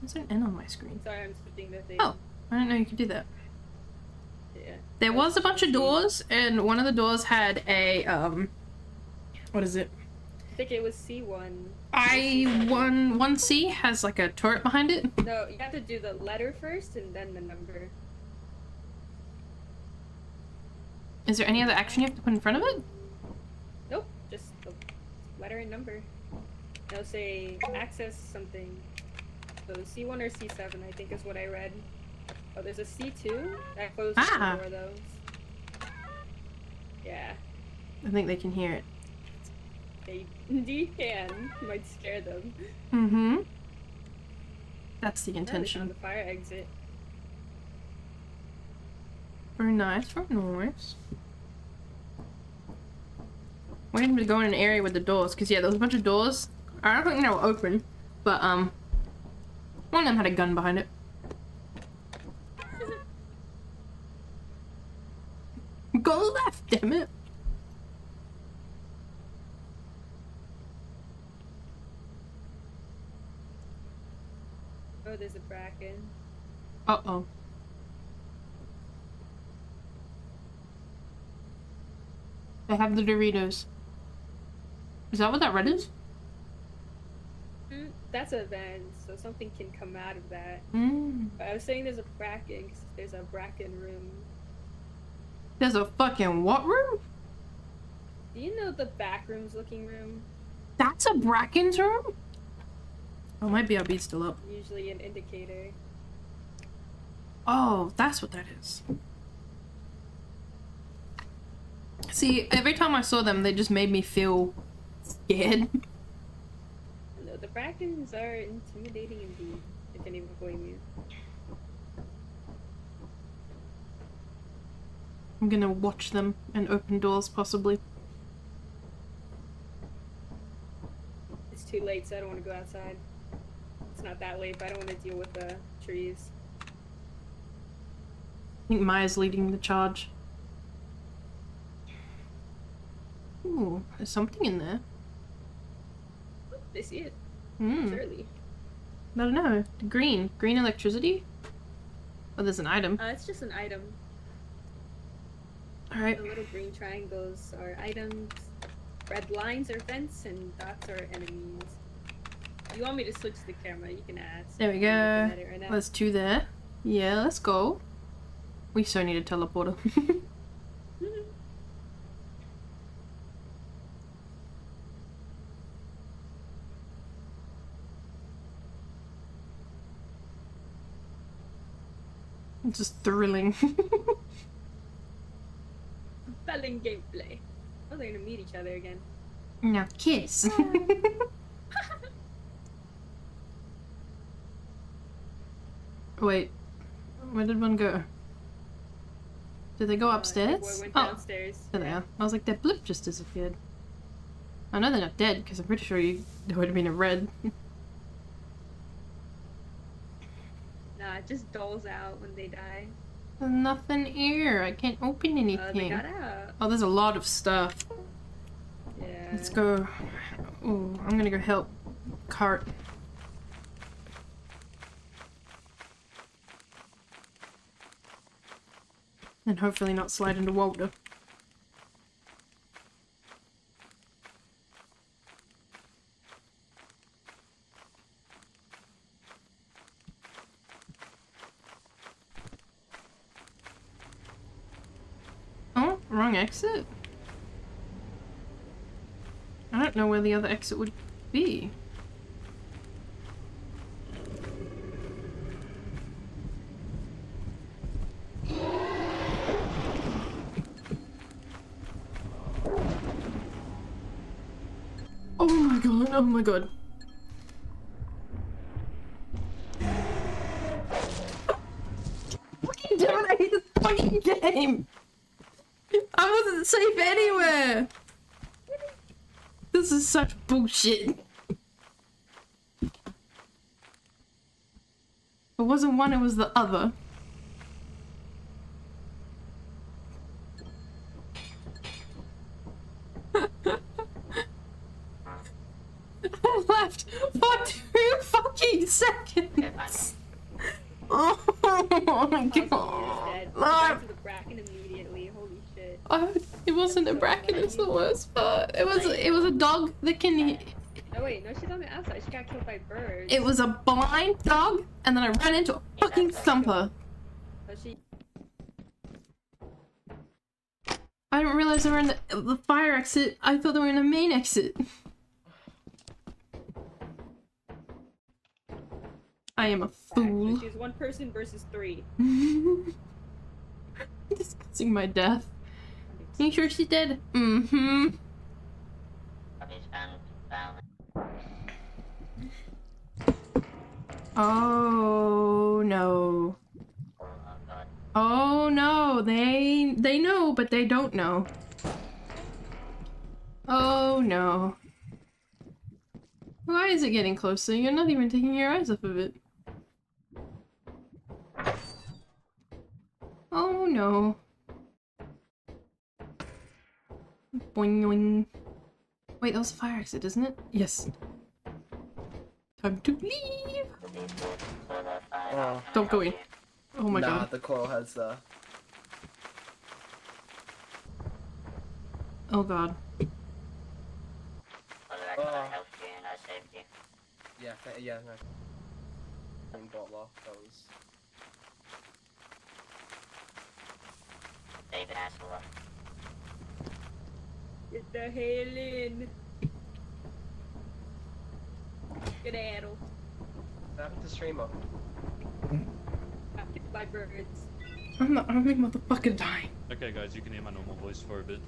There's an N on my screen.
Sorry, I'm the thing.
Oh, I didn't know you could do that.
Yeah.
There was a bunch of doors, and one of the doors had a um. What is it?
I think it was C1.
I one one C has like a turret behind it.
No, you have to do the letter first and then the number.
Is there any other action you have to put in front of it?
Nope, just the letter and number. It'll say access something. So C1 or C7, I think is what I read. Oh, there's a C2 that closes
Ah.
more of those. Yeah,
I think they can hear it.
They indeed can. Might scare them.
Mm-hmm. That's the intention.
the fire exit.
Very nice, very nice. We need to go in an area with the doors, because yeah, there was a bunch of doors. I don't think they were open, but um, one of them had a gun behind it. Go left, damn it!
Oh, there's a bracken.
Uh oh. I have the Doritos. Is that what that red is?
Mm, that's a vent, so something can come out of that.
Mm.
But I was saying there's a bracken 'cause there's a bracken room.
There's a fucking what room?
Do you know the back rooms looking room?
That's a Bracken's room? Oh, my BRB's still up.
Usually an indicator.
Oh, that's what that is. See, every time I saw them, they just made me feel scared.
No, the Brackens are intimidating indeed. I can't even blame you.
I'm gonna watch them and open doors, possibly.
It's too late, so I don't want to go outside. It's not that late, but I don't want to deal with the trees.
I think Maya's leading the charge. Ooh, there's something in there.
They see it,
Hmm.
surely.
I don't know. Green. Green electricity? Oh, there's an item.
Uh, it's just an item.
Alright.
The little green triangles are items. Red lines are vents, and dots are enemies. If you want me to switch the camera, you can ask.
There we go.
looking at right now.
There's two there. Yeah, let's go. We so need a teleporter. It's just thrilling.
Compelling gameplay. Oh, they're gonna meet each other again.
now kiss. Wait, where did one go? Did they go
Uh,
upstairs? Oh,
downstairs.
there they are. I was like, their blip just disappeared. I know they're not dead because I'm pretty sure you they would have been a red.
Nah, it just doles out when they die.
There's nothing here. I can't open
Uh, they
anything.
got out.
oh, there's a lot of stuff.
Yeah.
Let's go. Oh, I'm gonna go help Cart. And hopefully not slide into water. Oh, wrong exit? I don't know where the other exit would be. God, oh my god. Fucking damn it, I hate this fucking game! I wasn't safe anywhere! This is such bullshit. It wasn't one, it was the other. I left for two fucking seconds. Oh my god.
is dead. Back to the bracken immediately. Holy shit.
Oh, it wasn't a bracken, it's the worst part. It was it was a dog that can
Oh wait, no, she's on the outside. She got killed by birds.
it was a blind dog and then I ran into a fucking thumper.
She.
I didn't realize they were in the, the fire exit. I thought they were in the main exit. I am a fool.
She's one person versus three.
Discussing my death. Are you sure she's dead? Mm-hmm.
Puppies found, found.
Oh no.
Oh.
Oh no. They they know, but they don't know. Oh no. Why is it getting closer? You're not even taking your eyes off of it. Oh no. Boing boing. Wait, that was a fire exit, isn't it? Yes. Time to leave!
Oh,
Don't go in. Oh my
nah,
god.
the coral has the.
Oh god.
Whether I could
Oh.
have helped you and I saved you.
Yeah, yeah, no. In bottle off, that was.
David Hasselhoff.
Get the hell in. Good arrow.
What happened to streamer?
by birds.
I'm the only motherfucking dying.
Okay, guys, you can hear my normal voice for a bit.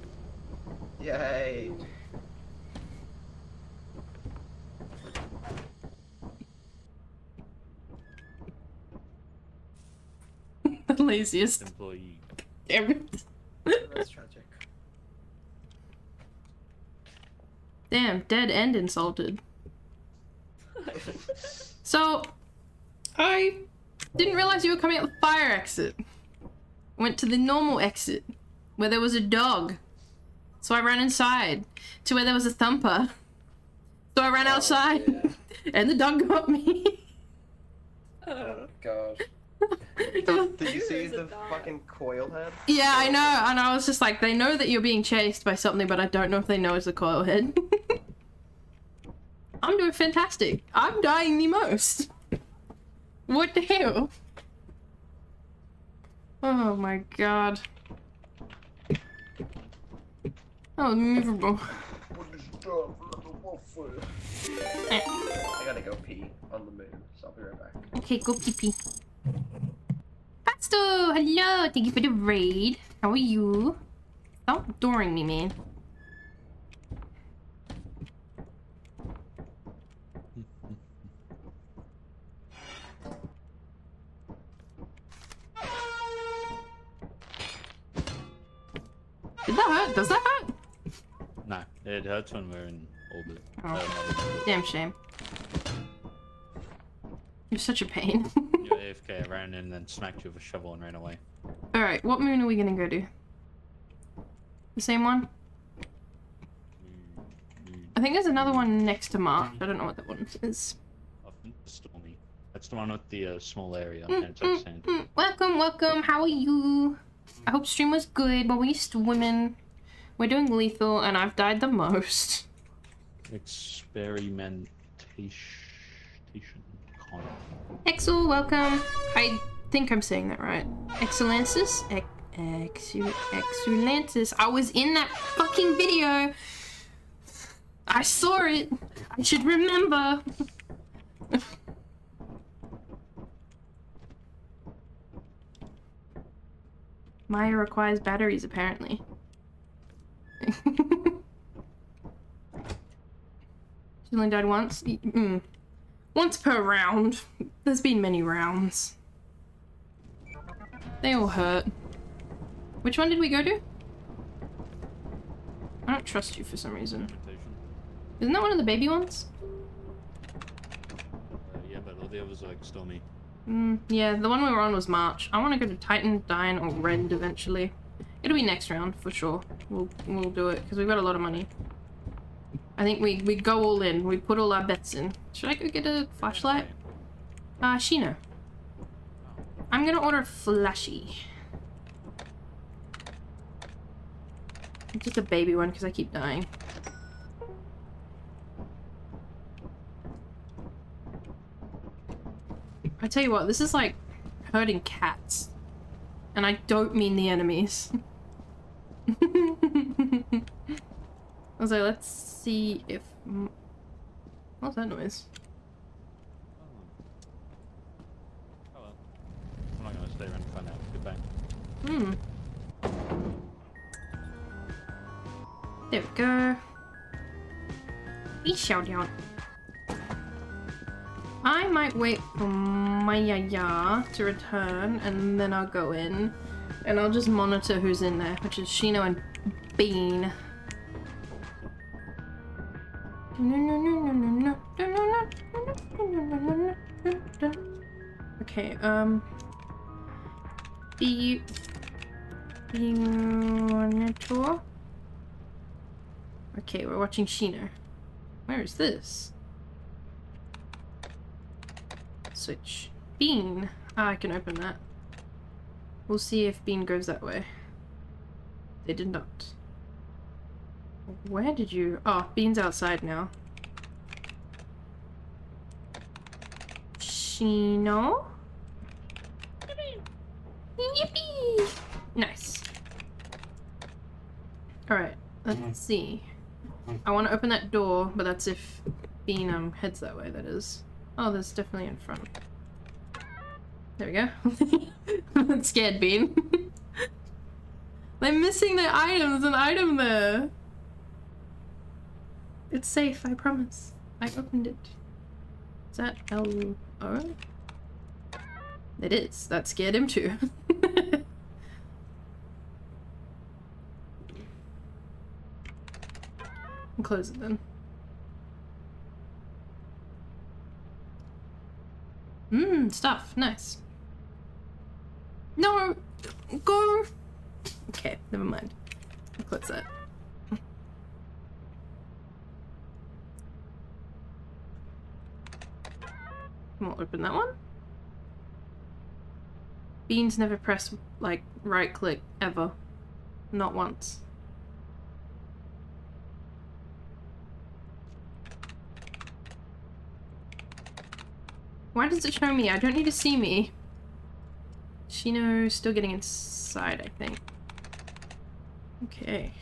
Yay.
the laziest.
Employee.
Damn it.
That's tragic.
Damn, dead and insulted. So, I didn't realize you were coming out the fire exit. Went to the normal exit, where there was a dog. So I ran inside to where there was a thumper. So I ran oh, outside,
yeah.
and the dog got me.
Oh god.
Yeah,
Did you see the fucking coil head?
Yeah, I know, and I was just like, they know that you're being chased by something, but I don't know if they know it's a coil head. I'm doing fantastic. I'm dying the most. What the hell? Oh my god. That was miserable. Eh,
I gotta go pee on the moon, so I'll be right back.
Okay, go pee pee. Pasto, hello. Thank you for the raid. How are you? Stop adoring me, man. Did that hurt? Does that hurt?
No, it hurts when we're in orbit.
Oh.
Not in orbit.
Damn shame. You're such a pain.
You're AFK, I ran in and then smacked you with a shovel and ran away.
Alright, what moon are we gonna go to? The same one? I think there's another one next to March. I don't know what that one is.
Stormy. That's the one with the uh, small area
Mm,
and it's like sand.
Mm, welcome, welcome. How are you? I hope stream was good, but we swimming. We're doing lethal, and I've died the most.
Experimentation.
Exel, welcome. I think I'm saying that right. Excellensis? Ex. I was in that fucking video. I saw it. I should remember. Maya requires batteries, apparently. she only died once? Mm. Once per round. There's been many rounds. They all hurt. Which one did we go to? I don't trust you for some reason. Isn't that one of the baby ones?
Uh, yeah, but all the others are like Stormy.
Mm, yeah, the one we were on was March. I want to go to Titan, Dine, or Rend eventually. It'll be next round for sure. We'll we'll do it because we've got a lot of money. I think we we go all in. We put all our bets in. Should I go get a flashlight? Uh, Sheena. I'm gonna order flashy. Just a baby one because I keep dying. I tell you what, this is like hurting cats. And I don't mean the enemies. I was like, let's see if... What's that noise?
Oh well. I'm not gonna stay around and find out. Goodbye.
Hmm. There we go. We shall down. I might wait for Maya to return and then I'll go in. And I'll just monitor who's in there, which is Shino and Bean. Okay, um... The. Monitor? Okay, we're watching Sheena. Where is this? Switch. Bean! Ah, I can open that. We'll see if Bean goes that way. They did not. Where did you... Oh, Bean's outside now. Shino? Yippee! Nice. Alright, let's see. I want to open that door, but that's if Bean um, heads that way, that is. Oh, there's definitely in front. There we go. Scared bean. They're missing their item. There's an item there. It's safe, I promise. I opened it. Is that L O? It is. That scared him too. I'll close it then. Mmm, stuff. Nice. No! Go! Okay, never mind. I'll close that. We'll open that one. Beans never press, like, right click, ever. Not once. Why does it show me? I don't need to see me. Shino still getting inside, I think. Okay.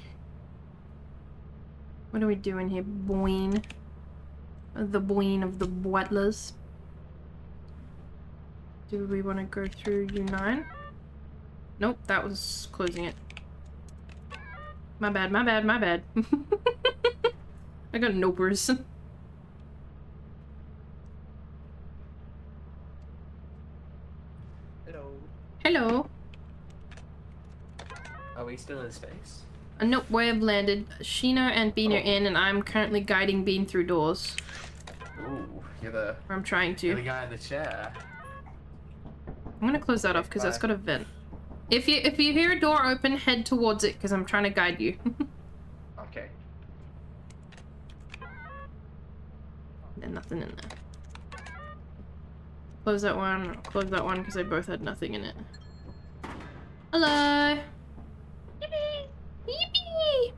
What are we doing here, boing? The boing of the Bwettlers. Do we want to go through U9? Nope, that was closing it. My bad, my bad, my bad. I got nopers.
Hello.
Hello.
Are we still in space?
Uh, nope, we have landed. Sheena and Bean are in, and I'm currently guiding Bean through doors.
Ooh, you're the,
I'm trying
you're the guy in the chair.
I'm gonna close that off because that's got a vent. If you if you hear a door open, head towards it because I'm trying to guide you.
Okay.
and nothing in there. Close that one. Close that one because they both had nothing in it. Hello. Yippee! Yippee!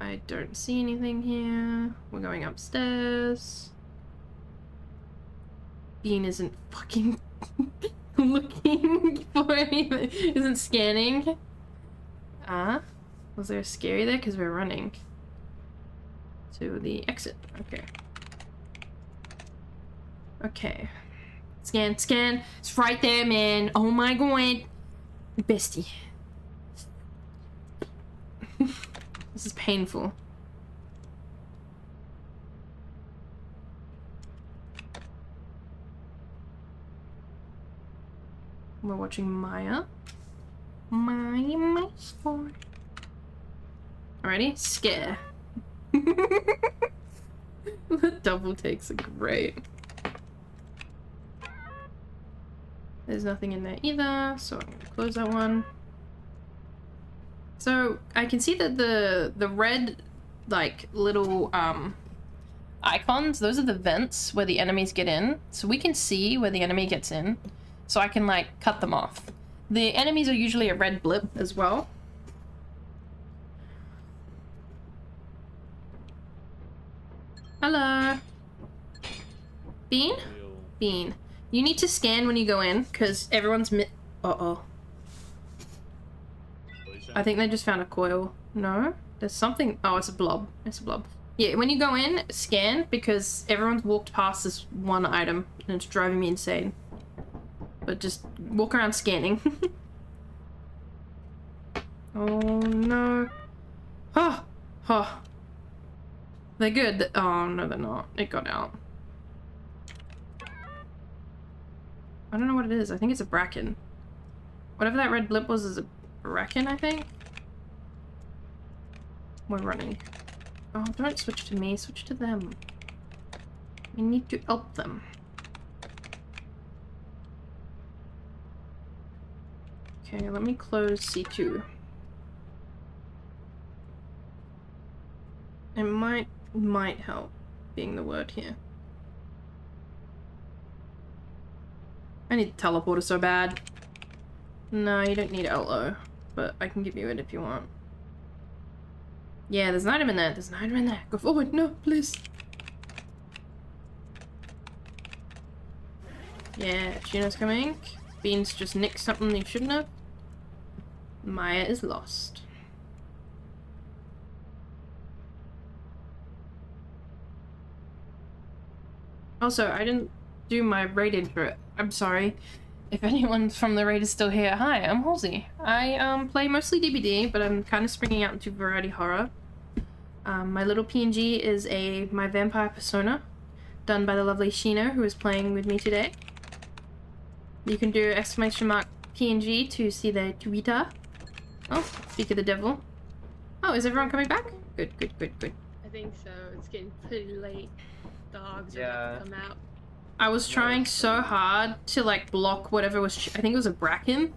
I don't see anything here. We're going upstairs. Bean isn't fucking looking for anything. Isn't scanning. Ah. Was there a scary there? Because we're running. To the exit. Okay. Okay. Scan, scan. It's right there, man. Oh my god. Bestie. this is painful. We're watching Maya. My my sport. Alrighty, scare. the double takes are great. There's nothing in there either, so I'm gonna close that one. So I can see that the the red like little um icons, those are the vents where the enemies get in. So we can see where the enemy gets in. So I can like cut them off. The enemies are usually a red blip as well. Hello. Bean? Bean. You need to scan when you go in, because everyone's mi- Uh-oh. I think they just found a coil. No? There's something- Oh, it's a blob. It's a blob. Yeah, when you go in, scan, because everyone's walked past this one item, and it's driving me insane. But just walk around scanning. oh, no. Oh! Oh. They're good. Oh, no, they're not. It got out. I don't know what it is. I think it's a bracken. Whatever that red blip was is a bracken, I think. We're running. Oh, don't switch to me. Switch to them. We need to help them. Okay, let me close C2. It might might help being the word here. I need the teleporter so bad. No, you don't need LO, but I can give you it if you want. Yeah, there's an item in there. There's an item in there. Go forward. No, please. Yeah, Shino's coming. Beans just nicked something he shouldn't have. Maya is lost. Also, I didn't do my raid intro. I'm sorry. If anyone from the raid is still here, hi, I'm Hallzy. I um, play mostly DBD, but I'm kind of springing out into variety horror. Um, my little PNG is a my vampire persona, done by the lovely Shino, who is playing with me today. You can do exclamation mark PNG to see their Twitter. Oh, speak of the devil. Oh, is everyone coming back? Good, good, good, good.
I think so. It's getting pretty late. Dogs are
Yeah.
about to come out.
I was trying so hard to like block whatever was. I think it was a bracken.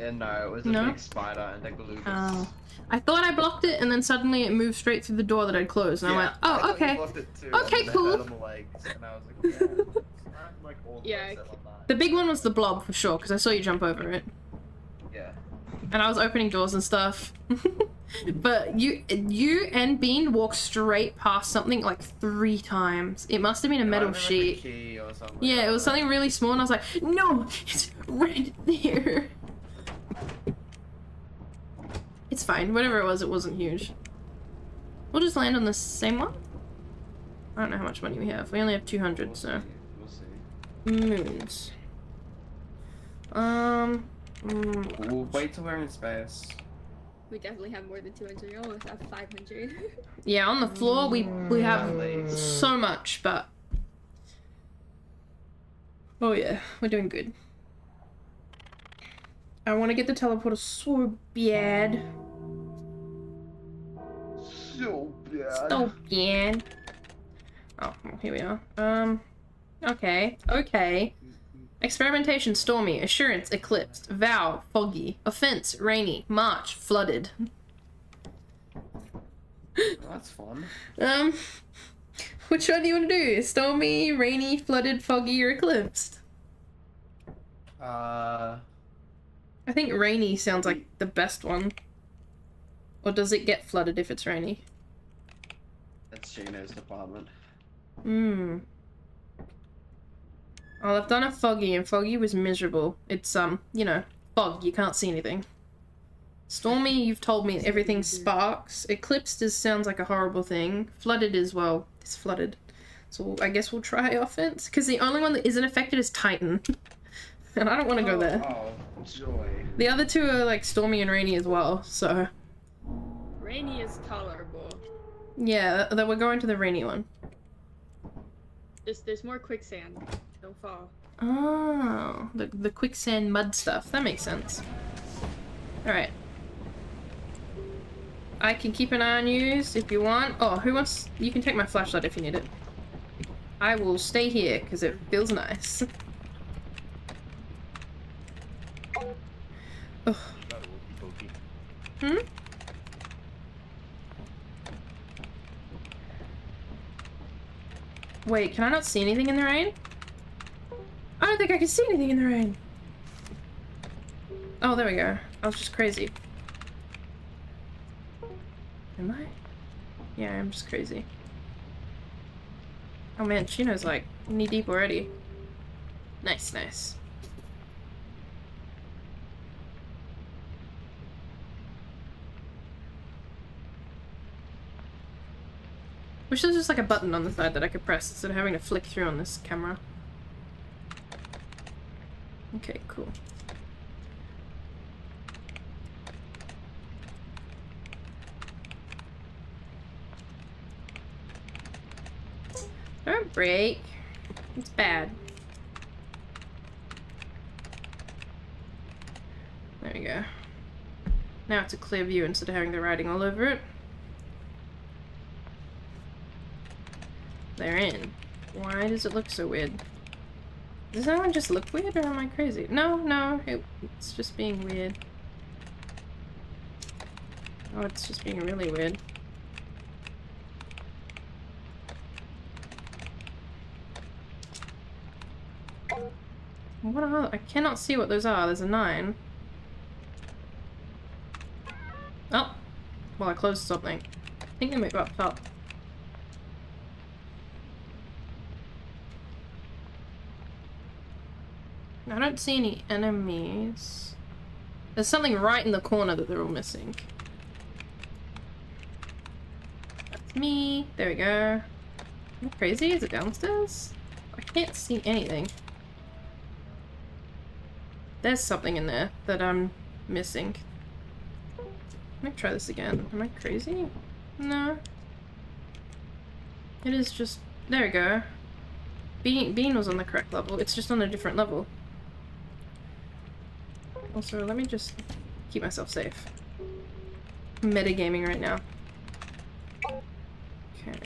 Uh, no, it was a
No?
big spider and a galoogus.
Oh. I thought I blocked it, and then suddenly it moved straight through the door that I'd closed, and I went, "Oh,
thought you
okay."
it too,
Okay,
and
cool.
it had on the legs, and I was like, yeah, like all the
Yeah,
way set on that.
The big one was the blob for sure, because I saw you jump over it,
Yeah.
And I was opening doors and stuff. but you, you and Bean walked straight past something like three times. It must have been a metal
been, like, a
sheet.
key or something
Yeah, it was something really small, and I was like, "No, it's right there." It's fine. Whatever it was, it wasn't huge. We'll just land on the same one. I don't know how much money we have. We only have 200,
We'll
so.
We'll see.
Moons. Um. Mm,
We'll wait till we're in space.
We definitely have more than 200. We almost have 500.
yeah, on the floor we we have so much, but. Oh yeah, we're doing good. I want to get the teleporter so bad.
So bad.
So bad. Oh, well, here we are. Um. Okay. Okay. Experimentation stormy. Assurance eclipsed. Vow foggy. Offense rainy. March flooded.
That's fun.
Um, which one do you want to do? Stormy, rainy, flooded, foggy, or eclipsed?
Uh,
I think rainy sounds like the best one. Or does it get flooded if it's rainy?
that's Shino's department.
Hmm. Well, I've done a foggy, and foggy was miserable. It's, um, you know, fog, you can't see anything. Stormy, you've told me everything sparks. Eclipsed is, sounds like a horrible thing. Flooded is, well, it's flooded. So I guess we'll try offense. Because the only one that isn't affected is Titan. and I don't want to go there.
Oh, joy.
The other two are, like, Stormy and Rainy as well, so...
Rainy is tolerable.
Yeah, that we're going to the Rainy one.
There's, there's more quicksand. Don't fall.
Oh, the, the quicksand mud stuff. That makes sense. Alright. I can keep an eye on you if you want. Oh, who wants... You can take my flashlight if you need it. I will stay here because it feels nice. Ugh. Hmm? Wait, can I not see anything in the rain? I don't think I can see anything in the rain. Oh, there we go. I was just crazy. Am I? Yeah, I'm just crazy. Oh man, Chino's like knee deep already. Nice, nice. Wish there was just like a button on the side that I could press instead of having to flick through on this camera. Okay, cool. Don't break. It's bad. There we go. Now it's a clear view instead of having the writing all over it. They're in. Why does it look so weird? Does that one just look weird or am I crazy? No, no, it, it's just being weird. Oh, it's just being really weird. What are I cannot see what those are. There's a nine. Oh, well I closed something. I think they might go up top. I don't see any enemies. There's something right in the corner that they're all missing. That's me. There we go. Am I crazy? Is it downstairs? I can't see anything. There's something in there that I'm missing. Let me try this again. Am I crazy? No. It is just... There we go. Bean, Bean was on the correct level. It's just on a different level. Also, let me just keep myself safe. Metagaming right now. Okay.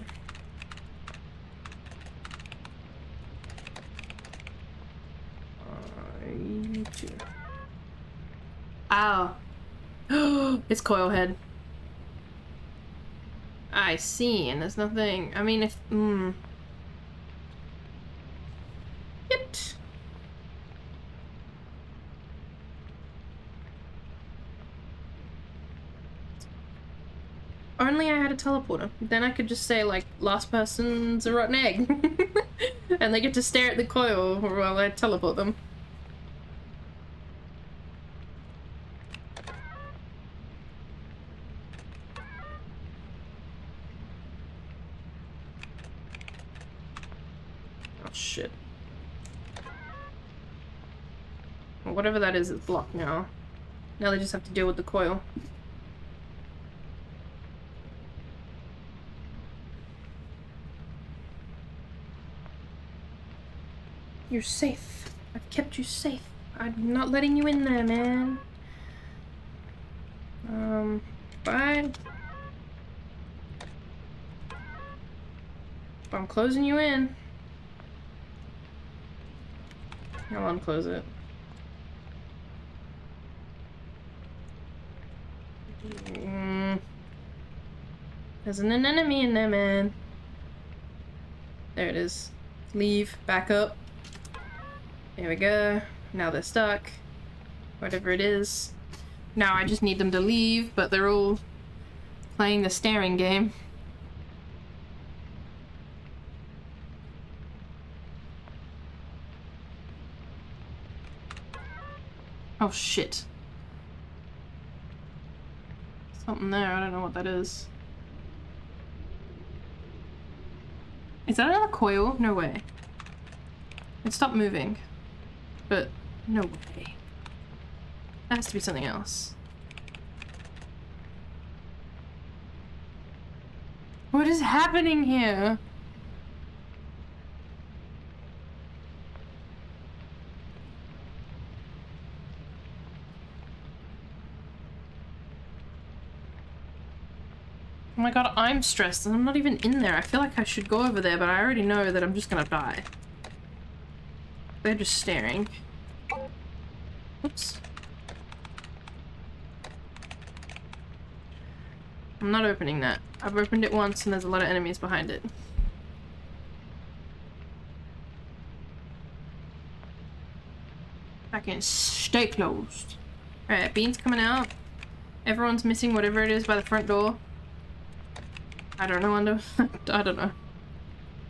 Ow. it's Coilhead. I see, and there's nothing. I mean, if. Mm. Yet. Only I had a teleporter. Then I could just say, like, last person's a rotten egg. and they get to stare at the coil while I teleport them. Oh shit. Whatever that is, it's blocked now. Now they just have to deal with the coil. You're safe. I've kept you safe. I'm not letting you in there, man. Um, bye. I'm closing you in. I'll unclose it. Mm. There's an enemy in there, man. There it is. Leave. Back up. There we go. Now they're stuck. Whatever it is. Now I just need them to leave, but they're all playing the staring game. Oh shit. Something there, I don't know what that is. Is that another coil? No way. It stopped moving. But no way. That has to be something else. What is happening here? Oh my god, I'm stressed and I'm not even in there. I feel like I should go over there, but I already know that I'm just gonna die. They're just staring. Oops. I'm not opening that. I've opened it once and there's a lot of enemies behind it. I can stay closed. Alright, Bean's coming out. Everyone's missing whatever it is by the front door. I don't know, under. I don't know.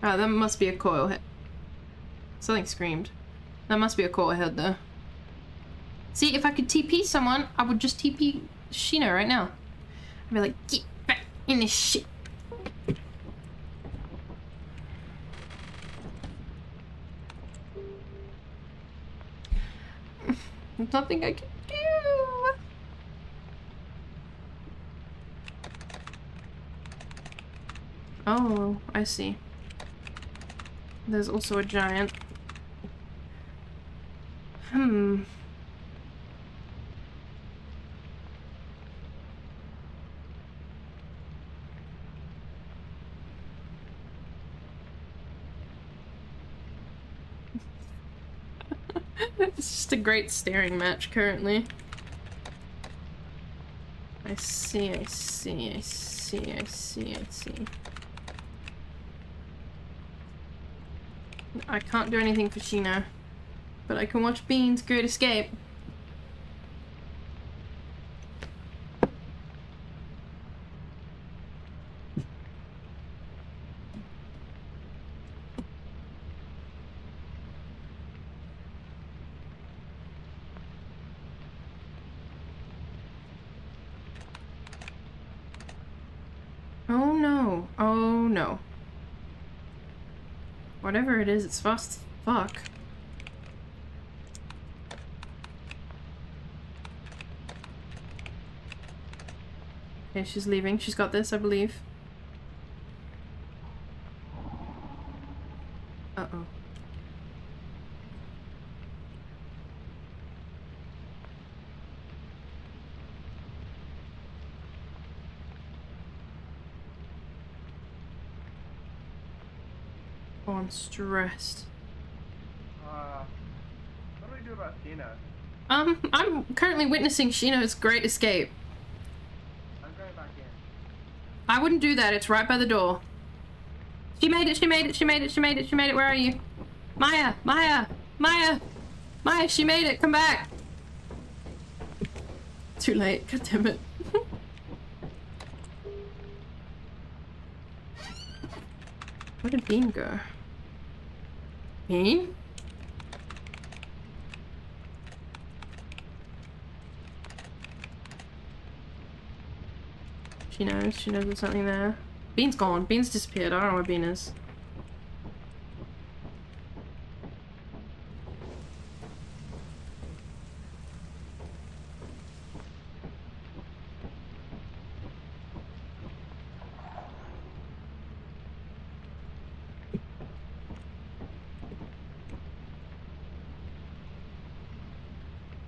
Oh, that must be a coil head. Something screamed. That must be a coil head, though. See, if I could TP someone, I would just TP Sheena right now. I'd be like, get back in this shit. There's nothing I can do. Oh, I see. There's also a giant. Hmm. it's just a great staring match currently. I see, I see, I see, I see, I see. I can't do anything for Sheena, but I can watch Bean's Great Escape. Oh no, oh no. Whatever it is, it's fast as fuck. Okay, she's leaving. She's got this, I believe. Uh-oh. Oh, I'm stressed.
Uh, what do we do about Tina?
Um, I'm currently witnessing Shino's great escape.
I'm going back in.
I wouldn't do that. It's right by the door. She made it. She made it. She made it. She made it. She made it. Where are you? Maya. Maya. Maya. Maya. She made it. Come back. Too late. God damn it. Where did Bean go? Bean? She knows. She knows there's something there. Bean's gone. Bean's disappeared. I don't know where Bean is.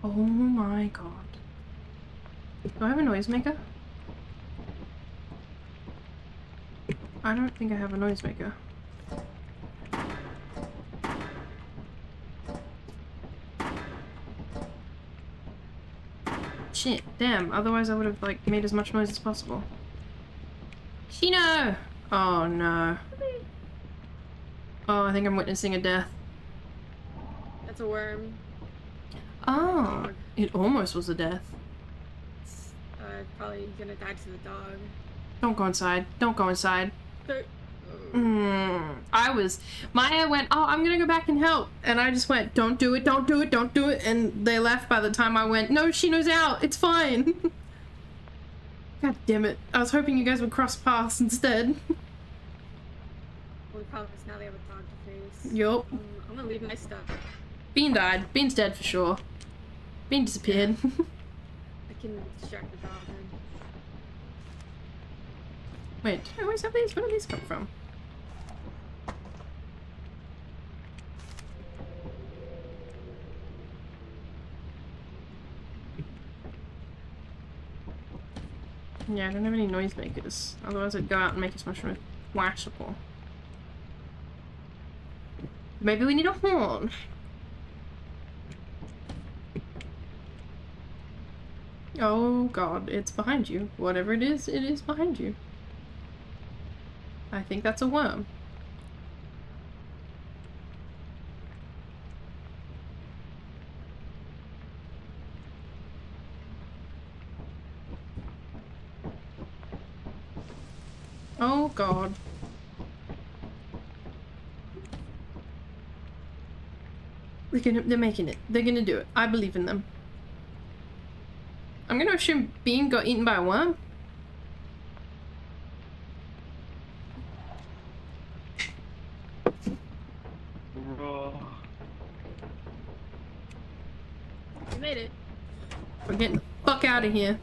Oh my god. Do I have a noisemaker? I don't think I have a noisemaker. Shit, damn, otherwise I would have like made as much noise as possible. Shino! Oh no. Oh, I think I'm witnessing a death.
That's a worm.
Oh, it almost was a death.
Uh, probably gonna die to the dog.
Don't go inside. Don't go inside. Mm, I was. Maya went, Oh, I'm gonna go back and help. And I just went, Don't do it, don't do it, don't do it. And they left by the time I went, No, she knows out. It's fine. God damn it. I was hoping you guys would cross paths instead.
Only problem is now they have a dog to face.
yup.
Um, I'm gonna leave my stuff.
Bean died. Bean's dead for sure. Bean disappeared.
I can distract the dog then.
Wait, I always have these? Where do these come from? Yeah, I don't have any noisemakers. Otherwise I'd go out and make as much noise as possible. Maybe we need a horn. Oh god, it's behind you. Whatever it is, it is behind you. I think that's a worm. Oh god. They're gonna they're making it. They're gonna do it. I believe in them. I'm gonna assume Bean got eaten by a worm.
You made it.
We're getting the fuck out of here.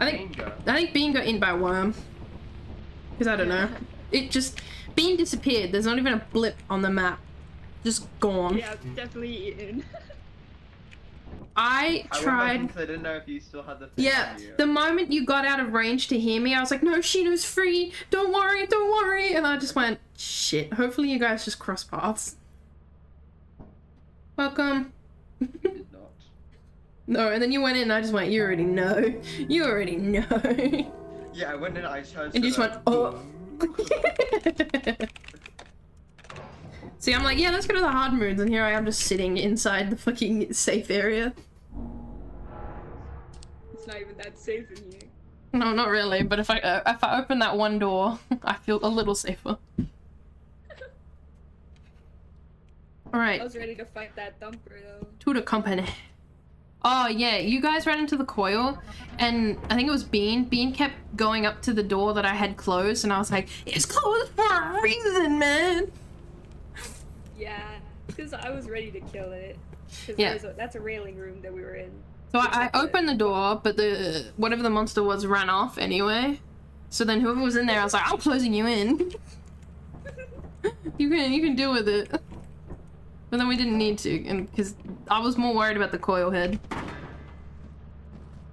I think? I think Bean got eaten by a worm. Because I don't know. It just Bean disappeared. There's not even a blip on the map. Just gone.
Yeah, definitely eaten.
I
I went back
tried.
because I didn't know if you still had the thing
Yeah,
you.
the moment you got out of range to hear me, I was like, no, Shino's free. Don't worry, don't worry. And I just went, shit. Hopefully you guys just cross paths. Welcome.
You did not.
No, and then you went in and I just went, you already know. You already know.
Yeah, I went in, I tried
And you just
to,
went, oh. See, I'm like, yeah, let's go to the hard moons, and here I am just sitting inside the fucking safe area.
It's not even that safe in here.
No, not really, but if I uh, if I open that one door, I feel a little safer. Alright.
I was ready to fight that thumper though.
to the company. Oh yeah, you guys ran into the coil, and I think it was Bean. Bean kept going up to the door that I had closed, and I was like, "It's closed for a reason, man."
Yeah, because I was ready to kill it.
Yeah.
a, that's a railing room that we were in.
So I, I opened the door, but the whatever the monster was ran off anyway. So then whoever was in there, I was like, I'm closing you in. you can you can deal with it. But then we didn't need to, and because I was more worried about the coil head.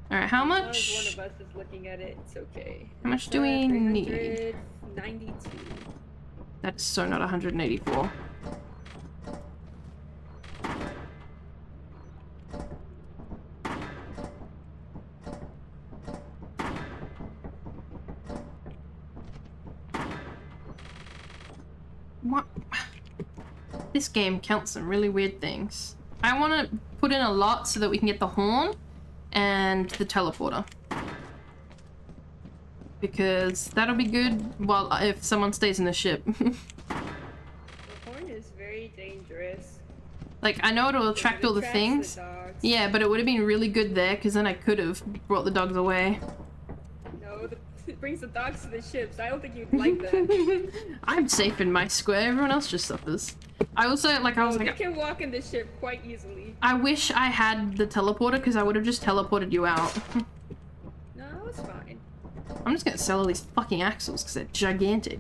All right, how
As long as
much?
one of us is looking at it, it's okay.
How much do we need?
392.
That's so not 184. This game counts some really weird things. I want to put in a lot so that we can get the horn and the teleporter. Because that'll be good while if someone stays in the ship.
The horn is very dangerous.
like I know it'll attract all the things.
The.
Yeah, but it would have been really good there because then I could have brought the dogs away.
No, the, it brings the dogs to the ships. I don't think you'd like that.
I'm safe in my square. Everyone else just suffers. I also like I oh, was
Oh,
like
can walk in the ship quite easily.
I wish I had the teleporter because I would have just teleported you out.
No, it's fine.
I'm just gonna sell all these fucking axles because they're gigantic.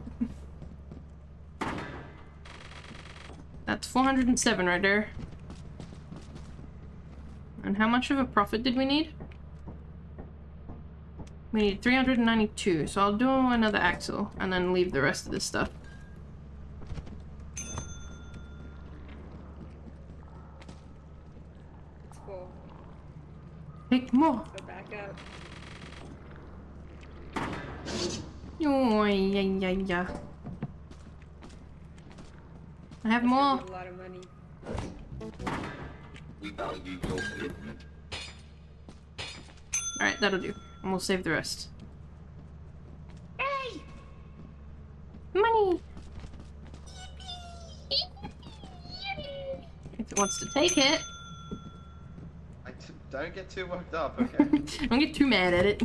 That's 407 right there. And how much of a profit did we need? We need 392, so I'll do another axle and then leave the rest of this stuff.
It's cool.
Take more.
Go back up.
Oh, yeah, yeah, yeah. I have
That's
more.
A lot of money.
We value your commitment.
Alright, that'll do. And we'll save the rest. Hey! Money! If it wants to take it.
I t- don't get too worked up, okay?
Don't get too mad at it.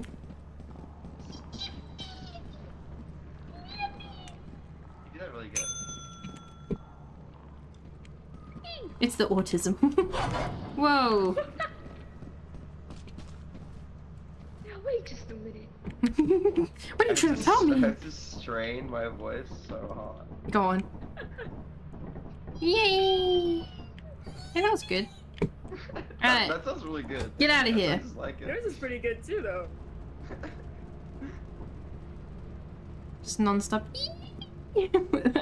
you don't really get.
It's the autism. Whoa!
Now wait just a minute.
what are you trying to tell
I have to strain my voice so hard.
Go on. Yay! Hey, that was good.
That,
Alright,
that sounds really good.
get out of
I
here.
just like it.
Yours is pretty good too, though.
Just non-stop.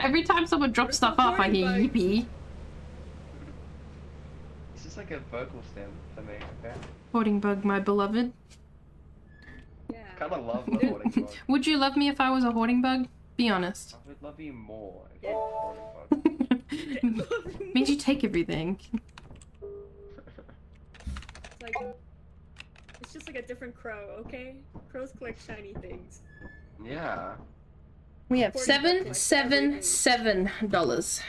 Every time someone drops stuff off, I hear
recording
yippee.
It's just like a vocal stem for me, okay?
Hoarding bug, my beloved.
Yeah.
Kinda love the hoarding bug.
Would you love me if I was a hoarding bug? Be honest.
I would love you more if
Yeah.
you were a hoarding bug.
Means you take everything.
It's like it's just like a different crow, okay? Crows collect shiny things.
Yeah.
We have
Hoarding
seven,
bug, like
seven,
everything.
seven dollars.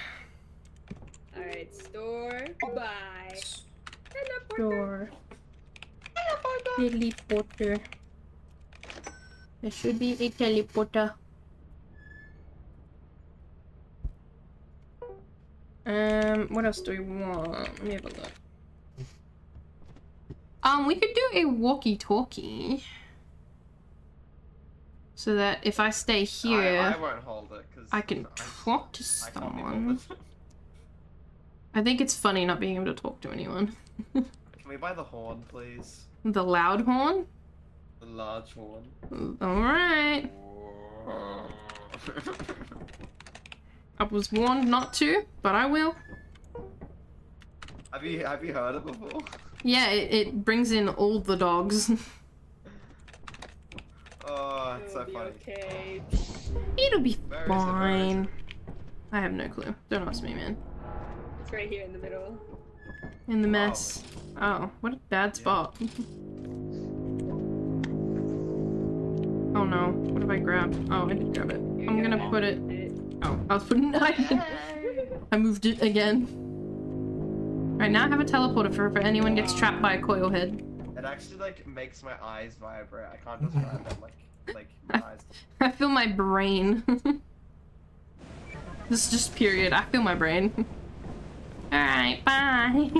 Alright, store, buy. Teleporter.
Door. Teleporter. There should be a teleporter. Um, what else do we want? Let me have a look. Um, we could do a walkie-talkie. So that if I stay here,
I, I won't hold it
I can talk to
I can't be
someone.
bothered.
I think it's funny not being able to talk to anyone.
Can we buy the horn, please?
The loud horn?
The large horn.
Alright. I was warned not to, but I will.
have you have you heard it before?
Yeah, it, it brings in all the dogs.
Oh, it's so
It'll be
funny.
okay.
It'll be
Where is it?
Fine. I have no clue. Don't ask me, man.
It's right here in the middle.
In the mess. Oh, what a bad spot. oh no. What have I grabbed? Oh, I did grab it.
Here
I'm gonna
go.
put it.
It-
Oh, I was putting. I, I moved it again. Right now, I have a teleporter for if anyone gets trapped by a coil head.
It actually like makes my eyes vibrate. I can't describe them like like my eyes.
I feel my brain. this is just period. I feel my brain. Alright, bye.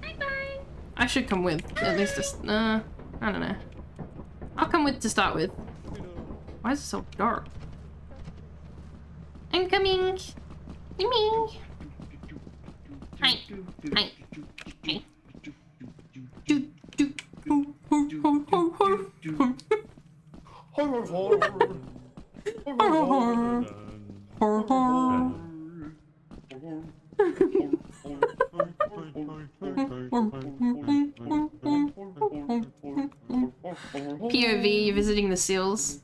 bye bye. I should come with at least. A, s- uh, I don't know. I'll come with to start with. Why is it so dark? I'm coming. Coming. Hi. Hi. Hi. POV visiting the seals.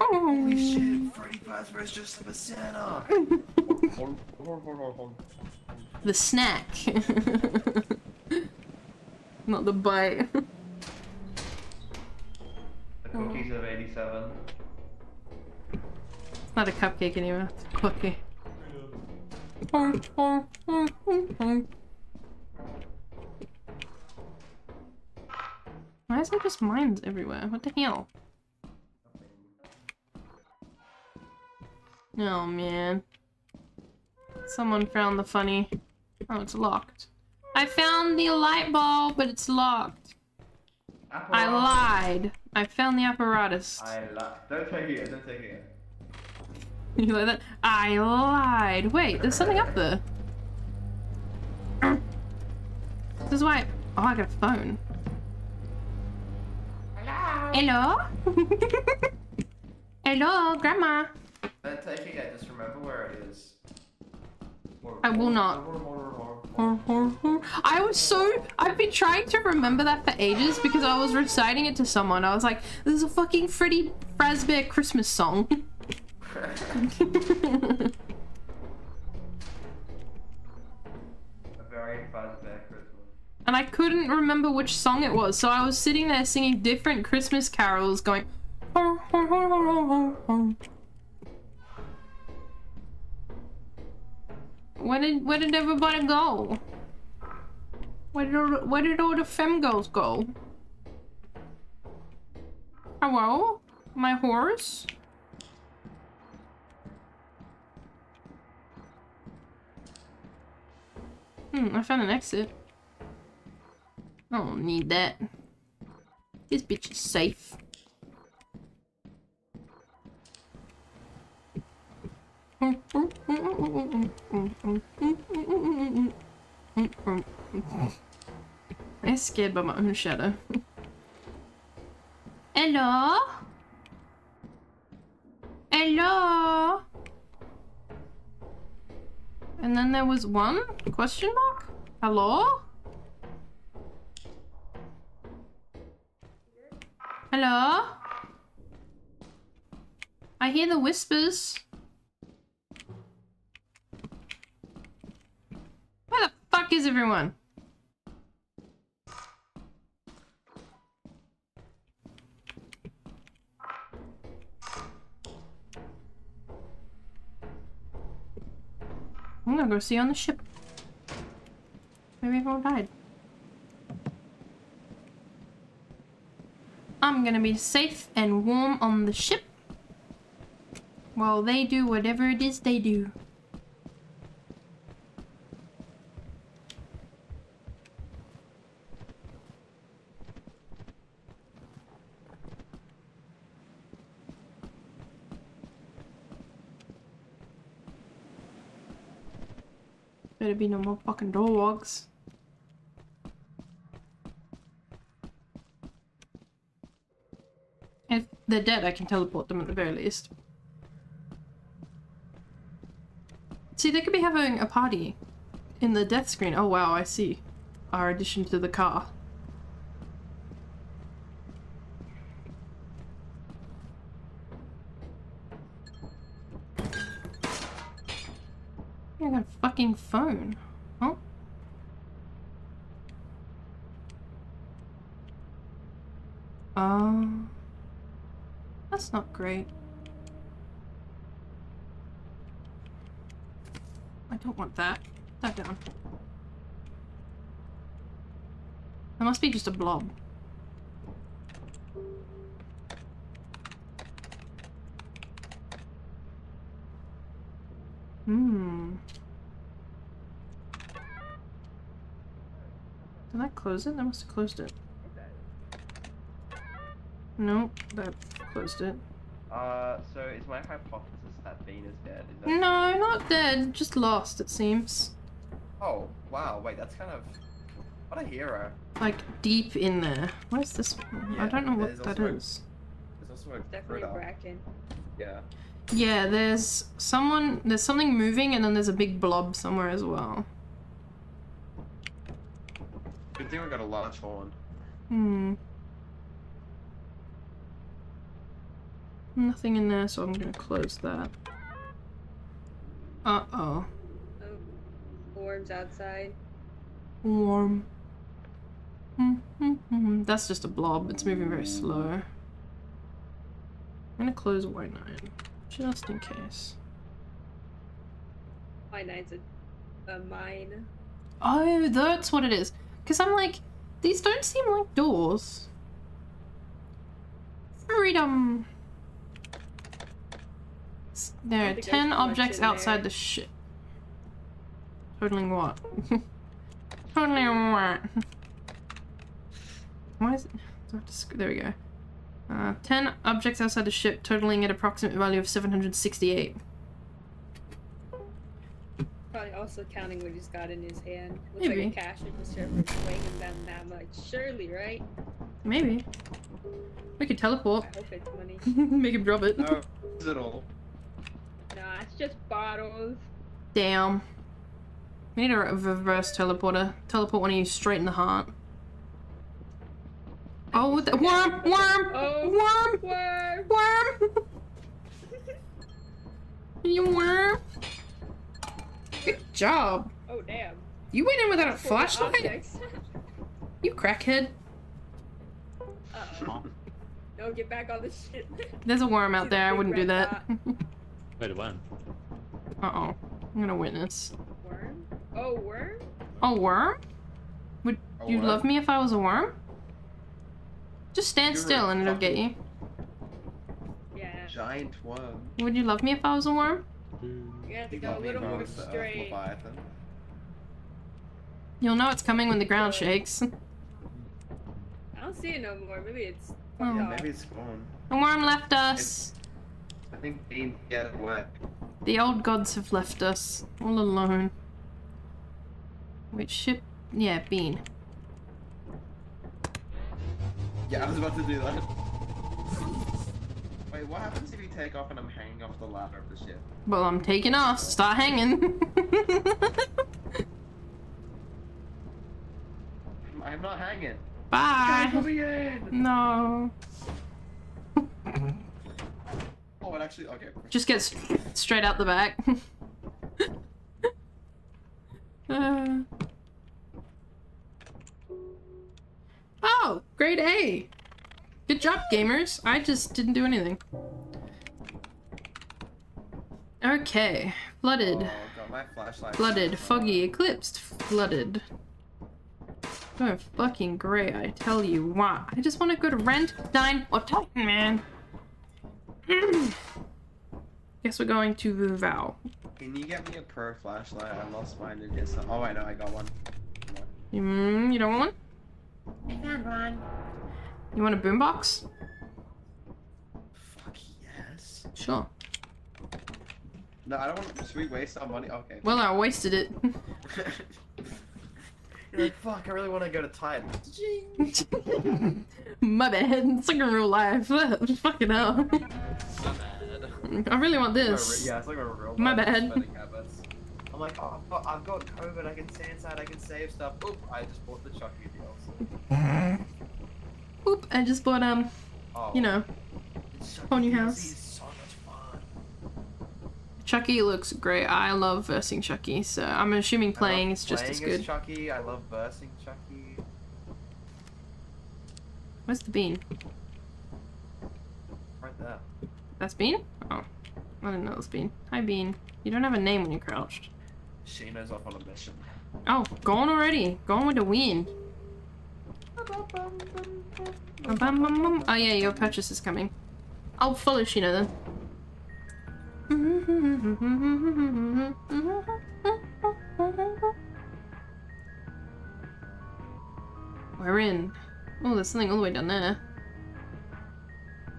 Holy shit, Freddy Fazbear is just a Santa.
The snack. Not the bite.
The cookies of 87.
Not a cupcake anymore. It's a cookie. Why is there just mines everywhere? What the hell? Oh man. Someone found the funny. Oh, it's locked. I found the light bulb, but it's locked. I lied. I found the apparatus.
I lied. Don't take it, don't take it.
You like that? I lied. Wait, there's something up there. This is why. Oh, I got a phone. Hello? Hello, Grandma.
Don't take it yet, just remember where it is.
I will not. I was so. I've been trying to remember that for ages because I was reciting it to someone. I was like, this is a fucking Freddy Fazbear Christmas song.
Christmas.
and I couldn't remember which song it was, so I was sitting there singing different Christmas carols, going. Where did where did everybody go? Where did all, where did all the fem girls go? Hello, my horse. Hmm, I found an exit. I don't need that. This bitch is safe. I'm scared by my own shadow. Hello? Hello? And then there was one question mark? Hello? Hello? I hear the whispers. Where the fuck is everyone? I'm gonna go see on the ship. Maybe everyone died. I'm gonna be safe and warm on the ship while they do whatever it is they do. Better be no more fucking dogs. If they're dead, I can teleport them at the very least. See, they could be having a party in the death screen. Oh wow, I see. Our addition to the car. I got a fucking phone. Oh. Um. That's not great. I don't want that. That down. That must be just a blob. Hmm. Did I close it? I must have closed it. Nope, that closed it.
Uh, so is my hypothesis that Bean is dead? Is that
No, not dead. Just lost, it seems.
Oh, wow, wait, that's kind of... What a hero.
Like, deep in there. What is this? I don't know what
there's
that
a-
is.
There's also a
Definitely a
critter.
bracken.
Yeah.
Yeah, there's someone, there's something moving and then there's a big blob somewhere as well.
Good thing we got a large horn.
Hmm. Nothing in there, so I'm gonna close that. Uh-oh.
Oh, worms outside.
Warm. Hmm, That's just a blob. It's moving very slow. I'm gonna close white nine, just in case.
My nine's a, a mine.
Oh, that's what it is. Because I'm like, these don't seem like doors. Freedom. Um, s- There are 10 objects outside
there.
the ship. Totaling what? Totaling what? Why is it? do I have to sc- There we go. Uh, 10 objects outside the ship, totaling at approximate value of 768.
Probably also counting what he's got in his hand. Looks
Maybe.
like a cash register for swinging them that much. Surely, right?
Maybe. We could teleport.
I hope it's money.
Make him drop it.
No, is it all?
nah, it's just bottles.
Damn. We need a reverse teleporter. Teleport one of you straight in the heart. Oh, the- worm! Worm!
Oh,
Worm!
worm!
Worm! you worm! Good job.
Oh, damn.
You went in without a flashlight? You crackhead.
Uh-oh. No, get back on the shit.
There's a worm out there. I wouldn't do
red
that.
Wait, when?
Uh-oh. I'm gonna witness.
Worm? Oh, worm?
A worm? Would
A
you
worm?
love me if I was a worm? Just stand
You're
still and it'll get you.
Yeah.
Giant worm.
Would you love me if I was a worm?
You have to
You
go a
got me
little
if I
more
was the Earth
straight.
Leviathan.
You'll know it's coming when the ground shakes.
I don't see it no more. Maybe it's
Oh.
Yeah, maybe it's gone.
The worm left us.
I think Bean get it wet.
The old gods have left us all alone. Which ship? Yeah, Bean.
Yeah, I was about to do that. Wait, what happens if you take off and I'm hanging off the ladder of the ship?
Well, I'm taking off. Start hanging.
I'm not hanging.
Bye.
Let me in!
No.
Oh, it actually. Okay.
Just get straight out the back. Uh. Oh, grade A. Good job, gamers. I just didn't do anything. Okay, flooded.
Oh.
Flooded, foggy, eclipsed, flooded. Oh, fucking great, I tell you what. I just want to go to Rend, Dine, or Titan, man. Guess we're going to Vuvau.
Can you get me a pro flashlight? I lost mine in just. Oh, wait, no, I got one.
Mm, you don't want one?
I found one.
You want a boombox?
Fuck yes.
Sure.
No, I don't want. Should we waste our money? Okay.
Well, I wasted it.
You're like, fuck, I really want to go to Titan.
My bad. It's like in real life. Fucking hell. I really want this.
Yeah, it's like a real
My
life
bad.
I'm like, oh, I've got, I've got COVID, I can stay inside, I can save stuff. Oop, I just bought the Chucky DLC.
Oop, I just bought, um,
Oh,
you know,
Chucky
whole new house.
so.
Chucky looks great. I love versing Chucky, so I'm assuming playing is just
playing
as good.
Chucky, I love versing Chucky.
Where's the bean?
Right there.
That's Bean? Oh. I didn't know it was Bean. Hi, Bean. You don't have a name when you're crouched.
Sheena's off on a mission.
Oh, gone already. Gone with the wind. Oh yeah, your purchase is coming. I'll follow Sheena then. We're in. Oh, there's something all the way down there.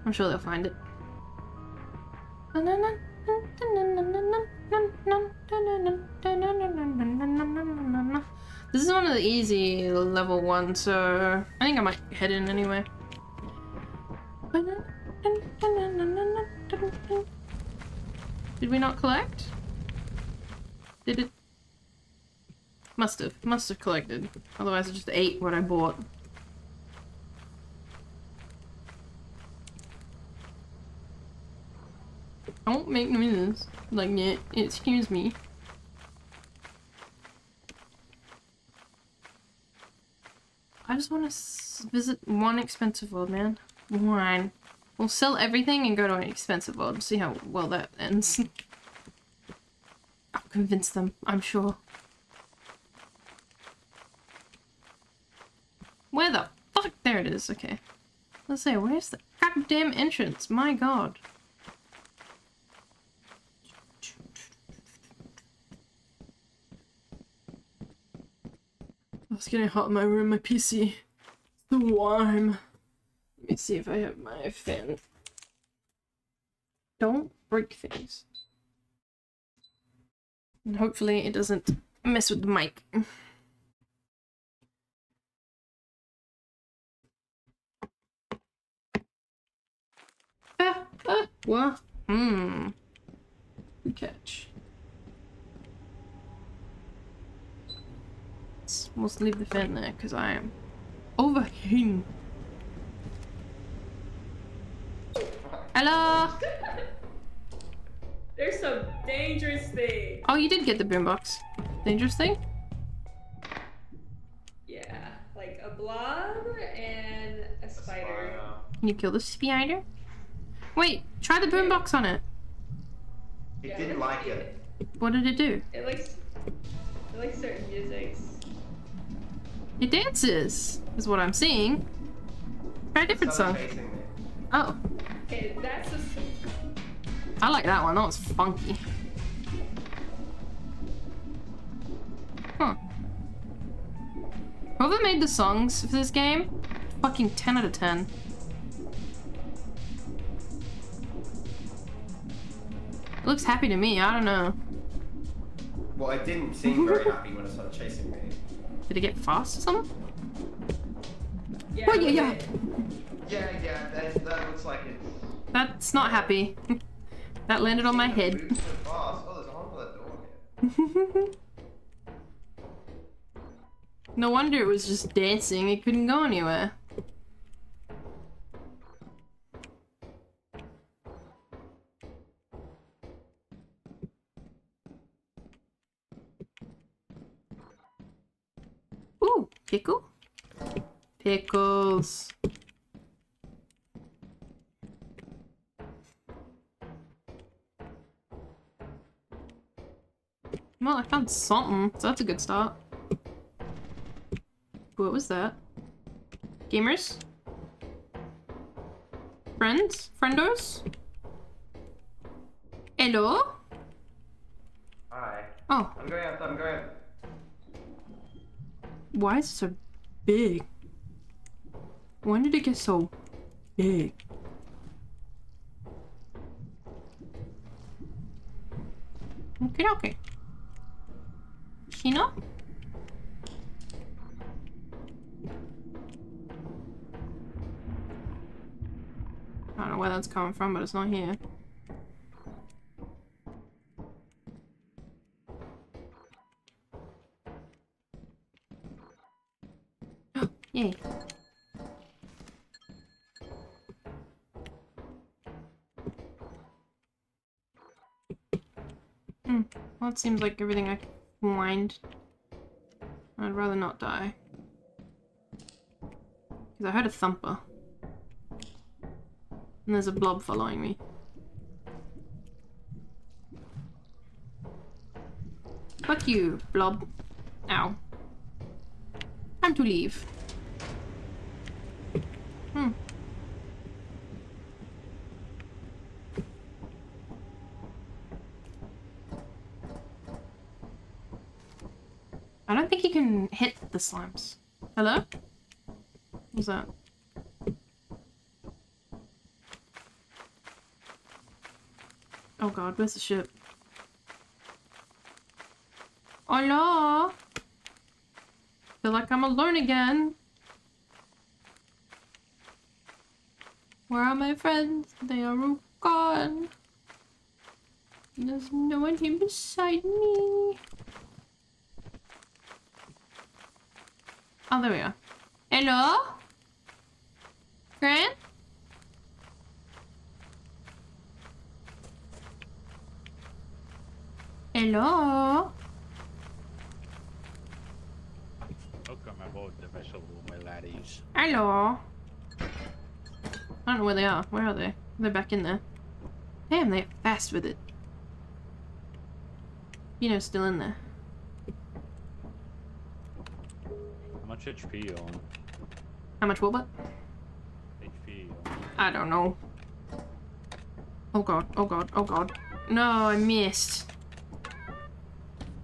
I'm sure they'll find it. This is one of the easy level ones, so I think I might head in anyway. Did we not collect? Did it? Must have. Must have collected. Otherwise I just ate what I bought. Don't make noises like that. Excuse me. I just want to visit one expensive world, man. One. We'll sell everything and go to an expensive world and see how well that ends. I'll convince them, I'm sure. Where the fuck? There it is, okay. Let's say, where's the goddamn entrance? My god. It's getting hot in my room, my PC. It's warm. Let me see if I have my fan. Don't break things. And hopefully it doesn't mess with the mic. ah, ah, what? Hmm. Good catch. Let's, let's leave the fan there because I am overheating. Hello?
There's some dangerous thing.
Oh, you did get the boombox. Dangerous thing?
Yeah, like a blob and a spider.
Can you kill the spider? Wait, try the boombox on it.
It didn't like it.
What did it do?
It likes, it likes certain musics.
It dances, is what I'm seeing. Try a different song. Oh,
Okay, that's a.
I like that one. That was funky. Huh. Whoever made the songs for this game, fucking 10 out of 10. It looks happy to me, I don't know.
Well, it didn't seem very happy when it started chasing me.
Did it get fast or something?
Yeah,
Oh, yeah, yeah.
Yeah, yeah, that, that looks like it.
That's not happy. that landed on my head.
Moved so fast. Oh, there's a hole in that door here.
no wonder it was just dancing. It couldn't go anywhere. Ooh, pickle? Pickles. Well, I found something, so that's a good start. What was that? Gamers? Friends? Friendos? Hello?
Hi.
Oh,
I'm going up, I'm going up.
Why is it so big? When did it get so big? Okay, okay. Kino? I don't know where that's coming from, but it's not here. Yay. Hmm. Well, it seems like everything I can find. I'd rather not die. Because I heard a thumper. And there's a blob following me. Fuck you, blob. Ow. Time to leave. Hmm. I don't think you can hit the slimes. Hello? What's that? Oh god, where's the ship? Hello? Feel like I'm alone again. Where are my friends? They are all gone. There's no one here beside me. Oh, there we are. Hello? Grant? Hello?
Welcome aboard the vessel, my laddies.
Hello? I don't know where they are. Where are they? They're back in there. Damn, they're fast with it. You know, still in there.
How much HP you on?
How much will what?
HP?
I don't know. Oh god, oh god, oh god. No, I missed.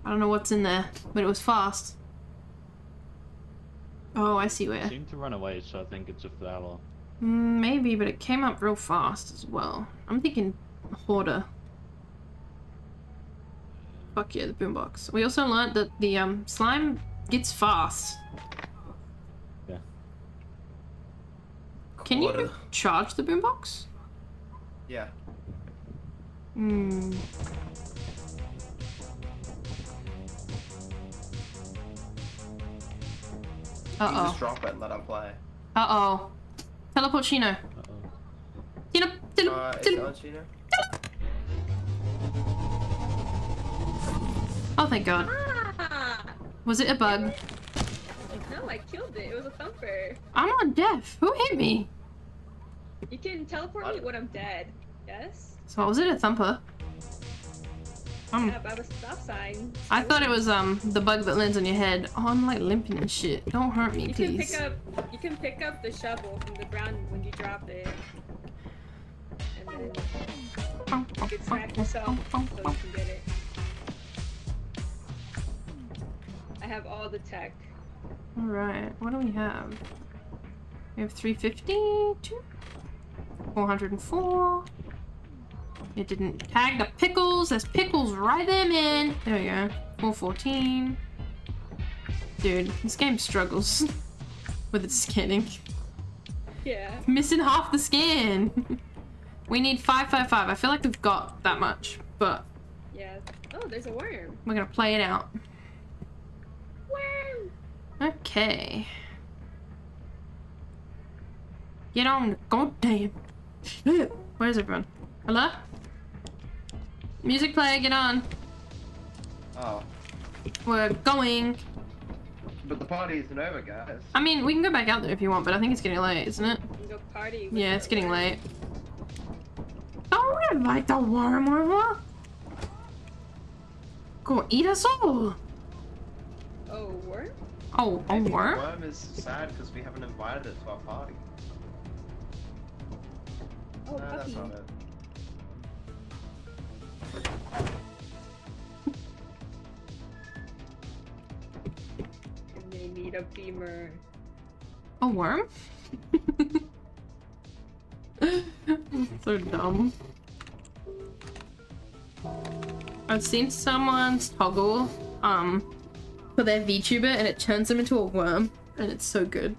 I don't know what's in there, but it was fast. Oh, I see where.
It Seemed to run away, so I think it's a flower.
Mm, Maybe, but it came up real fast as well. I'm thinking hoarder. Fuck yeah, the boombox. We also learned that the um slime gets fast.
Yeah.
Can you charge the boombox?
Yeah.
Hmm. Uh
can
oh.
just drop it and let him play.
Uh oh. Teleport Chino.
Uh-oh.
Chino. Chino.
Uh, is
Chino.
Chino?
Oh, thank God.
Ah!
Was it a bug?
No, I killed it. It was a thumper.
I'm on death. Who hit me?
You can teleport me when I'm dead. Yes?
So was it a thumper?
Yeah, by the stop sign.
I thought it was um the bug that lands on your head. Oh, I'm like limping and shit. Don't hurt me,
You can
please.
pick up you can pick up the shovel from the ground when you drop it. And then you can smack yourself so you can get it. I have all the tech.
All right. What do we have? We have 352, 404. It didn't tag the pickles. There's pickles right there, man. There we go. 414. Dude, this game struggles with its scanning.
Yeah.
Missing half the scan. we need 555. I feel like we've got that much, but
Yeah. Oh, there's a worm.
we're gonna play it out.
Worm!
Okay. Get on the goddamn. Where's everyone? Hello? Music play, get on.
Oh.
We're going.
But the party isn't over, guys.
I mean, we can go back out there if you want, but I think it's getting late, isn't it?
You can go party.
Yeah, it's getting
worm.
late. Don't invite the worm over. Go eat us all.
Oh, worm?
Oh, a
Maybe
worm?
The worm is sad because we haven't invited it to our party.
Oh,
no, that's
puppy. And they need a beamer.
A worm? so dumb. I've seen someone's toggle um for their VTuber and it turns them into a worm and it's so good.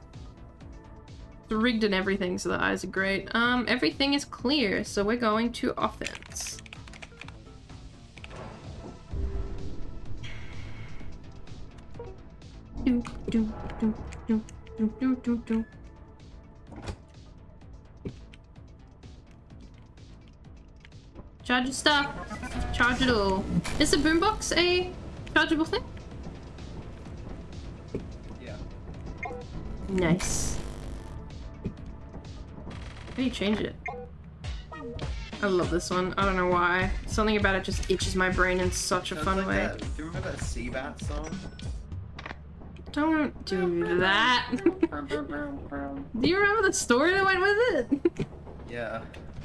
It's rigged and everything so the eyes are great. Um everything is clear so we're going to offense. Do, do, do, do, do, do, do, do. Charge your stuff. Charge it all. Is the boombox a chargeable thing?
Yeah.
Nice. How do you change it? I love this one. I don't know why. Something about it just itches my brain in such a
Sounds
fun
like
way.
that- do you remember that Seabat song?
Don't do that. do you remember the story that went with it?
Yeah.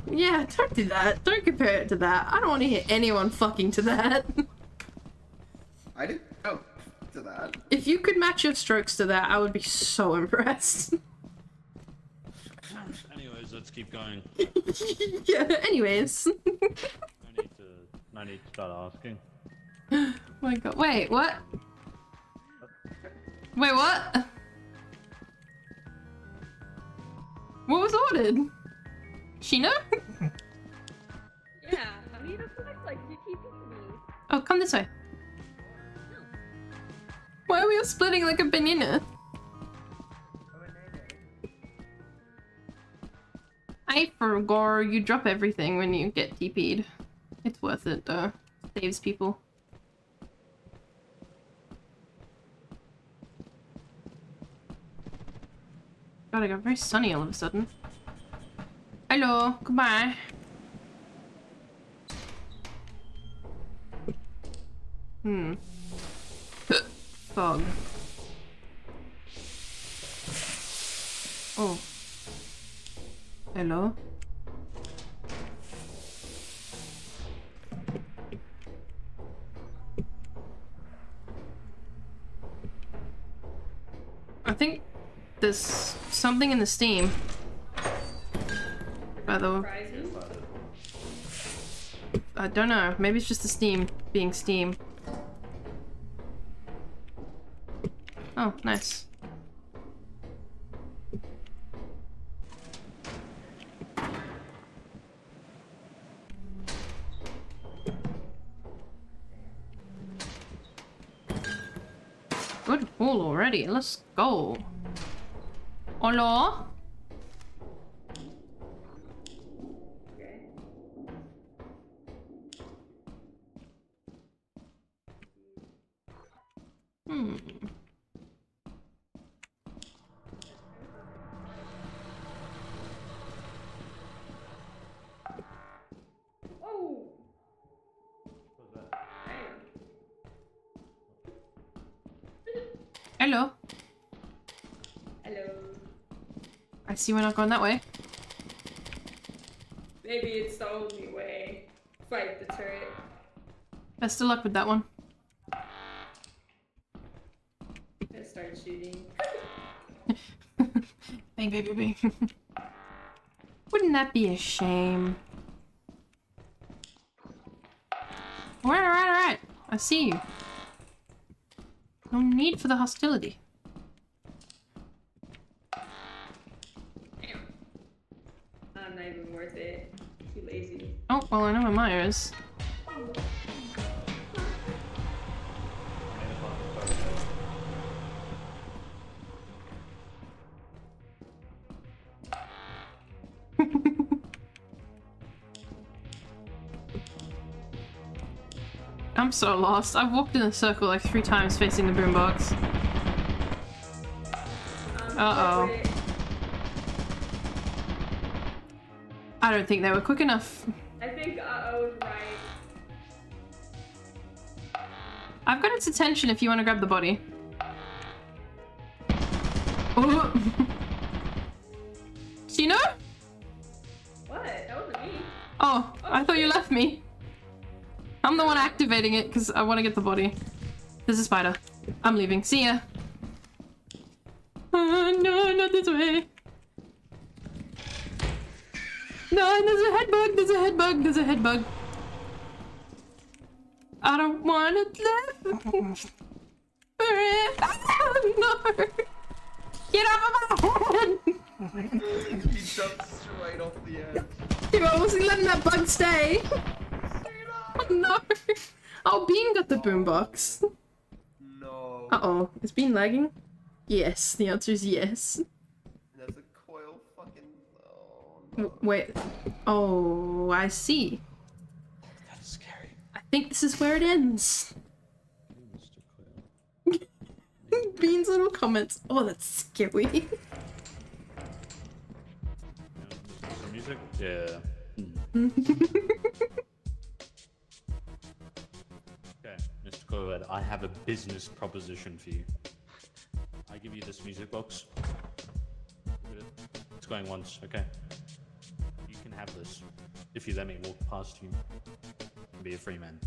yeah, don't do that. Don't compare it to that. I don't want to hear anyone fucking to that.
I didn't go to that.
if you could match your strokes to that, I would be so impressed.
Anyways, let's keep going.
yeah, anyways.
No need to. No need to start asking.
Oh my god. Wait, what? Wait, what? What was ordered? Shino?
Yeah, I mean, it's like, like you keep me.
Oh, come this way. Why are we all splitting like a banana? I forgot you drop everything when you get TP'd. It's worth it though. Saves people. God, it got very sunny all of a sudden. Hello, goodbye. Hmm. Fog. Oh. Hello? I think there's something in the steam. By the way. I don't know. Maybe it's just the steam being steam. Oh, nice. Good haul already. Let's go. Hello? Hmm. Hello. I see we're not going that way.
Maybe it's the only way. Fight the turret.
Best of luck with that one.
I start shooting.
Bang, bang, bang, bang. Wouldn't that be a shame? Alright, alright, alright. I see you. No need for the hostility.
I'm not even worth it. Too lazy.
Oh, well, I know where Maya is. I'm so lost. I've walked in a circle like three times facing the boombox.
Um,
Uh-oh. I don't think they were quick enough.
I think uh-oh is right.
I've got its attention if you want to grab the body. Oh. Shino?
What? That wasn't me.
Oh, I thought you left me. I'm the one activating it because I want to get the body. There's a spider. I'm leaving. See ya. Uh, no, not this way. No, there's a head bug. There's a head bug. There's a head bug. I don't want it left. Oh, no. Get off of my head.
he jumped straight off the edge.
I wasn't letting that bug stay. Oh no. Oh, Bean got the boombox.
No.
Uh oh. Is Bean lagging? Yes. The answer is yes.
There's a coil fucking. Oh
W- Wait. Oh, I see.
That's scary.
I think this is where it ends. Bean's little comments. Oh, that's scary.
Some music? Yeah. Okay, Mr. Corvette, I have a business proposition for you. I give you this music box. Look at it. It's going once, okay? Can have this if you let me walk past you and be a free man.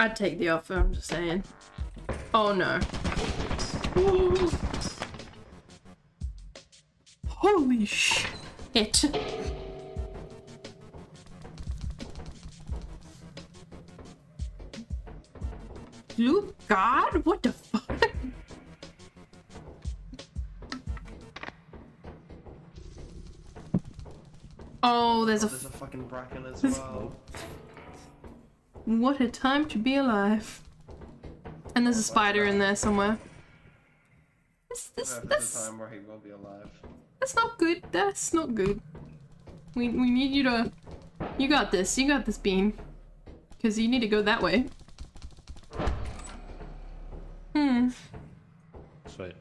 I'd take the offer, I'm just saying. Oh no. Holy shit. Luke God? What the fuck? Oh, there's a
There's a fucking bracken as
There's-
well.
What a time to be alive. And there's a spider in there somewhere. This, this, this,
time where he will be alive.
that's not good. That's not good. We, we need you to... You got this. You got this, Bean. Because you need to go that way. Hmm.
Sweet.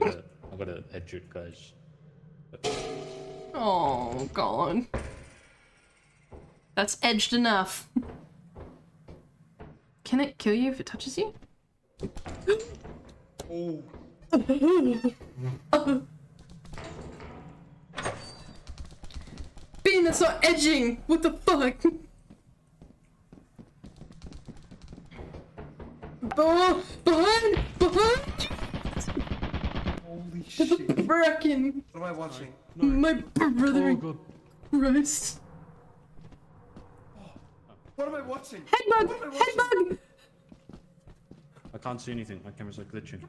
I gotta, I gotta
Oh, God. That's edged enough. Can it kill you if it touches you?
Oh.
Bean, that's not edging! What the fuck? Oh, behind! Behind!
Holy shit.
Bracken!
What am I watching?
My brother
Oh god.
Christ.
What am I watching?
Headbug!
What I watching?
Headbug!
I can't see anything. My camera's like glitching.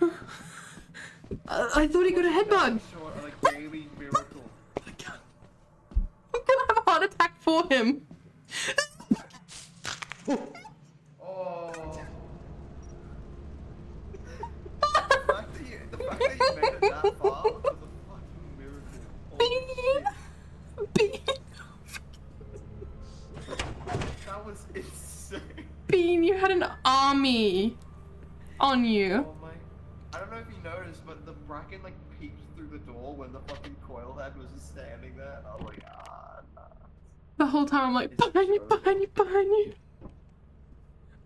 Uh, I thought he got a headbug!
Like daily miracle.
I'm gonna have a heart attack for him!
Oh. the fact that you, the fact that you made it that far was a fucking miracle. Holy
Bean!
shit.
Bean!
That was insane.
Bean, you had an army on you.
Oh. I don't know if you noticed, but the bracken like peeked through the door when the fucking coil head was just standing there. And I was like, ah, nah.
The whole time I'm like, behind you, behind you, behind you.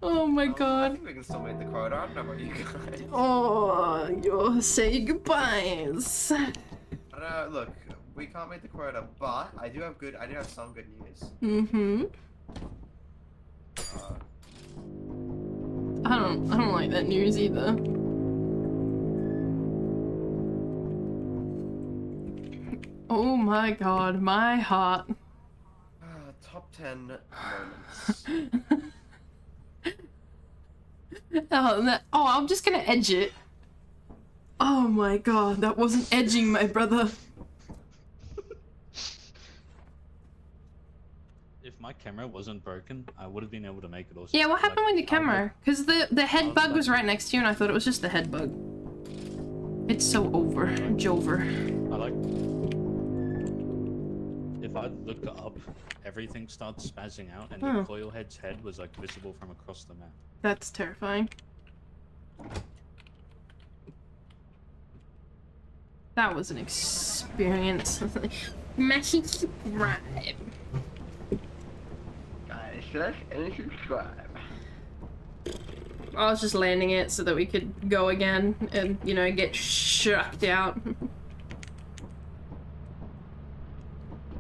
Oh my
Um, I
god.
think we can still make the quota. I don't know about you guys.
Oh, you say goodbyes.
I don't know. Look, we can't make the quota, but I do have good. I do have some good news.
Mm-hmm.
Uh,
I don't I don't like that news either. Oh my god, my heart.
uh, top ten moments.
Oh, that, oh, I'm just gonna edge it. Oh my god, that wasn't edging, my brother.
If my camera wasn't broken, I would have been able to make it also.
Yeah, what happened with your camera? Because the, the head bug was right next to you and I thought it was just the head bug. It's so over. Jover.
I like. If I look up, everything starts spazzing out, and
Hmm.
the coil head's head was like visible from across the map.
That's terrifying. That was an experience. Massy subscribe.
Guys, like and subscribe.
I was just landing it so that we could go again and, you know, get shucked out.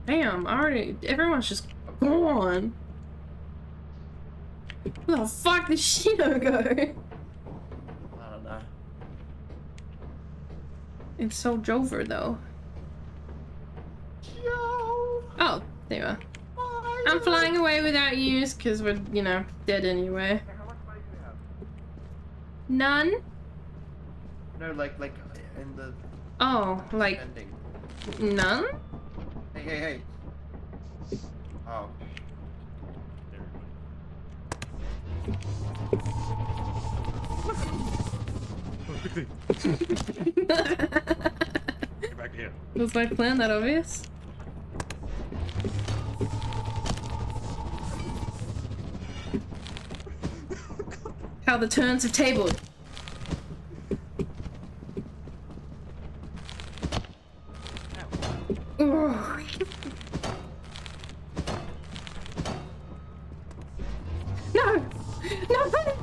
Damn, I already. Everyone's just gone. Where the fuck did Shino go?
I don't know.
It's so Jover though. Oh, there you are. I'm flying away without you because we're, you know, dead anyway.
How much money do we have?
None?
No, like like in the
Oh, like
ending.
none?
Hey hey hey. Oh.
Get back here.
Was my plan that obvious? How the turns have tabled. No! No!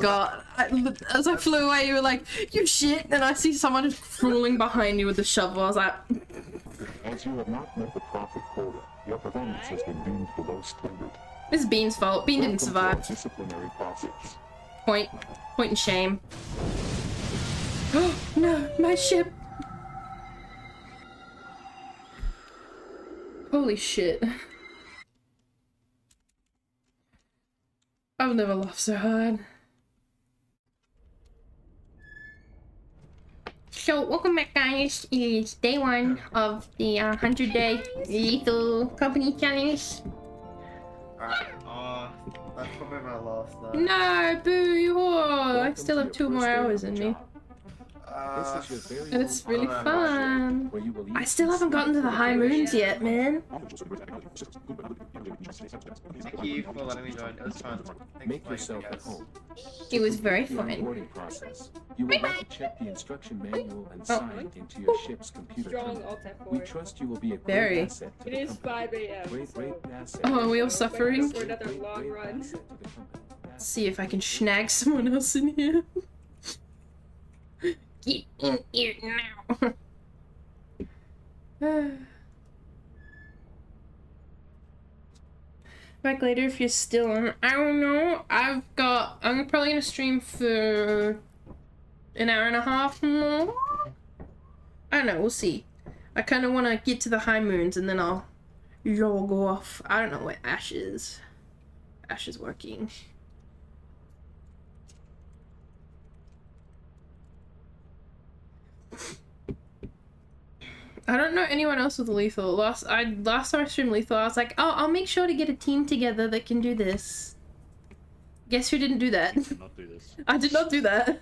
Got.
I, as I flew away, you were like, "You shit!" And I see someone crawling behind you with a shovel. I was like,
As you have not met the profit quota, your performance has been deemed below standard.
"This is Bean's fault. Bean didn't
Welcome to our
survive."
disciplinary process.
Point. Point and shame. Oh no, my ship. Holy shit. I've never laughed so hard. So, welcome back guys. It's day one of the uh, 100 day lethal company challenge.
Alright, uh, that's probably my last night.
No, boo, you whore. I still have two more hours in me.
Uh,
This is your very
And it's really fun.
where you will
I still haven't gotten to the high moons yet, man.
Thank you for letting me join. It was fun. Thanks
Make yourself at home.
It was very
The
fun.
onboarding process. You will want to check the instruction manual and
Oh.
sign into your ship's computer terminal. We trust you will be a great
Very.
asset to
It
the
is
company.
5 a.m.
Great, great asset.
Oh, are we all suffering?
For another long run.
Let's see if I can snag someone else in here. Get in here now. Back later if you're still on. I don't know. I've got. I'm probably gonna stream for an hour and a half more. I don't know. We'll see. I kind of want to get to the high moons and then I'll. Go off. I don't know where Ash is. Ash is working. I don't know anyone else with lethal. Last I last time I streamed lethal, I was like, oh, I'll make sure to get a team together that can do this. Guess who didn't do that?
Did not do this.
I did not do that.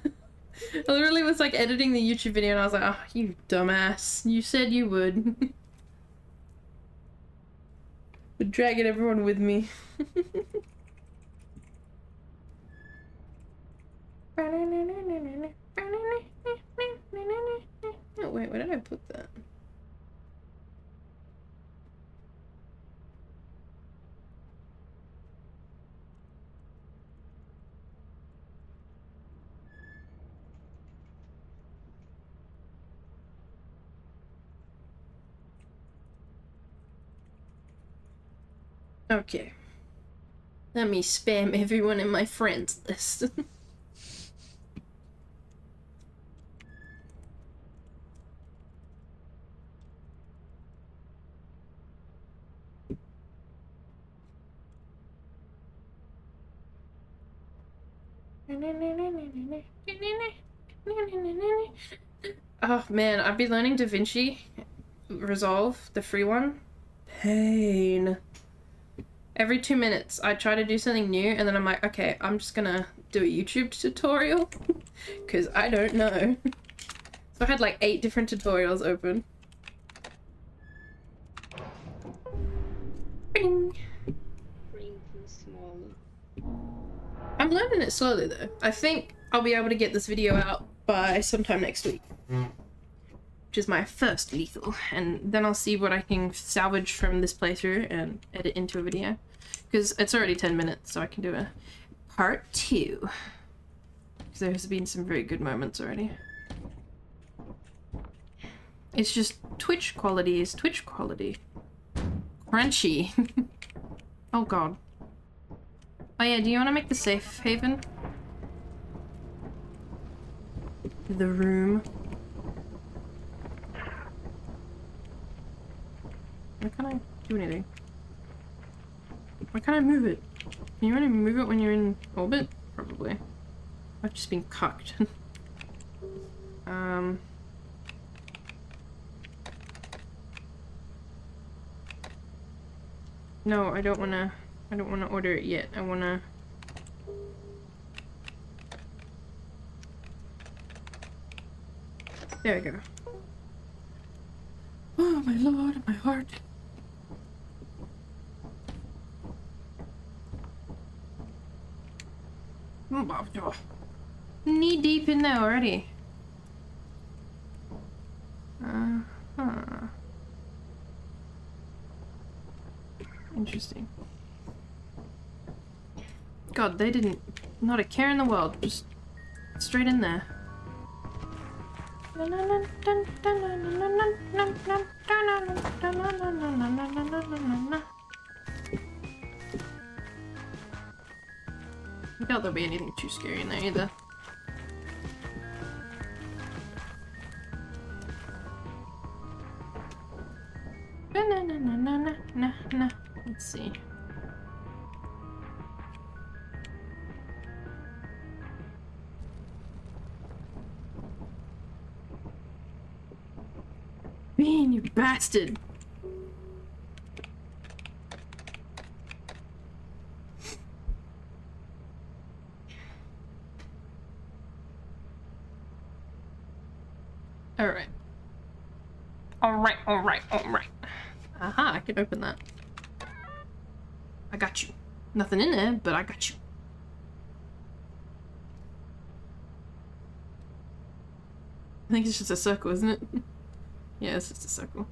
I literally was like editing the YouTube video and I was like, oh, you dumbass. You said you would. but dragging everyone with me. oh, wait, where did I put that? Okay. Let me spam everyone in my friends list. oh man, I've been learning DaVinci Resolve, the free one. Pain every two minutes I try to do something new and then I'm like, okay, I'm just gonna do a YouTube tutorial because I don't know. so I had like eight different tutorials open. Bing. I'm learning it slowly though. I think I'll be able to get this video out by sometime next week. Which is my first lethal. And then I'll see what I can salvage from this playthrough and edit into a video. Because it's already 10 minutes, so I can do a part two. Because there's been some very good moments already. It's just Twitch quality is Twitch quality. Crunchy. oh god. Oh yeah, do you want to make the safe haven? The room. Why can't I do anything? Why can't I move it? Can you only move it when you're in orbit? Probably. I've just been cucked. um... No, I don't wanna... I don't wanna order it yet. I wanna... There we go. Oh my lord, my heart. Knee deep in there already. Uh huh. Interesting. God, they didn't. Not a care in the world. Just straight in there. I doubt there'll be anything too scary in there either. Na na na na na na na. Let's see. Bean, you bastard! Alright. Alright, alright, alright. Aha, I can open that. I got you. Nothing in there, but I got you. I think it's just a circle, isn't it? yeah, it's just a circle.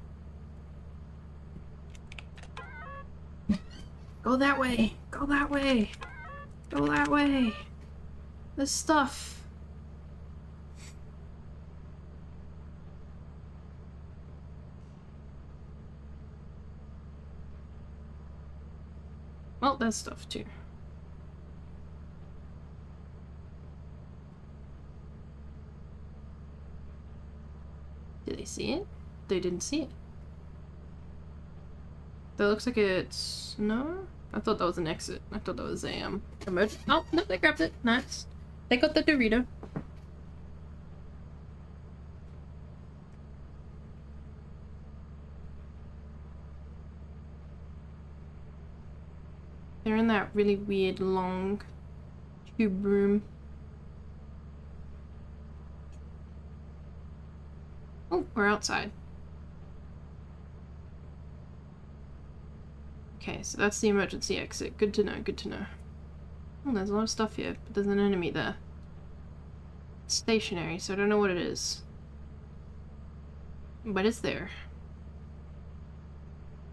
Go that way! Go that way! Go that way! There's stuff! Well, there's stuff too. Did they see it? They didn't see it. That looks like it's... No? I thought that was an exit. I thought that was a, um... Oh, no, they grabbed it. Nice. They got the Dorito. They're in that really weird long tube room. Oh, we're outside. Okay, so that's the emergency exit. Good to know, good to know. Oh, there's a lot of stuff here, but there's an enemy there. It's stationary, so I don't know what it is. But it's there.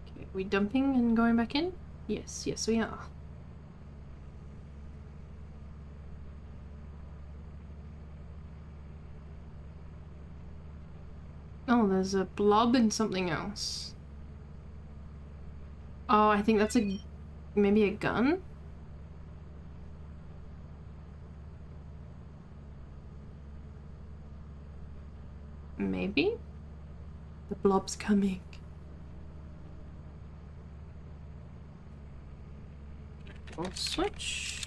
Okay, we dumping and going back in? Yes, yes we are. Oh, there's a blob and something else. Oh, I think that's a... maybe a gun? Maybe? The blob's coming. Switch.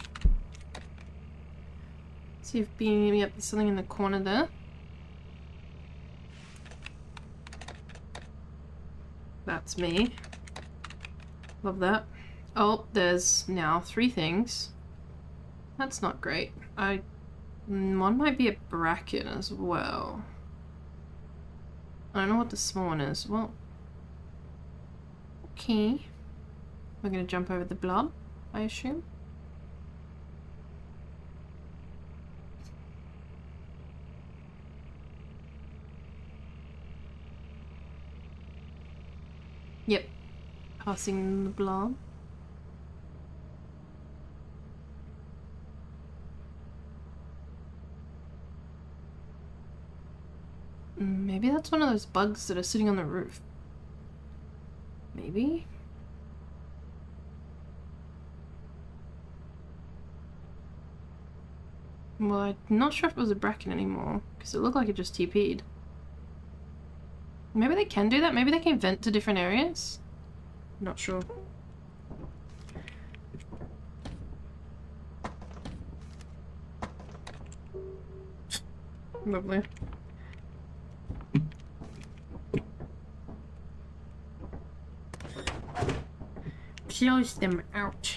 See if being up there's something in the corner there. That's me. Love that. Oh, there's now three things. That's not great. I... Mm, one might be a bracken as well. I don't know what the small one is. Well... Okay. We're gonna jump over the blob, I assume. Yep. Passing the blob. Mm, Maybe that's one of those bugs that are sitting on the roof. Maybe? Well, I'm not sure if it was a bracken anymore, because it looked like it just TP'd. Maybe they can do that? Maybe they can vent to different areas? Not sure. Lovely. Close them out.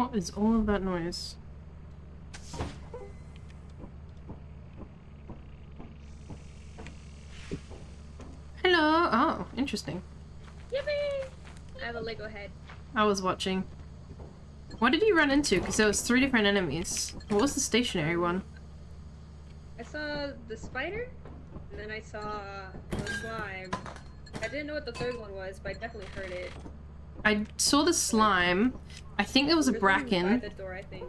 What is all of that noise? Hello! Oh, interesting.
Yippee! I have a Lego head.
I was watching. What did you run into? Because there was three different enemies. What was the stationary one?
I saw the spider, and then I saw the slime. I didn't know what the third one was, but I definitely heard it.
I saw the slime. I think there was a bracken.
Door, I think.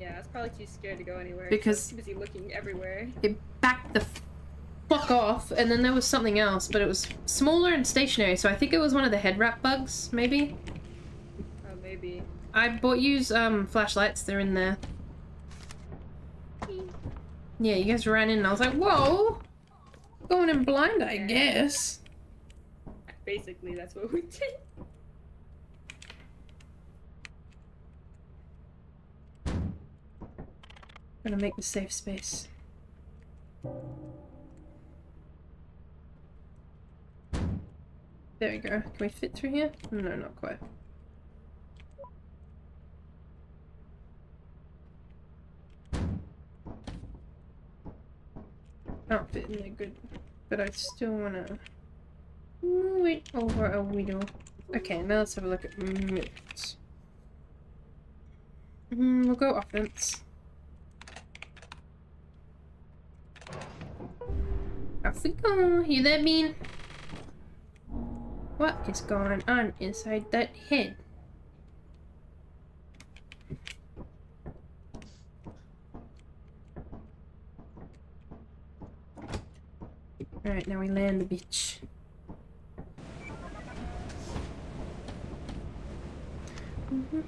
Yeah, I was probably too scared to go anywhere.
Because-
too busy looking everywhere.
It backed the fuck off, and then there was something else, but it was smaller and stationary, so I think it was one of the head wrap bugs, maybe?
Oh, maybe.
I bought you um flashlights, they're in there. Yeah, you guys ran in and I was like, whoa! Going in blind, I guess.
Basically, that's what we did.
Gonna make the safe space. There we go. Can we fit through here? No, not quite. Not fitting there good. But I still wanna move it over a little. Okay, now let's have a look at moves. Mm, we'll go offense. Off we go. You that mean? What is going on inside that head? Alright, now we land the beach.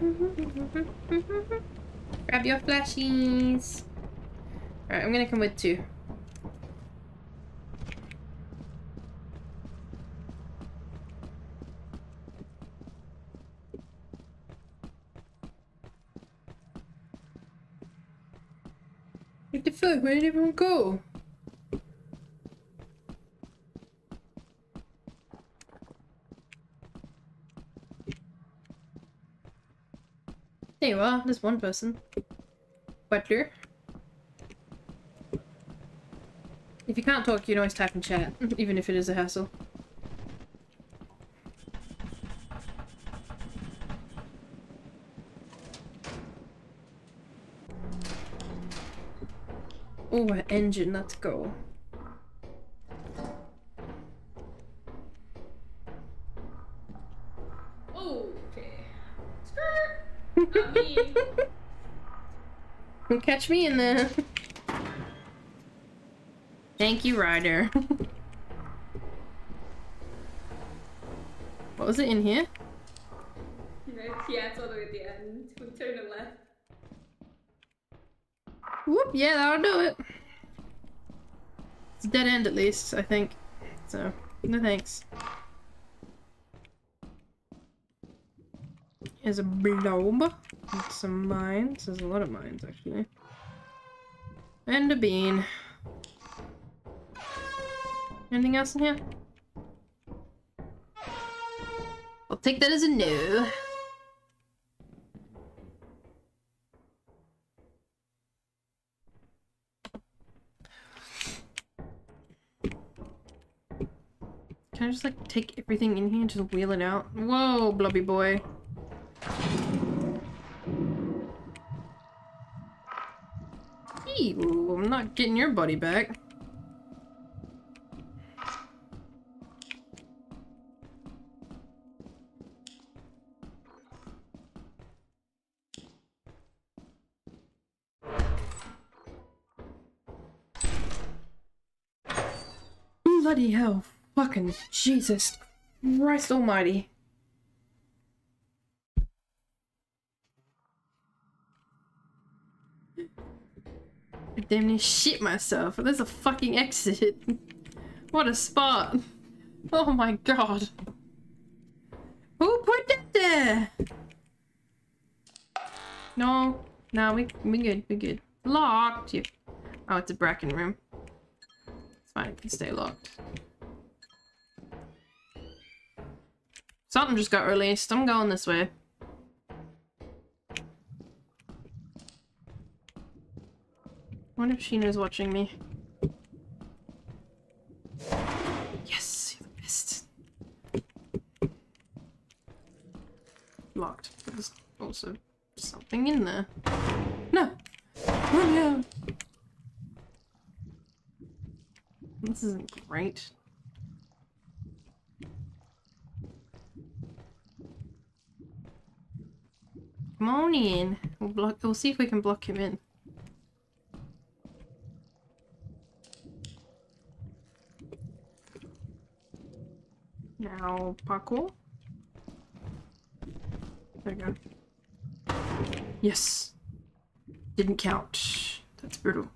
Grab your flashies. Alright, I'm gonna come with two. Fuck? Where did everyone go? There you are. There's one person. Butler. If you can't talk, you can always type in chat, even if it is a hassle. Oh, an engine, let's go.
Okay. Skirt! Me.
Catch me in there. Thank you, Ryder. what was it in here?
Right? Yeah, it's all the way at the end. We turn to left.
Whoop, yeah, that'll do it. It's a dead end at least, I think. So, no thanks. There's a blob. with Some mines. There's a lot of mines, actually. And a bean. Anything else in here? I'll take that as a no. Can I just like take everything in here and just wheel it out? Whoa, blubby boy. Ew, I'm not getting your buddy back. Bloody hell. Fucking Jesus Christ almighty. I damn near shit myself. There's a fucking exit. What a spot. Oh my god. Who put that there? No. No, we, we good. We good. Locked. You. Oh, it's a bracken room. It's fine. It can stay locked. Something just got released. I'm going this way. I wonder if Sheena's watching me. Yes, you're the best. Locked. There's also something in there. No! Oh no! This isn't great. In. We'll block. We'll see if we can block him in. Now parkour. There we go. Yes. Didn't count. That's brutal.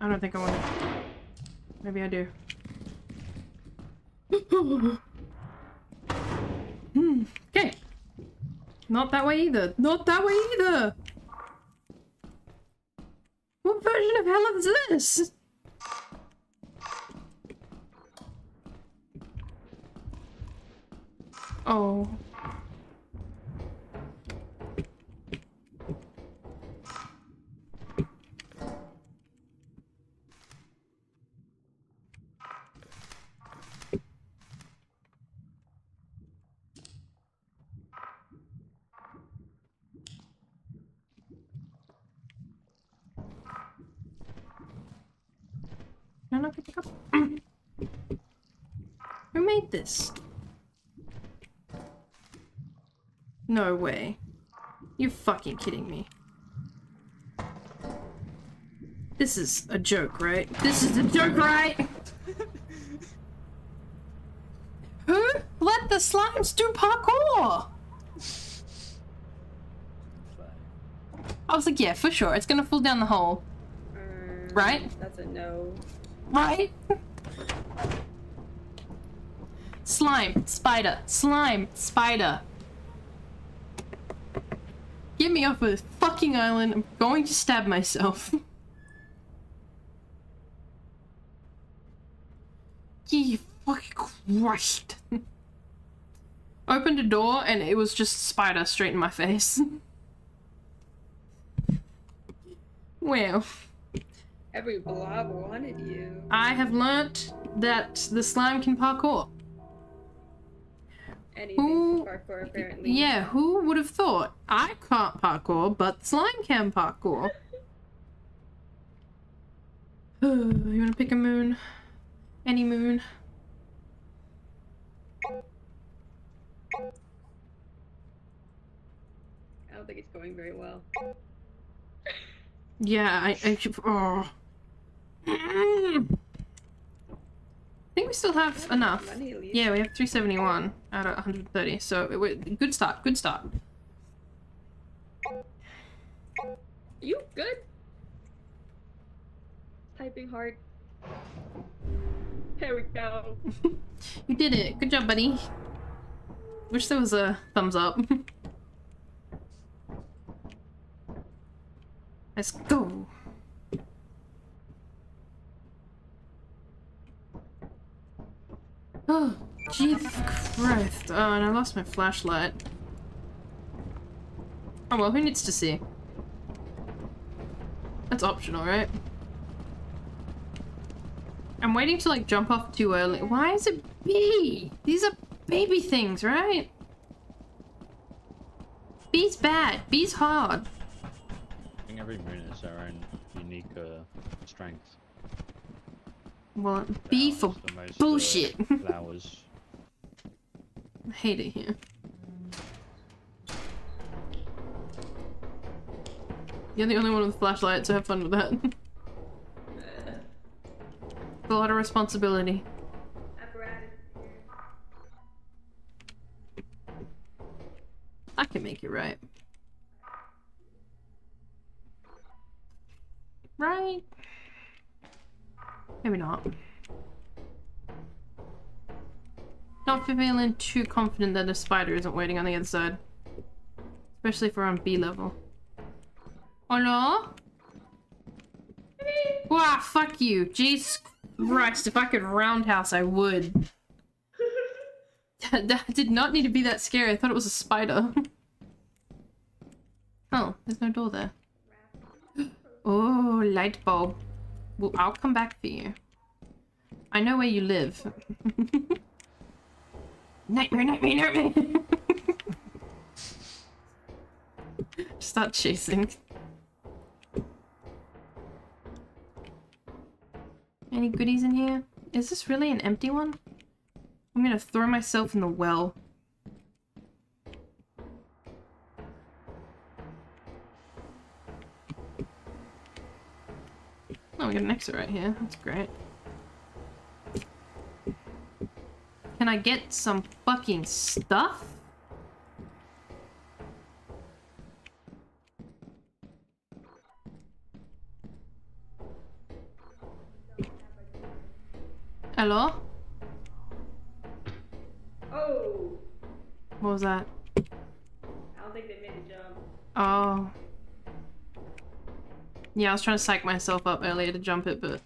I don't think I want to. Maybe I do. Hmm. Okay. Not that way either. Not that way either. What version of hell is this? Oh. No, no, pick it up. Who made this? No way. You're fucking kidding me. This is a joke, right? This is a joke, right? Who let the slimes do parkour? I was like, yeah, for sure. It's gonna fall down the hole. Um, right?
That's a no.
Right? Slime, spider, slime, spider. Get me off of this fucking island. I'm going to stab myself. you fucking crushed. Opened a door and it was just spider straight in my face. well.
Every blob wanted you.
I have learnt that the slime can parkour.
Anything
Who-
parkour apparently.
Yeah, who would have thought? I can't parkour, but slime can parkour. you wanna pick a moon? Any moon?
I don't think it's going very well.
Yeah, I, I should. Oh. Mm. I think we still have enough.
money at least.
Yeah, we have 371 out of 130, so it, good start, good start.
You good? Typing hard. There we go.
You did it. Good job, buddy. Wish there was a thumbs up. Let's go. Oh, Jesus Christ. Oh, and I lost my flashlight. Oh well, who needs to see? That's optional, right? I'm waiting to like jump off too early. Why is it B? These are baby things, right? B's bad. B's hard.
I think every moon has their own unique uh, strength.
Well, B for bullshit.
flowers.
I hate it here. You're the only one with a flashlight, so have fun with that. It's a lot of responsibility. I can make it right. Right? Maybe not. Not feeling too confident that a spider isn't waiting on the other side. Especially if we're on B level. Hello? Wow, ah, fuck you. Jesus Christ, if I could roundhouse, I would. that, that did not need to be that scary. I thought it was a spider. Oh, there's no door there. Oh, light bulb. Well, I'll come back for you. I know where you live. nightmare, nightmare, nightmare! Start chasing. Any goodies in here? Is this really an empty one? I'm gonna throw myself in the well. Oh, we got an exit right here. That's great. Can I get some fucking stuff? Hello?
Oh,
What was that?
I don't think they made a jump.
Oh. Yeah, I was trying to psych myself up earlier to jump it, but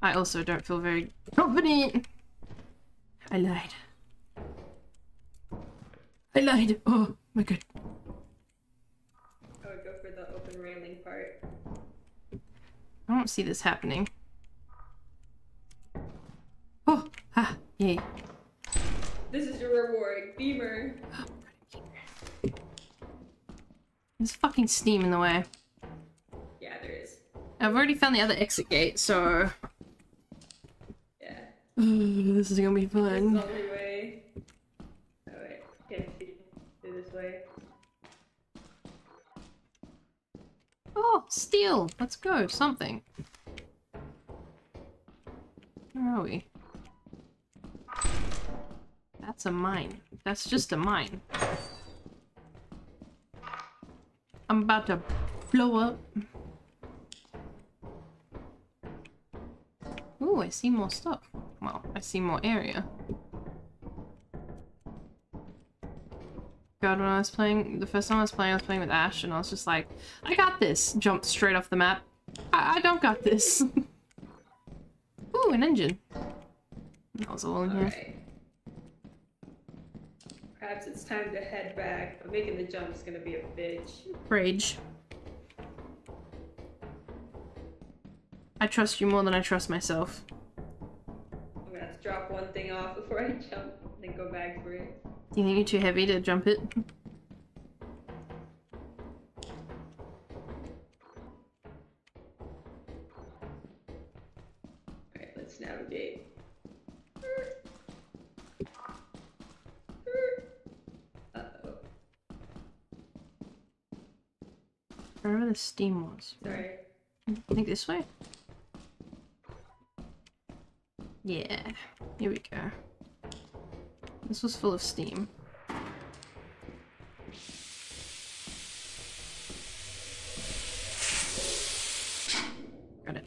I also don't feel very confident. I lied. I lied. Oh my god.
I would go for the open railing part.
I don't see this happening. Oh, ah, yay.
This is your reward, Beamer.
There's fucking steam in the way.
Yeah, there is.
I've already found the other exit gate, so...
Yeah.
this is gonna be fun.
way. Oh wait, can't see through this way.
Oh, steel! Let's go, something. Where are we? That's a mine. That's just a mine. I'm about to blow up. Ooh, I see more stuff. Well, I see more area. God, when I was playing, the first time I was playing, I was playing with Ash, and I was just like, I got this! Jumped straight off the map. I, I don't got this. Ooh, an engine. That was all in here.
Perhaps it's time to head back, but making the jump is gonna be a bitch.
Rage. I trust you more than I trust myself.
I'm gonna have to drop one thing off before I jump, then go back for it.
Do you think you're too heavy to jump it?
Alright, let's navigate. Uh-oh.
Wherever the steam was.
Sorry.
I think this way? Yeah. Here we go. This was full of steam. Got it.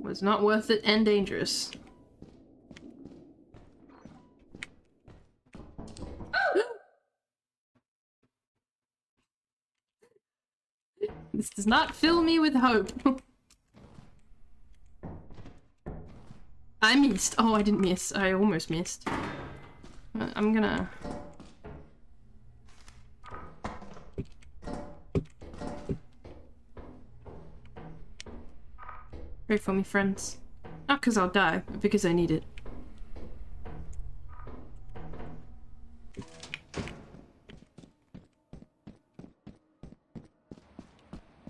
Was not worth it and dangerous. This does not fill me with hope. I missed. Oh, I didn't miss. I almost missed. I'm gonna... Pray for me, friends. Not because I'll die, but because I need it.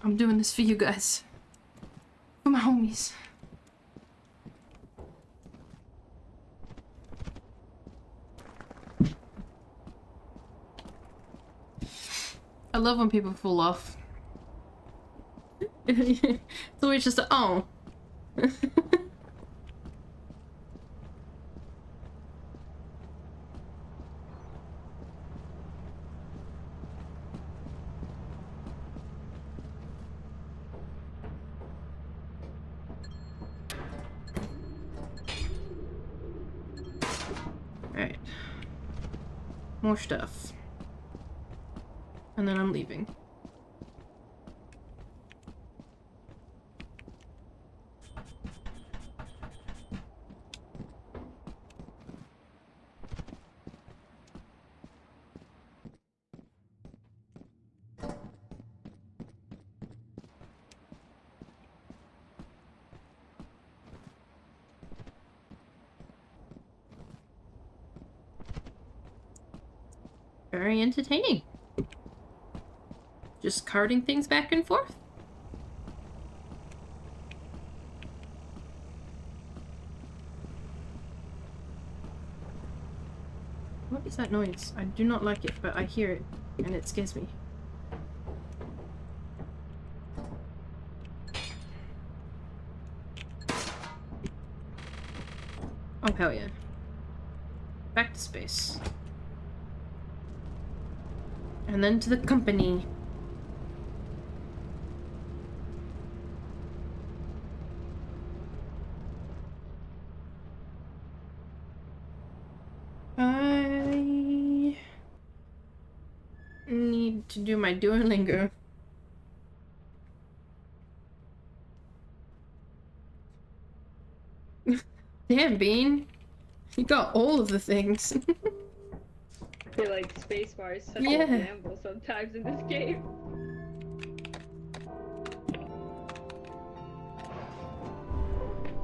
I'm doing this for you guys. For my homies. I love when people fall off. it's always just a oh. More stuff and then I'm leaving. very entertaining. Just carting things back and forth. What is that noise? I do not like it, but I hear it, and it scares me. Oh, hell yeah. Back to space. And then to the company. I need to do my Duolingo. Damn, Bean. You got all of the things.
I feel like spacebar is such
Yeah.
a gamble sometimes in this game.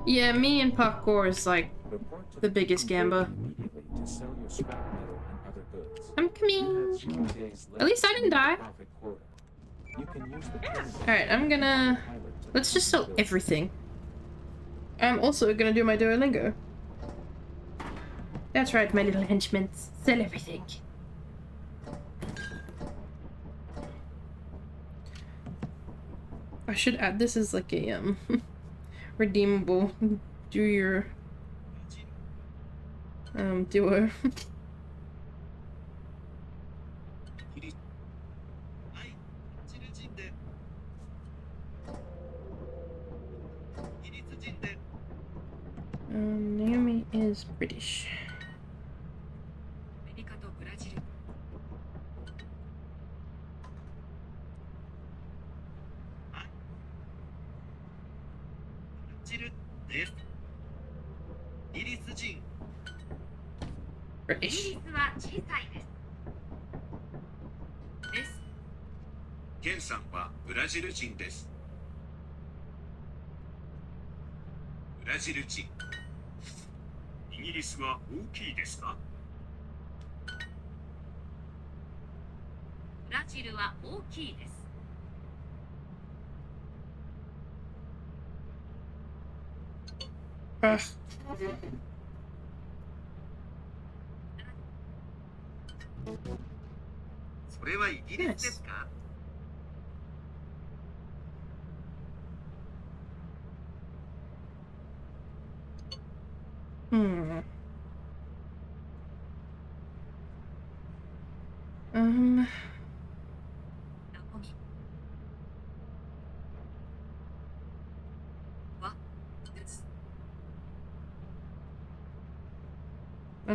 yeah, me and parkour is like the biggest gamba. Alright, I'm gonna... Let's just sell everything. I'm also gonna do my Duolingo. That's right, my little henchmen. Sell everything. I should add this as like a um redeemable do your um duo. is British. Ugh.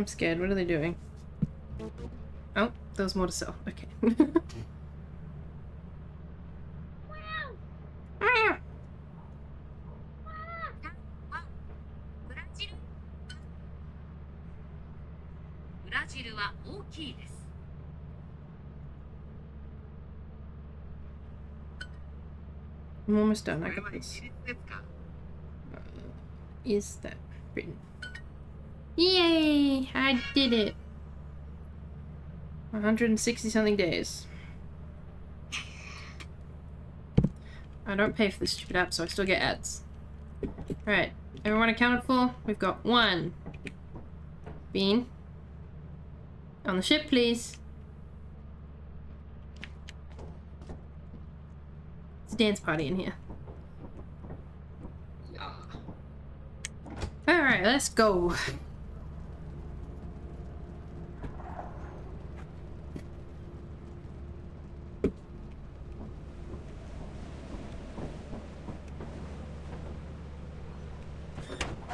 I'm scared. What are they doing? Oh, there's more to sell. Okay. I'm almost done. I got this.
Uh,
is that Britain? Yay! I did it! 160 something days. I don't pay for this stupid app, so I still get ads. Alright, everyone accounted for? We've got one. Bean. On the ship, please. It's a dance party in here. Alright, let's go.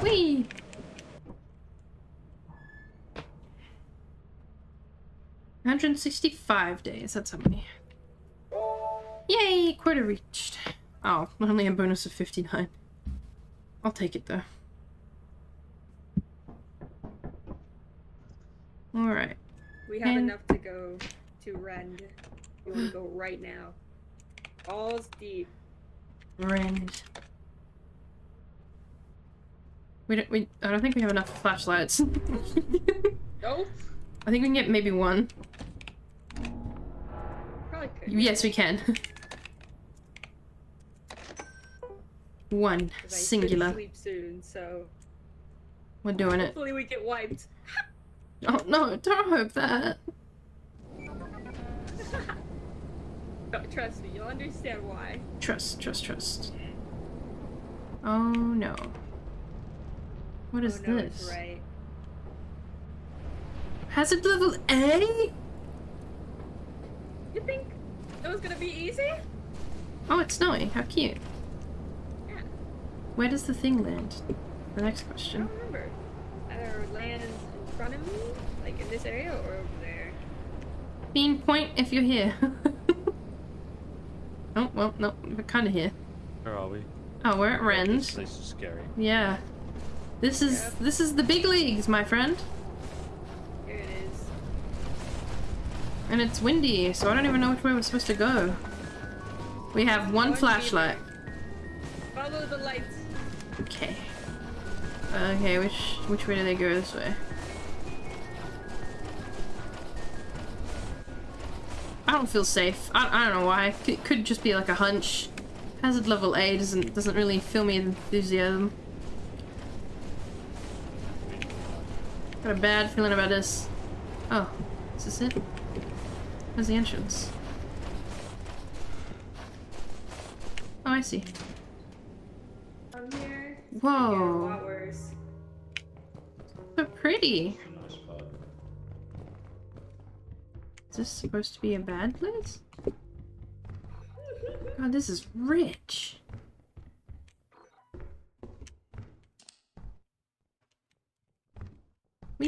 Whee! Hundred and sixty-five days. That's how many. Yay! quarter reached. Oh, only a bonus of fifty-nine. I'll take it though. Alright.
We have
And-
enough to go to Rend. You want to go right now. All's deep.
Rend. We don't. We. I don't think we have enough flashlights.
Nope.
I think we can get maybe one. Probably could. Yes, we can. One singular.
Sleep soon, so
We're doing it.
hopefully we get wiped.
Oh no, don't hope that.
Trust me, you'll understand why.
Trust, trust, trust. Oh no. What is
oh, no,
this?
It's right.
Hazard level A?
You think it was gonna be easy?
Oh, it's snowy. How cute.
Yeah.
Where does the thing land? The next question.
I don't remember. Either land in front of me, like in this area, or over there.
Bean point if you're here. oh, well, no, we're kind of here.
Where are we?
Oh, we're at
This place is scary.
Yeah. This is
Yep.
this is the big leagues, my friend.
Here it is.
And it's windy, so I don't even know which way we're supposed to go. We have one
One
flashlight.
Follow the lights.
Okay. Okay, which which way do they go this way? I don't feel safe. I, I don't know why. It could just be like a hunch. Hazard level A doesn't doesn't really fill me with enthusiasm. Got a bad feeling about this. Oh, is this it? Where's the entrance? Oh, I see.
From here.
Whoa.
Flowers.
So pretty. Is this supposed to be a bad place? God, this is rich.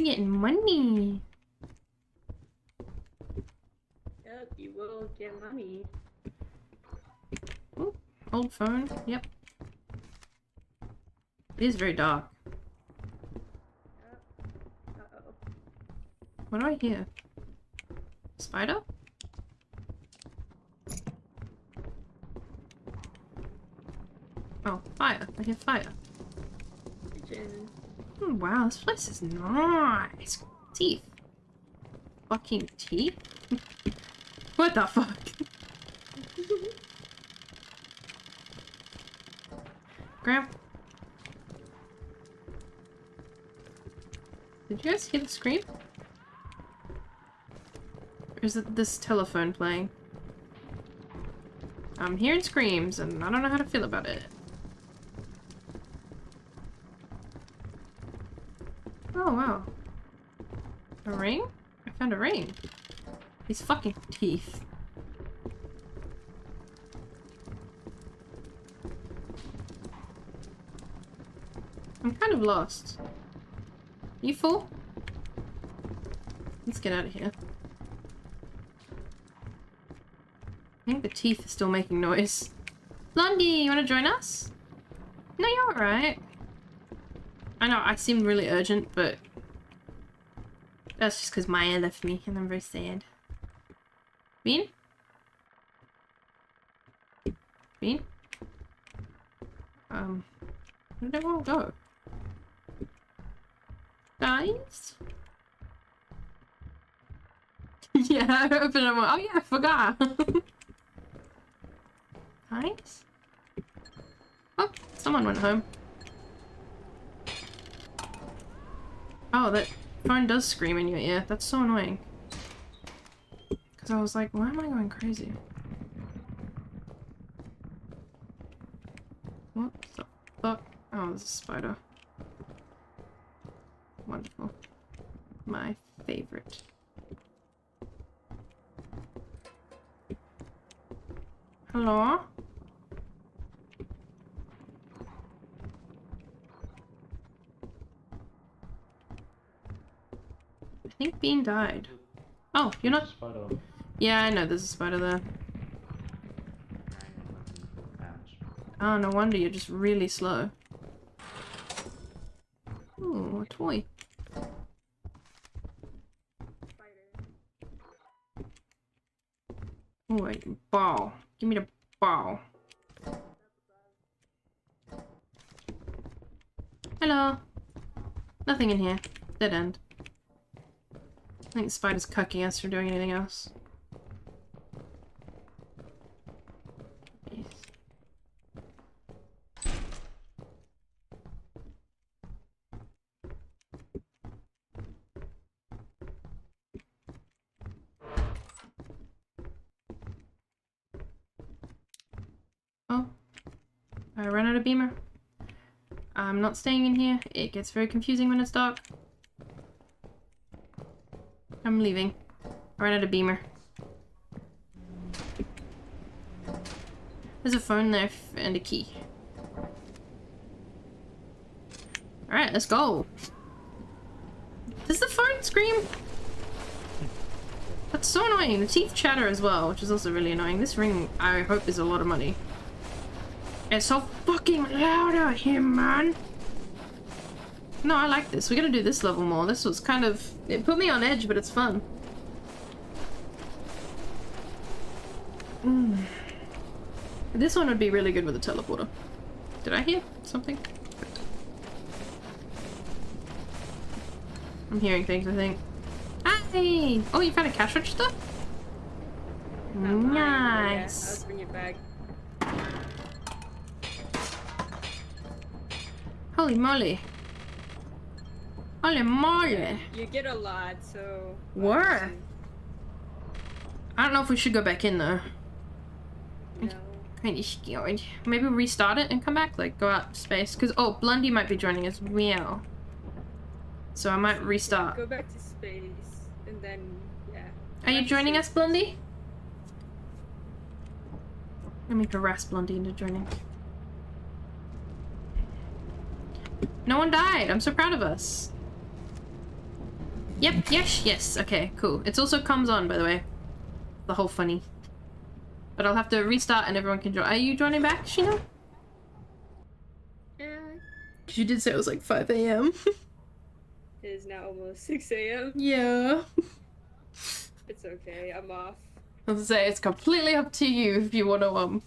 Getting money.
Yep, you will get money.
Ooh, old phone. Yep. It is very dark.
Uh oh.
What do I hear? Spider? Oh, fire. I hear fire.
Kitchen.
Hmm, wow, this place is nice. Teeth. Fucking teeth? what the fuck? Grab. Did you guys hear the scream? Or is it this telephone playing? I'm hearing screams and I don't know how to feel about it. Oh wow. A ring? I found a ring. These fucking teeth. I'm kind of lost. You full? Let's get out of here. I think the teeth are still making noise. Blondie, you want to join us? No, you're alright. I know, I seem really urgent, but... That's just because Maya left me, and I'm very sad. Bean? Bean? Um... Where did everyone go? Guys? yeah, I opened them. Oh yeah, I forgot. Guys? Oh, someone went home. Oh, that phone does scream in your ear. That's so annoying. Because I was like, why am I going crazy? What the fuck? Oh, there's a spider. Wonderful. My favorite. Hello? Think Bean died. Oh, you're not.
Spider.
Yeah, I know there's a spider there. Oh, no wonder you're just really slow. Ooh, a toy. Ooh, a ball. Give me the ball. Hello. Nothing in here. Dead end. I think spiders cucking us for doing anything else. Oh, I ran out of beamer. I'm not staying in here. It gets very confusing when it's dark. I'm leaving. I ran out of beamer. There's a phone there and a key. Alright, let's go. Does the phone scream? That's so annoying. The teeth chatter as well, which is also really annoying. This ring, I hope, is a lot of money. It's so fucking loud out here, man. No, I like this. We gotta do this level more. This was kind of... It put me on edge, but it's fun. Mm. This one would be really good with a teleporter. Did I hear something? I'm hearing things, I think. Hi! Oh, you found a cash register? Nice.
I'll bring it back.
Holy moly. Holy moly.
You get a lot, so.
Um, Where? I don't know if we should go back in though.
No.
Kinda scared. Maybe restart it and come back? Like, go out to space? Because, oh, Blondie might be joining us. well. So I might restart.
Go back to space, and then yeah.
Are you joining us, Blondie? Let me harass Blondie into joining. No one died. I'm so proud of us. Yep, yes, yes. Okay, cool. It also comes on, by the way. The whole funny. But I'll have to restart and everyone can join. Are you joining back, Sheena?
Yeah.
Because you did say it was like 5 a.m.
It is now almost 6 a.m.
yeah.
It's okay. I'm off.
I was gonna say, it's completely up to you if you want to um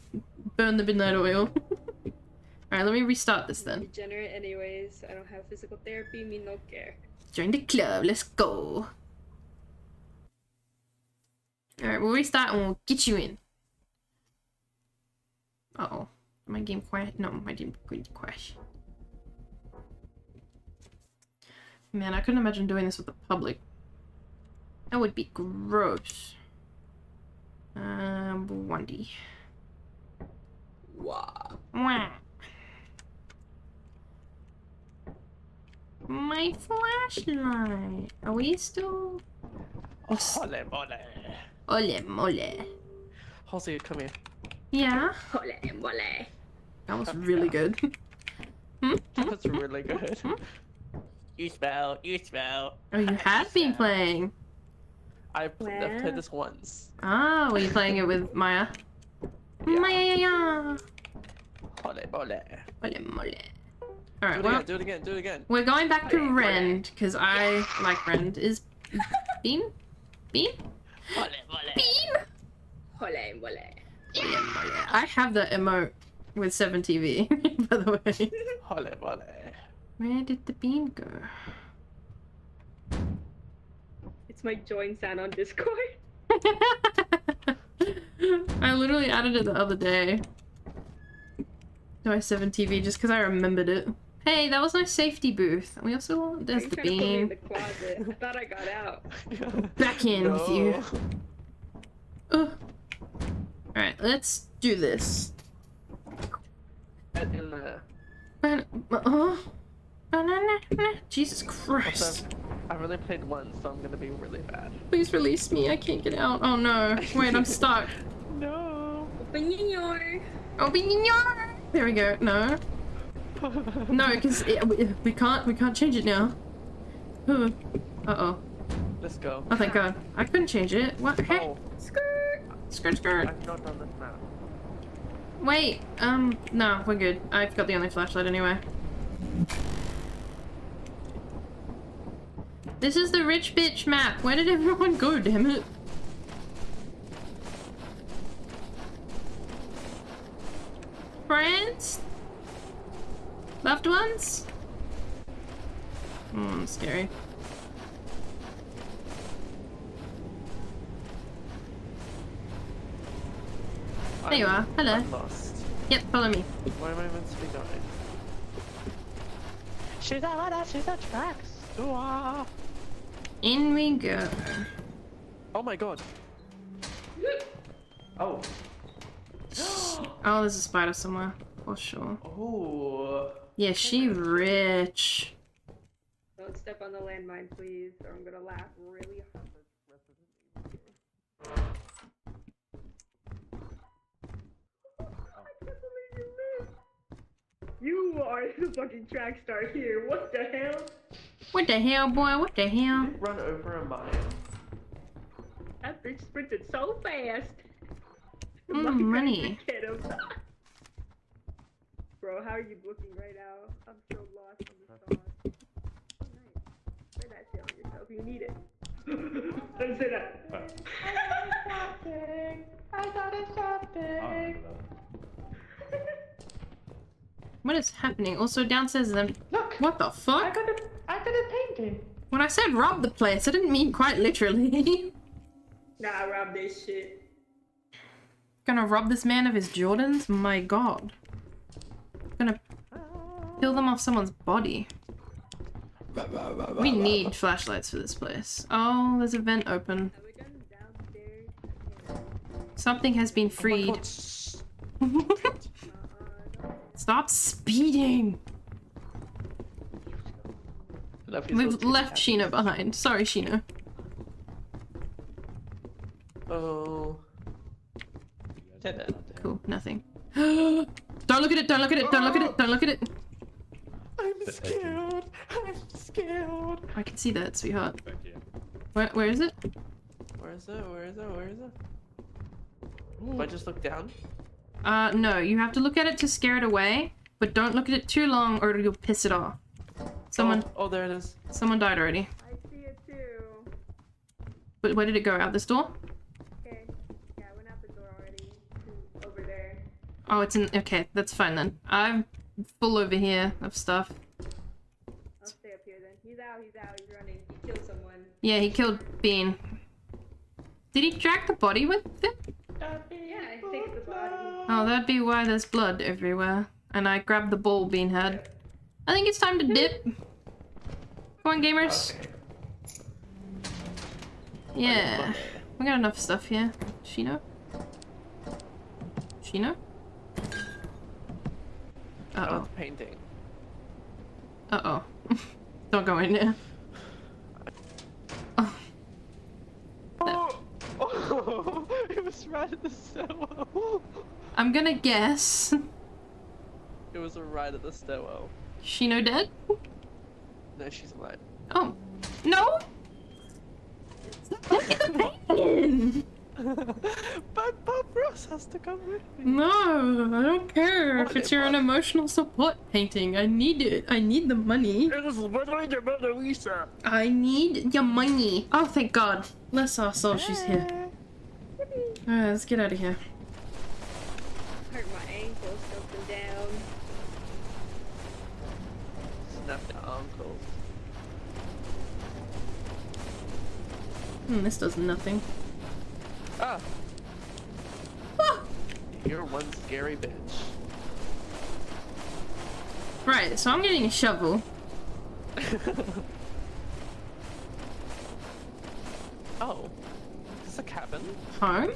burn the midnight oil. Alright, let me restart this then.
Degenerate, anyways. I don't have physical therapy. Me no care.
Join the club, let's go. Alright, we'll restart and we'll get you in. Uh oh. My game quiet? No, my game to crash. Man, I couldn't imagine doing this with the public. That would be gross. Um, Wendy.
Wow.
Wah. My flashlight. Are we still?
Ole mole.
Ole mole.
Hallzy, come here.
Yeah,
Mole, mole.
that was really good. Hmm?
That's really good. You smell, you smell.
Oh, you have been playing.
I pl- I've played this once.
Ah, were you playing it with Maya? Maya, ya,
Ole mole.
Ole mole.
Do it
well,
again, do it again, do it again.
we're going back to Rend, because I like Rend. Is Bean? Bean?
Ole mole.
Bean?
Mole, mole.
I have the emote with 7TV, by the way.
Ole mole.
Where did the bean go?
It's my join sound on Discord.
I literally added it the other day. To my 7TV just because I remembered it. Hey, that was my safety booth. We also there's the
trying to put me in the closet? I thought I got out.
Back in with you.
No.
Ugh. Alright, let's do this.
In the
Ban- uh, banana- Jesus Christ.
I've only played once, so I'm gonna be really bad.
Please release me. I can't get out. Oh no. Wait, I'm stuck.
No.
Open your
Open your There we go. No. No, because we, we can't we can't change it now. Uh oh.
Let's go.
Oh thank god. I couldn't change it. What? Hey.
Oh,
skirt.
Skirt skirt.
I've not done this map.
Wait. Um. No, we're good. I've got the only flashlight anyway. This is the rich bitch map. Where did everyone go? Damn it. Friends? Loved ones? Hmm, scary. There you are. Hello.
I'm lost.
Yep, follow me.
Where am I meant to be going? She's out, she's out tracks.
In we go.
Oh my god.
Oh.
Oh, there's a spider somewhere. For sure.
Oh.
Yeah, she rich.
Don't step on the landmine, please, or I'm gonna laugh really hard. You are the fucking track star here. What the hell?
What the hell, boy? What the hell?
Run over a mine.
That bitch sprinted so fast.
Mm,
My
money.
God, hit him. Bro, how are you looking right now? I'm so lost on the sauce. Oh, nice. Spray that shit on yourself. You need it. Don't say that.
I thought it's shopping.
What is happening? Also downstairs them. Um, Look. What the fuck?
I got a, I got a painting.
When I said rob the place, I didn't mean quite literally.
Nah, rob this shit.
Gonna rob this man of his Jordans? My god. Gonna peel them off someone's body. We need flashlights for this place. Oh, there's a vent open. Something has been oh freed. Stop speeding!
Love
We've left
kitty
Sheena behind. Sorry, Sheena.
Oh.
Cool, nothing. don't look at it, don't look at it, don't look at it, don't look at it!
I'm scared. I'm scared.
I can see that, sweetheart. Where, where is it?
Where is it? Where is it? Where is it? If I just look down?
Uh, no, you have to look at it to scare it away, but don't look at it too long or you'll piss it off. Someone,
Oh, oh, there it is.
someone died already.
I see it too.
But where did it go? Out this door?
Okay. Yeah, I went out the door already. Over there.
Oh, it's in. Okay, that's fine then. I'm full over here of stuff.
I'll stay up here then. He's out, he's out, he's running. He killed someone.
Yeah, he killed Bean. Did he drag the body with him?
Yeah, I think the body.
Oh, that'd be why there's blood everywhere. And I grabbed the ball Bean had. I think it's time to dip. Come on, gamers. Yeah. We got enough stuff here. Shino? Shino?
Oh,
Uh-oh.
it's painting.
Uh-oh. Don't go in there.
Oh, oh, it was right at the stairwell.
I'm gonna guess.
It was right at the stairwell.
Shino dead?
No, she's alive.
Oh. No? At the painting!
But Bob Ross has to come with me.
No, I don't care if it's your an emotional support painting. I need it. I need the money.
It is literally the Mona Lisa.
I need your money. Oh, thank God. Bless our soul, she's here. Alright, let's get out of here.
Hurt my ankle, something down.
Snap the uncle.
Hmm, this does nothing.
Ah. You're one scary bitch.
Right, so I'm getting a shovel.
Oh. Is this a cabin?
Home?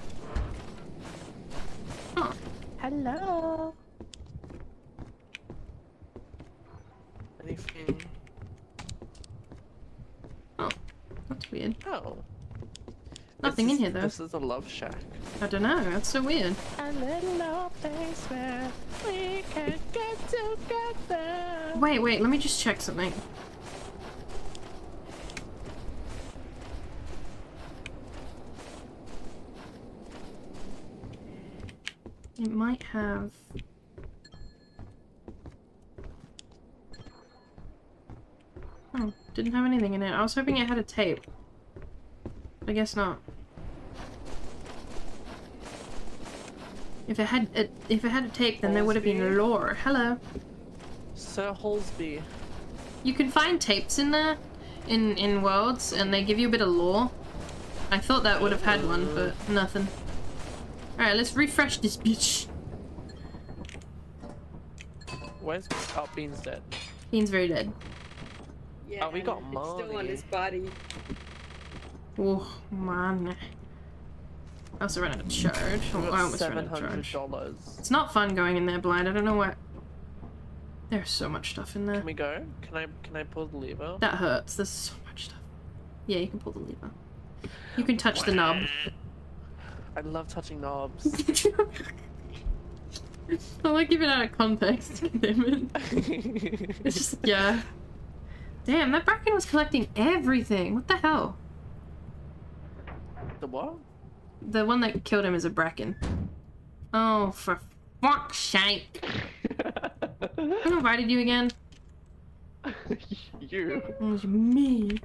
Huh.
Hello. Anything?
Oh, that's weird.
Oh.
Nothing
This
in here though.
This is a love shack.
I don't know, that's so weird.
A little old place where we can get together.
Wait, wait, let me just check something. It might have... Oh, didn't have anything in it. I was hoping it had a tape. I guess not. If it had a, if it had a tape, then there would have been lore. Hello.
Sir Holsby.
You can find tapes in there, in in worlds, and they give you a bit of lore. I thought that would have had one, uh. but nothing. All right, let's refresh this bitch.
Where's oh Bean's dead?
Bean's very dead.
Yeah,
Oh, we got
it's still on his body.
Oh man. I also ran out of charge. Oh, I almost ran out of charge. It's not fun going in there blind. I don't know what. There's so much stuff in there.
Can we go? Can I can I pull the lever?
That hurts. There's so much stuff. Yeah, you can pull the lever. You can touch the knob.
I love touching knobs.
I like giving out of context. Damn. It's just yeah. Damn, that Bracken was collecting everything. What the hell?
The what?
The one that killed him is a Bracken. Oh, for fuck's sake. Who invited you again?
you.
It was me.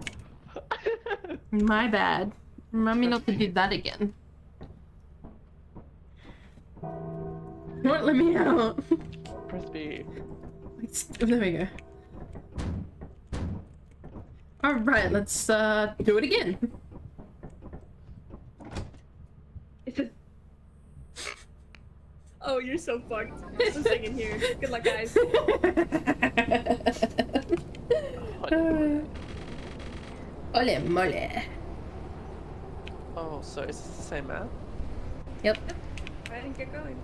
My bad. Remind me not to do that again. Don't Let me out.
Press B.
Let's- There we go. Alright, let's uh do it again.
Oh, you're so fucked. I'm singing here. Good luck, guys.
Ole mole.
Oh, so is this the same map?
Yep.
I didn't get going.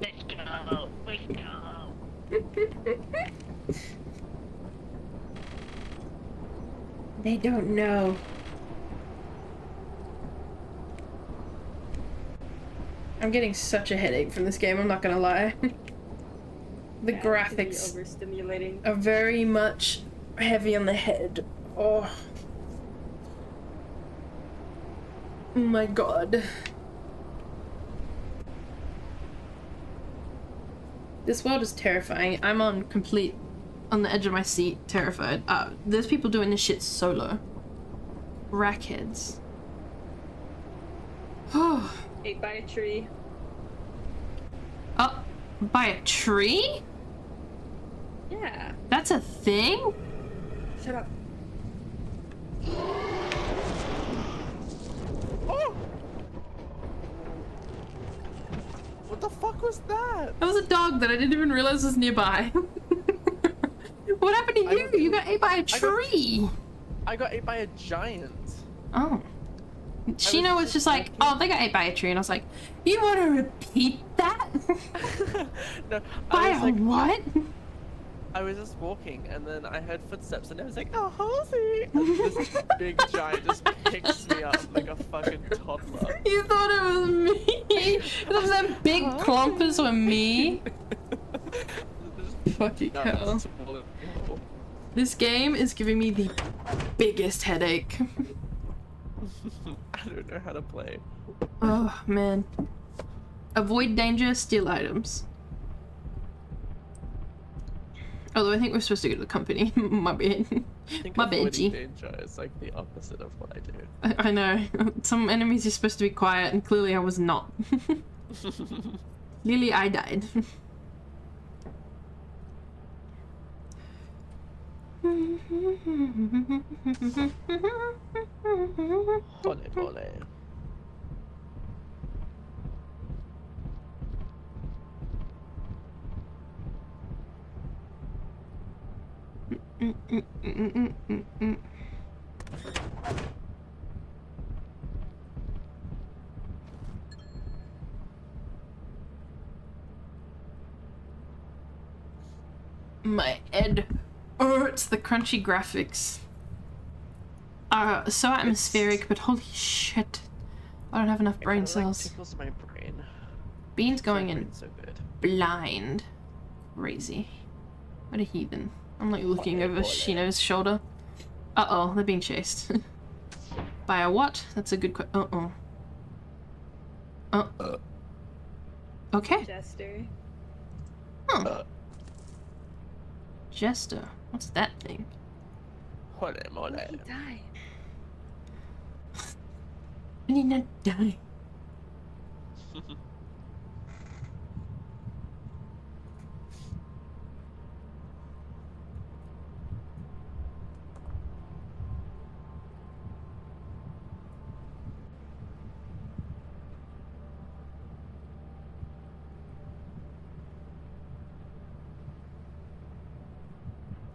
Let's go. Let's go.
They don't know. I'm getting such a headache from this game, I'm not gonna lie. the graphics
Overstimulating.
are very much heavy on the head. Oh. Oh my god. This world is terrifying. I'm on complete on the edge of my seat, terrified. Uh, there's people doing this shit solo. Rackheads. Oh,
Ate by a tree.
oh, by a tree?
Yeah.
That's a thing?
Shut up.
Oh! What the fuck was that?
That was a dog that I didn't even realize was nearby. what happened to you? You got ate by a tree.
I got ate by a giant.
Oh. Sheena was just like, oh, they got ate by a tree. And I was like, you want to repeat that?
No,
by a
like,
what?
I was just walking and then I heard footsteps and I was like, oh, Hallzy! And this big giant just picks me up like a fucking toddler.
You thought it was me? Those them big clompers were me? Fucking hell. This game is giving me the biggest headache.
I don't know how to play.
Oh, man. Avoid danger, steal items. Although I think we're supposed to go to the company. My bad. My
avoiding
Benji.
danger is like the opposite of what I do.
I, I know. Some enemies are supposed to be quiet, and clearly I was not. clearly I died.
Ole, ole.
My head hurts. The crunchy graphics are so atmospheric, but holy shit. I don't have enough brain
It kinda, like,
cells.
tickles my brain.
Bean's going
My
in
so good.
blind. Crazy. What a heathen. I'm like looking
Ole,
over
ole.
Shino's shoulder. Uh oh, they're being chased. By a what? That's a good question. Uh oh. Uh. Okay.
Jester.
Huh. Jester. What's that thing?
Ole, ole.
He died.
I need not die.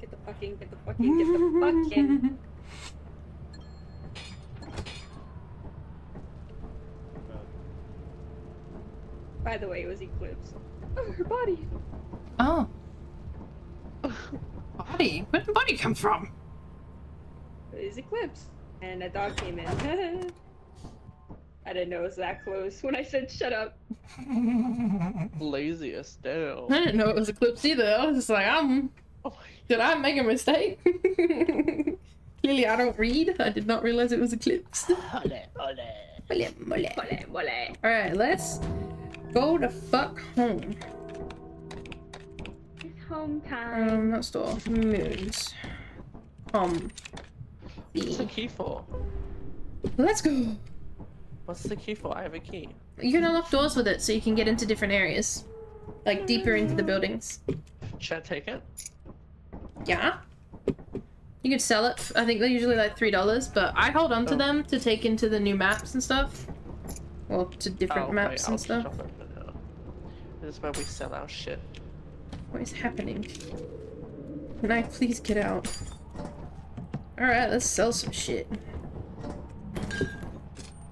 Get the fucking, get the fucking, get the fucking. By the way, it was Eclipse. Oh, her body.
Oh. Body? Where did the body come from?
It was Eclipse. And a dog came in. I didn't know it was that close when I said shut up.
Lazy Estelle.
I didn't know it was Eclipse either. I was just like, um, did I make a mistake? Clearly, I don't read. I did not realize it was Eclipse. Mole, mole. Alright, let's go to fuck home.
It's home time.
Um, not store. Moons. Um.
What's the key for?
Let's go.
What's the key for? I have a key.
You can unlock doors with it so you can get into different areas. Like deeper into the buildings.
Should I take it?
Yeah. You could sell it. I think they're usually like three dollars, but I hold on to
Oh.
them to take into the new maps and stuff. Well, to different
Oh,
maps
wait,
and
I'll
stuff.
shop it for now. This is where we sell our shit.
What is happening? Can I please get out? Alright, let's sell some shit.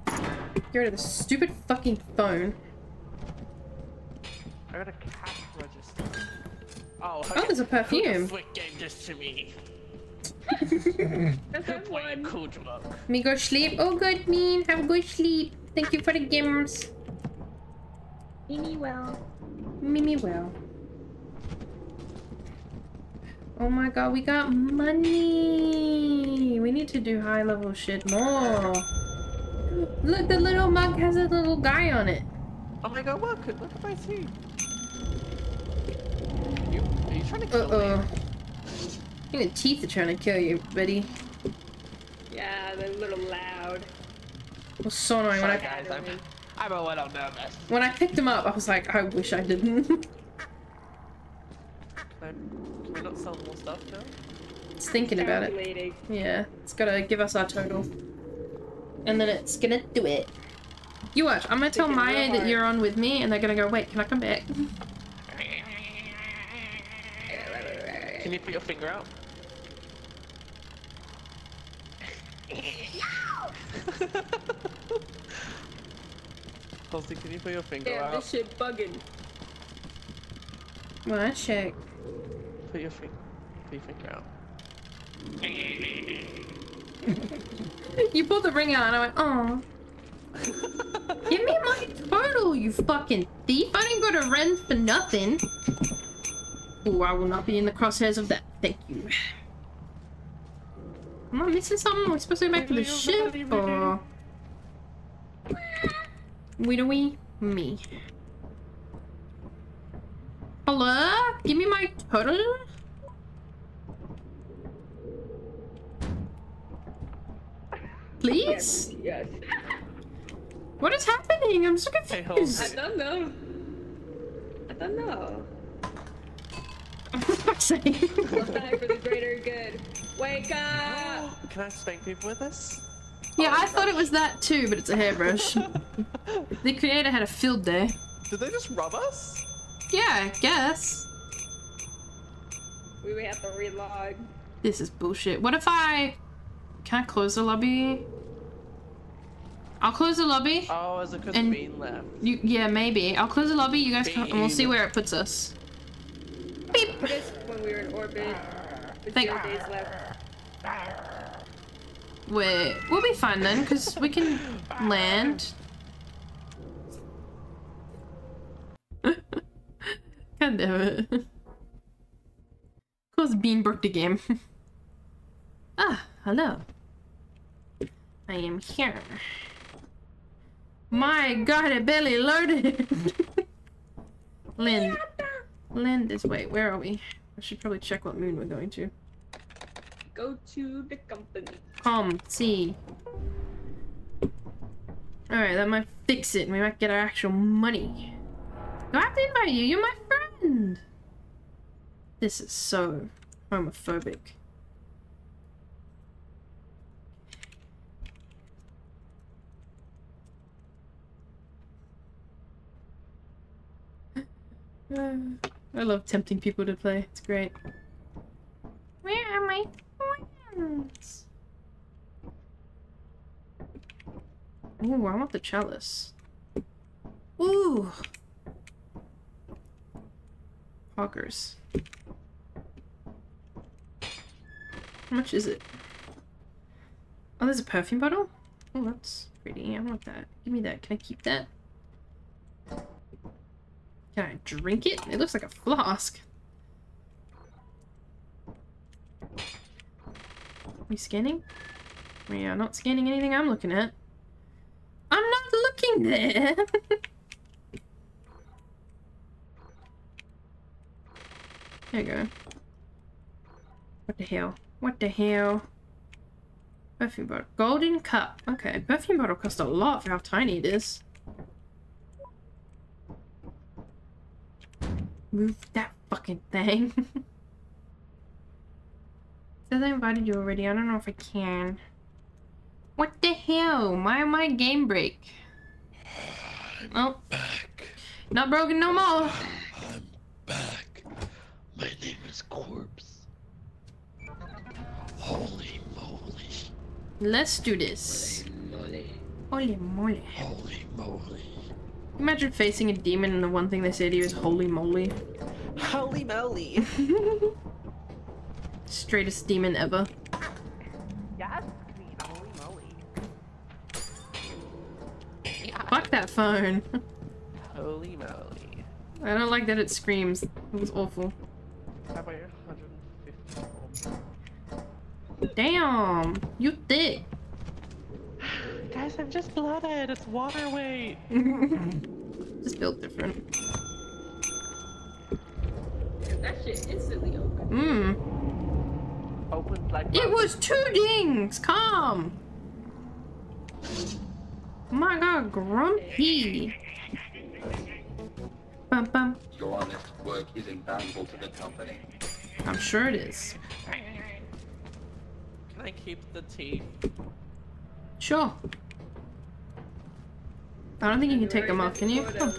Get rid of the stupid fucking phone.
I got a cash register. Oh,
Oh, there's a perfume.
Who gave this to me?
That's
one. Cool.
Me go sleep. Oh, good, mean. Have a good sleep. Thank you for the games.
Mimi well.
Mimi well. Oh my god, we got money! We need to do high level shit more. Look, the little mug has a little guy on it.
Oh my god, look! Look at my teeth! You, are you trying to kill
Uh
me?
oh. Even teeth are trying to kill you, buddy.
Yeah, they're a little loud.
It was so annoying when
Sorry
I
guys, I'm, I'm a little nervous.
when I picked him up. I was like, I wish I didn't.
Can, can we not sell more stuff now?
it's thinking about it. Yeah, it's gotta give us our total, and then it's gonna do it. You watch. I'm gonna tell Maya that you're on with me, and they're gonna go. Wait, can I come back?
Can you put your finger out? Hallzy, can you put your finger
Damn,
out?
this shit bugging.
Well, I check.
Put your finger, put your finger out.
You pulled the ring out, and I went, oh. Give me my total, you fucking thief! I didn't go to Rend for nothing. Oh, I will not be in the crosshairs of that. Thank you. Am I missing something? We're supposed to go back to the ship, or... We do we? Me. Hello? Give me my total? Please?
Yes.
What is happening? I'm so confused.
I don't know. I don't know.
Fuck's sake.
What's for the greater good? Wake up!
Can I spank people with this?
Yeah, I thought it was that too, but it's a hairbrush. the creator had a field day.
Did they just rub us?
Yeah, I guess.
We would have to relog.
This is bullshit. What if I... Can I close the lobby? I'll close the lobby.
Oh, is it because
And-
Bean left?
You, yeah, maybe. I'll close the lobby, you guys come, and we'll see where it puts us.
Put us when we were in orbit.
Thank-
zero days left.
Wait, we'll be fine then, because we can land. God damn it. Of course Bean broke the game. ah, hello. I am here. My god, it barely loaded! Lynn. Lynn is, wait, where are we? I should probably check what moon we're going to.
Go to the company.
Come, see. Alright, that might fix it. We might get our actual money. Do I have to invite you? You're my friend! This is so homophobic. Uh, I love tempting people to play. It's great. Where are my friends? Ooh, I want the chalice. Ooh. Hawkers. How much is it? Oh, there's a perfume bottle? Oh, that's pretty. I want that. Give me that. Can I keep that? Can I drink it? It looks like a flask. Are we scanning? We are not scanning anything I'm looking at. I'm not looking there! there you go. What the hell? What the hell? Perfume bottle. Golden cup. Okay, perfume bottle costs a lot for how tiny it is. Move that fucking thing. Says I invited you already. I don't know if I can. What the hell? Why am I game break? Oh. back. Not broken no more. I'm Back.
My name is Corpse. Holy moly.
Let's do this. Holy. moly.
Holy moly. Holy moly.
Imagine facing a demon and the one thing they say to you is holy moly.
Holy moly.
Straightest demon ever.
Yes, queen. Holy moly.
Fuck that phone.
Holy moly.
I don't like that it screams. It was awful.
How about your 150
Damn, you thick.
Guys, I'm just blooded. It's water weight.
Just built different.
That shit instantly hmm. open.
Mmm.
Opened like.
It was two dings. Calm. Oh my god, grumpy. Bum bum.
Your honest work is invaluable to the company.
I'm sure it is.
Can I keep the teeth?
Sure. I don't think you can take them off, can you? Oh.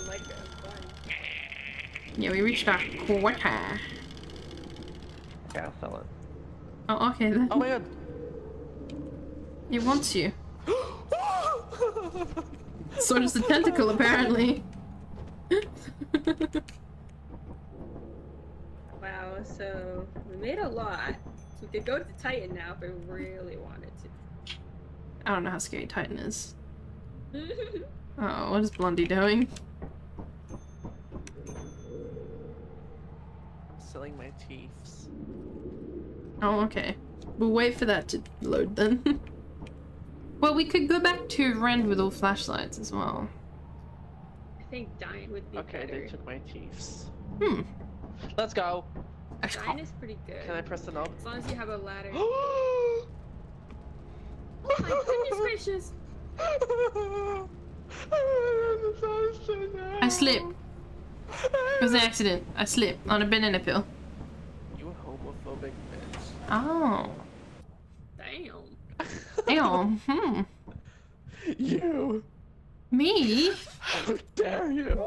Yeah, we reached our quarter.
Okay, I'll sell it.
Oh, okay then.
Oh my god.
It wants you. so does the tentacle, apparently.
Wow, so we made a lot. So we could go to the Titan now if we really wanted to.
I don't know how scary Titan is.
to.
Oh, what is Blondie doing?
I'm selling my teeth.
Oh, okay. We'll wait for that to load then. well, we could go back to Rend with all flashlights as well.
I think Dine would be
Okay,
better.
they took my teeth.
Hmm.
Let's go.
Dine is pretty good.
Can I press the knob?
As long as you have a ladder. oh my goodness gracious!
I slipped. It was an accident. I slipped on a banana peel.
You homophobic bitch.
Oh.
Damn.
Damn. Hmm.
You.
Me?
How dare you?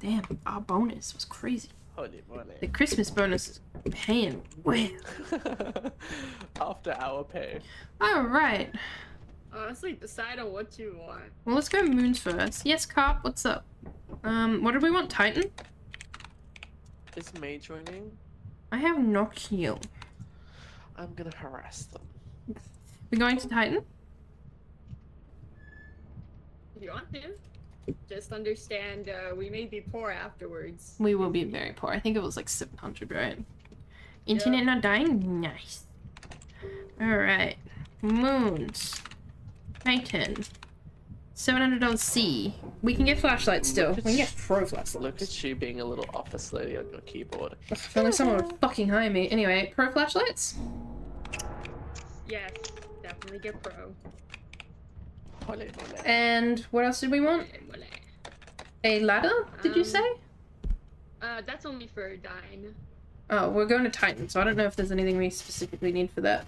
Damn, our bonus was crazy.
Holy moly.
The Christmas bonus is paying well.
After our pay.
Alright.
Honestly, decide on what you want.
Well, let's go moons first. Yes, Carp, what's up? Um, what did we want? Titan?
Is May joining?
I have Nokia.
I'm gonna harass them.
We're going to Titan?
If you want to. Just understand, uh, we may be poor afterwards.
We will be very poor. I think it was like 700, right? Internet not dying? Nice. Alright. Moons. Titan. 700 on C. We can get flashlights still. We can get pro flashlights.
Look at you being a little office lady on your keyboard.
I feel like someone would fucking hire me. Anyway, pro flashlights?
Yes, definitely get pro.
Holy.
And what else did we want? A ladder, did you
Um,
say?
Uh, that's only for Dine.
Oh, we're going to Titan, so I don't know if there's anything we specifically need for that.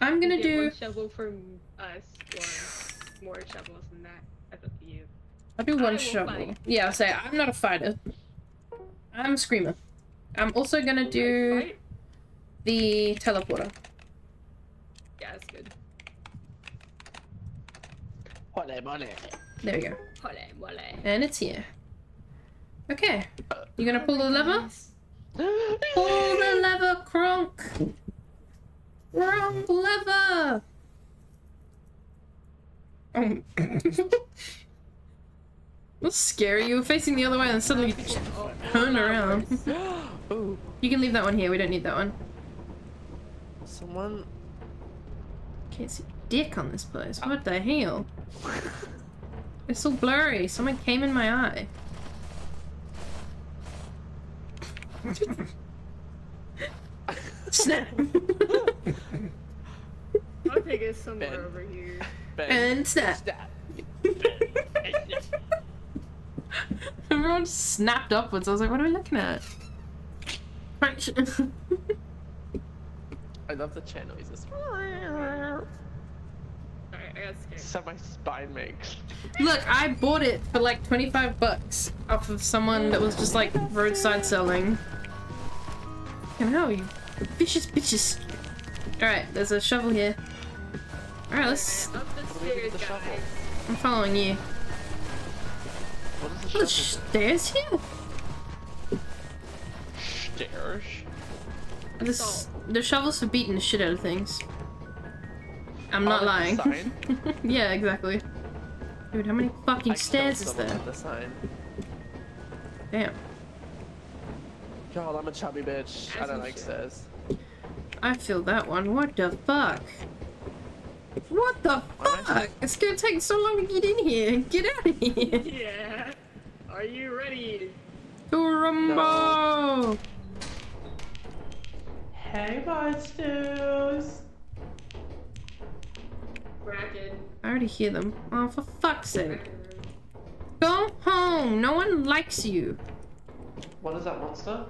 I'm gonna do.
one shovel from us, or more shovels than that. That's up to you.
I'll do one
will
shovel.
fight.
Yeah, I'll say I'm not a fighter. I'm a screamer. I'm also gonna do the teleporter.
Yeah, that's good.
Holy moly.
There we go.
Hole, mole.
And it's here. Okay. You gonna pull the oh lever? Pull the lever, Kronk! Kronk lever! Oh. Um, That's scary. You were facing the other way and then suddenly you turned around. You can leave that one here. We don't need that one.
Someone.
Can't see dick on this place. What the hell? It's so blurry. Someone came in my eye. Snap.
I'll take it somewhere over here.
and snap. Everyone snapped upwards. I was like, what are we looking at? Crunch.
I love the chair noises.
Alright, I got scared.
That's how my spine makes.
Look, I bought it for like 25 bucks off of someone that was just like roadside selling. And how you vicious bitches. Alright, there's a shovel here. Alright, let's.
Up the stairs.
I'm following you.
What is the
There's
shovel?
stairs here?
Stairs.
This, the shovel's for beating the shit out of things. I'm not
Oh,
lying.
sign?
yeah, exactly. Dude, how many fucking
I
stairs is there?
with The sign.
Damn.
God, I'm a chubby bitch. I
As
don't like
should.
stairs.
I feel that one. What the fuck? What the fuck? It's gonna take so long to get in here. Get out of here.
Yeah. Are you ready?
Turumbo!
Hey, monsters.
Bracken.
I already hear them. Oh, for fuck's sake. Go home. No one likes you.
What is that monster?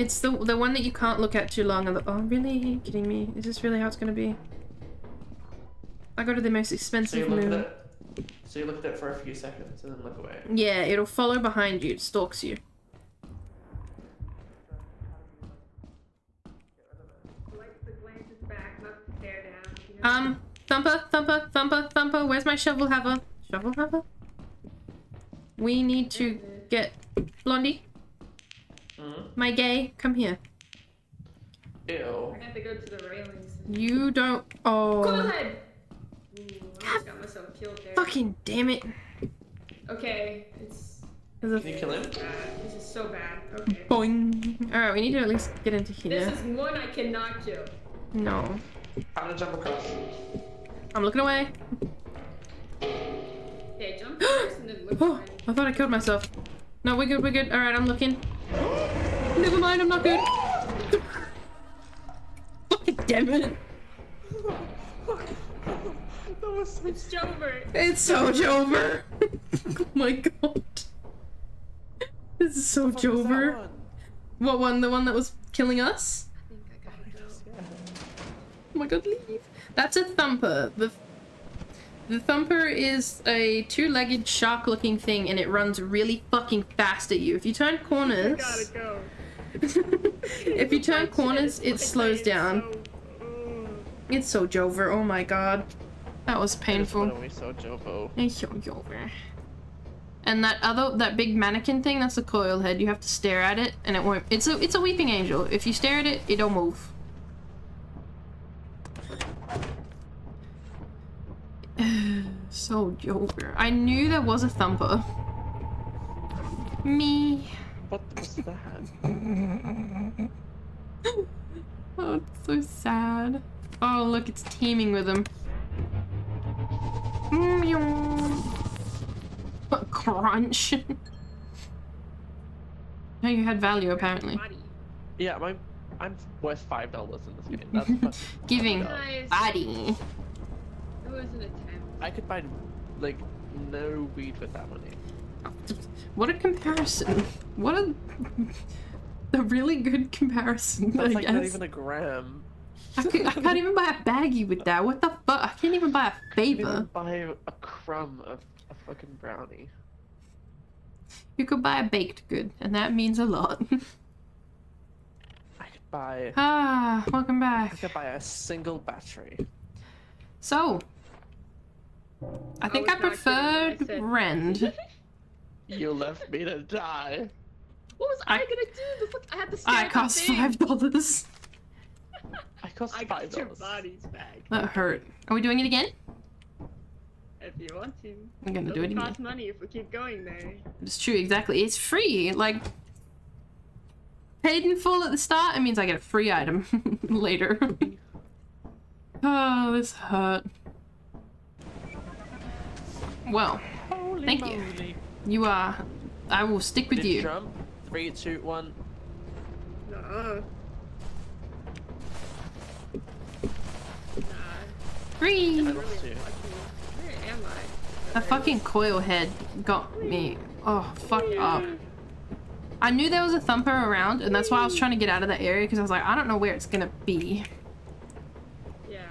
It's the the one that you can't look at too long. The, oh, really? Are you kidding me? Is this really how it's gonna be? I go to the most expensive moon.
So you look at it for a few seconds and then look away.
Yeah, it'll follow behind you. It stalks you.
Like the glances back, not to stare down. You know?
Um, Thumper, Thumper, Thumper, Thumper. Where's my shovel haver? Shovel haver? We need to get Blondie.
Mm.
My gay, come here.
Ew.
I have to go to the railings.
You don't.
Go
Oh,
ahead! Ooh, I almost got myself killed there.
fucking damn it!
Okay, it's
Can you kill him?
bad. This is so bad. Okay.
boing. All right, we need to at least get into here.
This
here.
is one I cannot kill.
No,
I'm gonna jump across.
I'm looking away.
Okay, jump first and then look
Oh. I thought I killed myself. No, we're good. We're good. All right, I'm looking. Never mind, I'm not good. Fucking damn it!
That was so
It's Jover.
It's so Jover. oh my god. This is so
What the fuck is that
Jover.
one?
What one? The one that was killing us?
I think I go.
Oh my god, leave. That's a thumper. The the thumper is a two-legged shark-looking thing, and it runs really fucking fast at you. If you turn
I
corners,
gotta go.
if you turn corners, it slows down. It's so Jover. Oh my god, that was painful.
went so Jovo.
It's so Jover. And that other, that big mannequin thing, that's a coil head. You have to stare at it, and it won't. It's a, it's a weeping angel. If you stare at it, it'll move. so Jover. I knew there was a thumper. Me.
What was that?
Oh, it's so sad. Oh, look, it's teeming with them. Mm, what crunch? no, you had value apparently.
Yeah, my I'm worth five dollars in this game. That's
Giving
Nice.
body.
It was an attempt.
I could buy like no weed with that money.
What a comparison. What a a really good comparison.
That's
I
like
guess.
not even a gram.
I, could, I can't even buy a baggie with that. What the fuck? I can't even buy a
I could even
favor.
buy a crumb of a fucking brownie.
You could buy a baked good, and that means a lot.
I could buy
ah, welcome back.
I could buy a single battery.
So, I think I,
was not kidding when I
preferred
said-
Rend.
You left me to die.
What was I, gonna do? The fuck? I had to stare
I cost
thing.
five dollars.
I cost
I
five dollars.
bodies back.
That hurt. Are we doing it again?
If you want to.
I'm gonna do it
Doesn't
again.
cost money if we keep going there.
It's true, exactly. It's free. Like paid in full at the start, it means I get a free item later. oh, this hurt. Well,
Holy
thank you.
moly.
You are. I will stick with
Did
you.
Jump. Three, two, one.
No.
Free.
I lost you.
Where am I?
The fucking coil head got me. Oh, fuck up. I knew there was a thumper around, and that's why I was trying to get out of that area because I was like, I don't know where it's gonna be.
Yeah.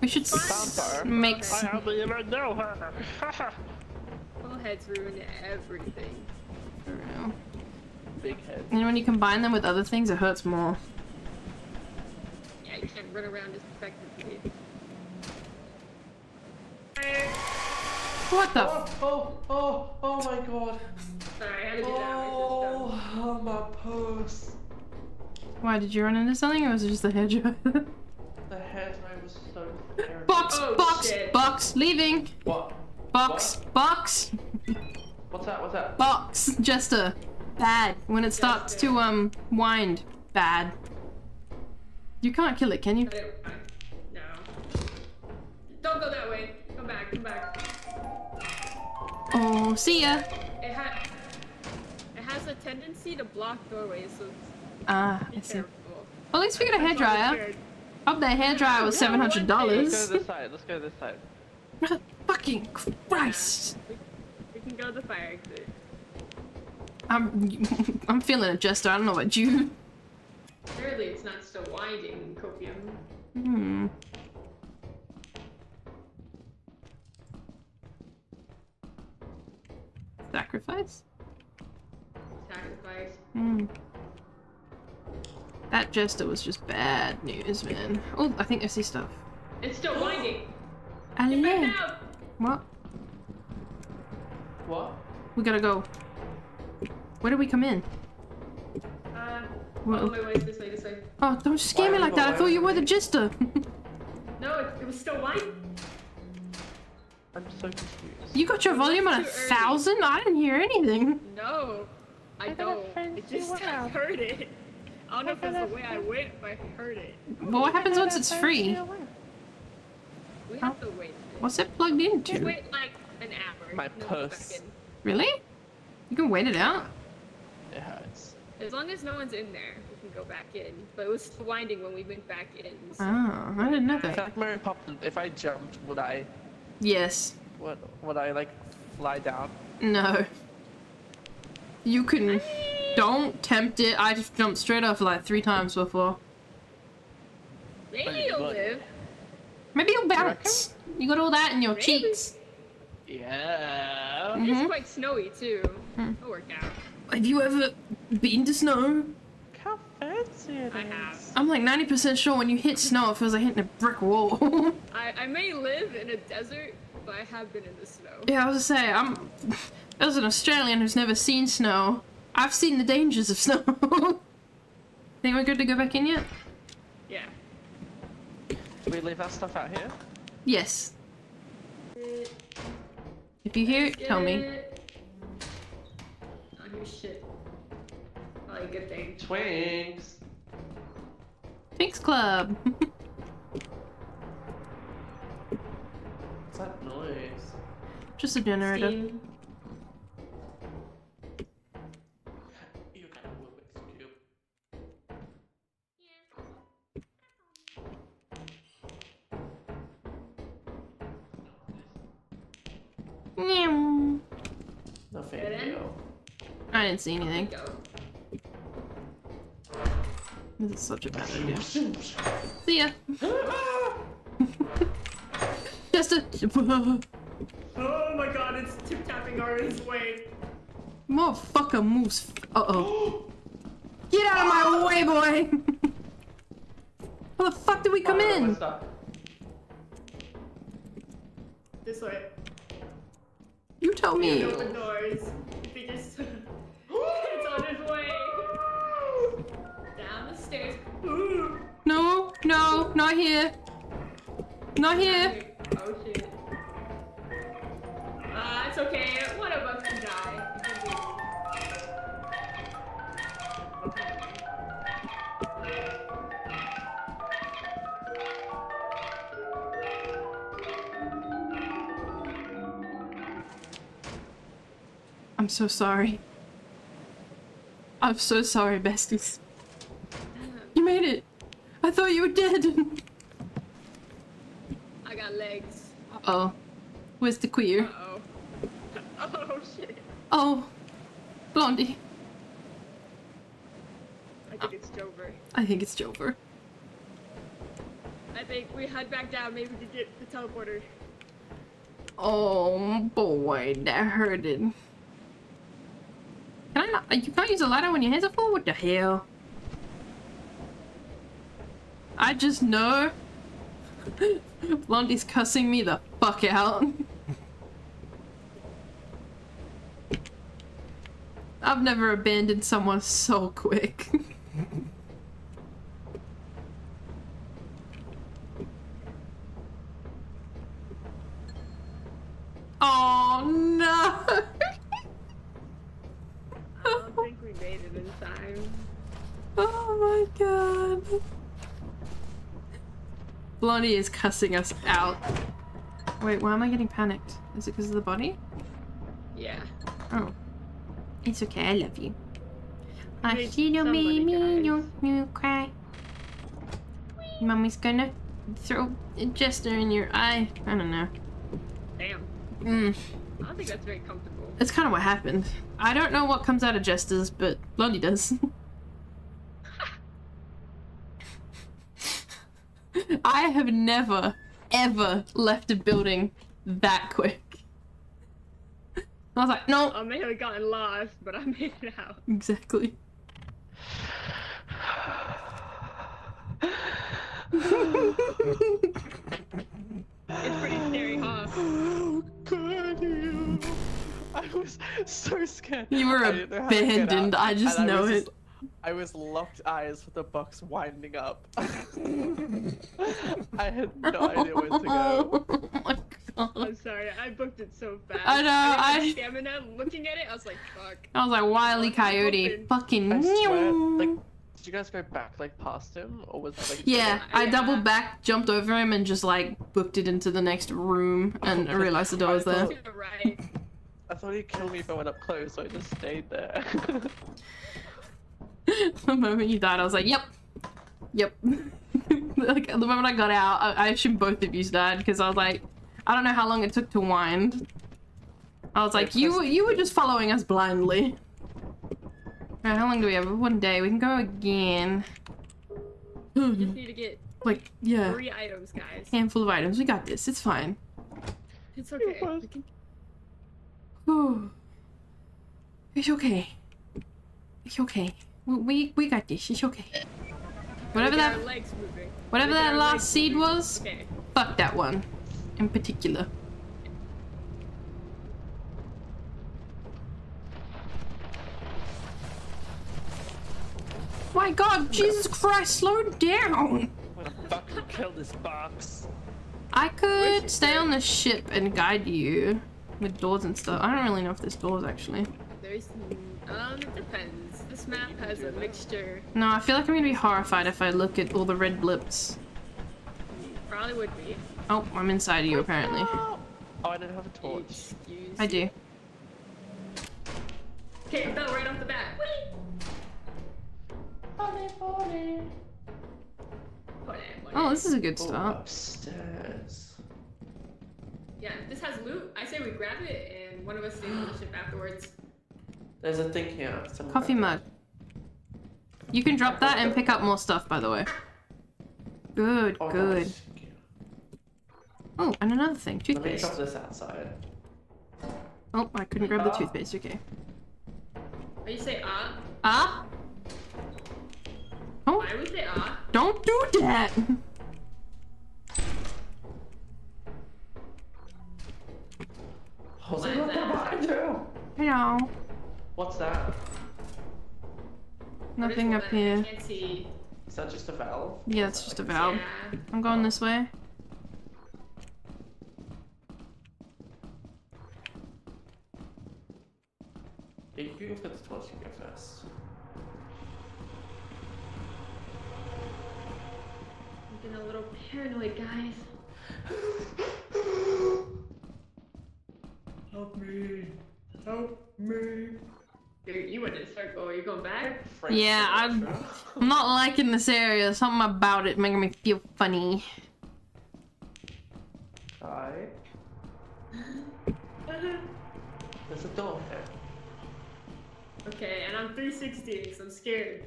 We should s- make. s-
I don't even know her.
Full heads ruin everything.
Big head.
And when you combine them with other things, it hurts more.
Yeah, you can't run around as effectively.
What the?
Oh, oh, oh, oh my god.
Sorry, I had to do that.
Oh, oh my purse.
Why did you run into something, or was it just the hair dryer?
The hair dryer was so scary.
Box,
Oh,
box,
shit.
box, leaving.
What?
Box, box,
What's that? What's that?
box. Jester, bad. When it starts to um wind, bad. You can't kill it, can you?
No. Don't go that way. Come back, come back.
Oh, see ya.
It, ha it has a tendency to block doorways, so
Ah, I see.
careful.
Well, at least we got a hair dryer. Hope that hair dryer was seven hundred dollars.
Let's go this side. Let's go this side.
Fucking Christ!
We can go the fire exit.
I'm I'm feeling it, Jester. I don't know about you.
Surely it's not still winding, Copium.
Hmm. Sacrifice?
Sacrifice.
Hmm. That Jester was just bad news, man. Oh, I think I see stuff.
It's still winding.
Hello.
Now.
What?
What?
We gotta go. Where did we come in?
Uh,
Well-
oh, wait, wait, this way, this way.
Oh, don't scare me like that. I thought you were the Jester.
No, it, it was still winding.
I'm so confused.
you got your volume on a
early.
thousand? I didn't hear anything.
No, I don't. I just I heard it. I don't know if it's the way I went, but I heard it.
Well, what happens once it's free?
We have to wait.
What's it plugged
Just
into?
wait like an hour.
My
and then go back
purse.
Really? You can wait it out.
It hurts.
As long as no one's in there, we can go back in. But it was still winding when we went back in. so-
Oh, I didn't know
It's
that.
like Mary Poppins. If I jumped, would I?
Yes.
Would would I like fly down?
No. You can. Don't tempt it. I just jumped straight off like three times before.
Maybe you'll live.
Maybe you'll bounce. You got all that in your
Maybe.
cheeks.
Yeah.
Mhm.
It's quite snowy too.
Hmm.
It'll work out.
Have you ever been to snow?
How fancy it
I
is.
have.
I'm like 90% sure when you hit snow, it feels like hitting a brick wall.
I, I may live in a desert, but I have been in the snow.
yeah, I was gonna say, I'm. As an Australian who's never seen snow, I've seen the dangers of snow. Think we're good to go back in yet?
Yeah.
We leave our stuff out here?
Yes. If you hear it, tell me.
I hear oh, shit. Probably a good thing.
Twinks.
Thanks, Club.
What's that noise?
Just a generator.
Steam.
I didn't see anything. This is such a bad idea. See ya. Just a
Oh my god, it's tip tapping Ari's way.
motherfucker moves. Uh oh. Get out of my way, boy. How the fuck did we come
Oh,
in?
This way.
You tell me. Not here.
Oh shit. Uh, it's okay. One of us can die.
I'm so sorry. I'm so sorry, besties. You made it. I thought you were dead.
I got legs.
oh. Queer?
Oh. Oh shit.
Oh. Blondie.
I think it's Jover.
I think it's Jover.
I think we head back down maybe to get the teleporter.
Oh boy, that hurted. Can I not? You can't use a ladder when your hands are full? What the hell? I just know. Blondie's cussing me the fuck out. I've never abandoned someone so quick. oh no!
I don't think we made it in time.
Oh my god. Blondie is cussing us out. Wait, why am I getting panicked? Is it because of the body?
Yeah.
Oh. It's okay, I love you. I see you
somebody
me, you, cry. Mommy's gonna throw a jester in your eye. I don't know.
Damn.
Mm.
I don't think that's very comfortable.
That's kind of what happened. I don't know what comes out of jesters, but Blondie does. I have never, ever left a building that quick. I was like, no,
I may have gotten lost, but I made it out.
exactly.
It's pretty scary, huh?
Oh, God, you. I was so scared.
You were
I didn't know how to get
abandoned, I just
and
know it.
just- I was locked eyes with the box winding up. I had no idea where to go. Oh my god.
I'm sorry, I booked it so fast.
I know,
didn't
I-
stamina looking at it, I was like, fuck.
I was like, Wily Coyote, fucking.
I swear, like, did you guys go back like past him, or was it like?
Yeah, I doubled back, jumped over him, and just like booked it into the next room, and I realized the door was there.
Right.
I thought he'd kill me if I went up close, so I just stayed there.
the moment you died, I was like, yep, yep. like the moment I got out, I, I assumed both of you died because I was like, I don't know how long it took to wind. I was like, you you were just following us blindly. Alright, how long do we have? One day. We can go again.
Just hmm. need to get
Like, yeah.
three items, guys.
Handful of items. We got this. It's fine.
It's okay. We can-
It's okay. It's okay. We, we we got this. It's okay. Whatever that
legs moving.
whatever that last
legs
seed
moving.
was,
Okay.
fuck that one. In particular. My god, Jesus Christ, slow down!
I'm gonna fucking kill this box.
I could stay on the ship and guide you with doors and stuff. I don't really know if there's doors actually.
There's, um, it depends. This map has a mixture.
No, I feel like I'm gonna be horrified if I look at all the red blips.
Probably would be.
Oh, I'm inside of you apparently.
Oh, I don't have a torch.
Excuse.
I do.
Okay, fell right off the bat. Whee!
Oh, this is a good start.
Upstairs.
Yeah, this has loot. I say we grab it and one of us stays on the ship afterwards.
There's a thing here. someone
Coffee
grab
mug. You can drop that and pick up more stuff, by the way. Good,
Oh,
good.
nice.
Oh, and another thing,
it. Let me
toothpaste.
drop this outside.
Oh, I couldn't grab the toothpaste, okay.
Or you say ah.
Ah? Oh,
Why would say ah?
don't do that!
Jose,
Why is
look
that?
behind you!
Hello.
What's that?
What is
Nothing up
that? I
here.
can't see.
Is that just a valve?
Yeah, it's just a valve. I'm going this way.
Yeah, you can go for the toilets, you go first.
I'm getting a little paranoid, guys.
Help me! Help me!
You, you went in a circle. Are you going back?
Yeah, I'm, I'm not liking this area. Something about it making me feel funny.
Hi. There's a door here.
Okay, and I'm 360, so I'm scared.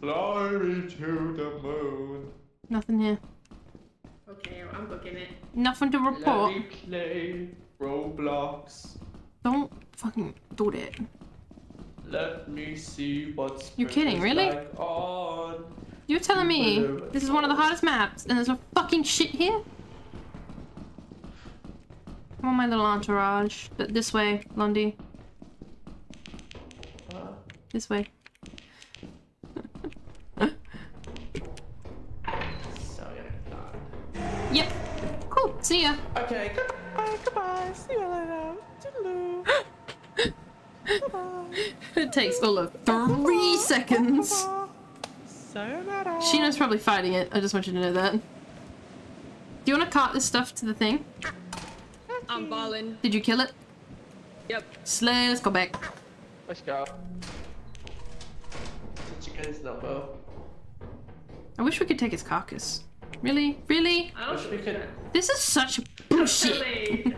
Fly me to the moon.
Nothing here.
Okay, I'm booking it.
Nothing to
Let
report.
me play Roblox.
Don't fucking do that.
Let me see what's
You're kidding, really?
like on.
You're telling me this is one of the hardest maps and there's a fucking shit here? Come on, my little entourage. But This way, Lundy. This way.
So yeah.
Yep. Cool. See ya.
Okay. Goodbye. Goodbye. See you later. Toodaloo.
It takes all of three seconds.
Sayonara.
Sheena's probably fighting it. I just want you to know that. Do you want to cart this stuff to the thing?
I'm balling.
Did you kill it?
Yep.
Slay, let's go back.
Let's go. Did you get number?
I wish we could take his carcass. Really? Really?
I don't
Wish we could.
This is such bullshit.
Really?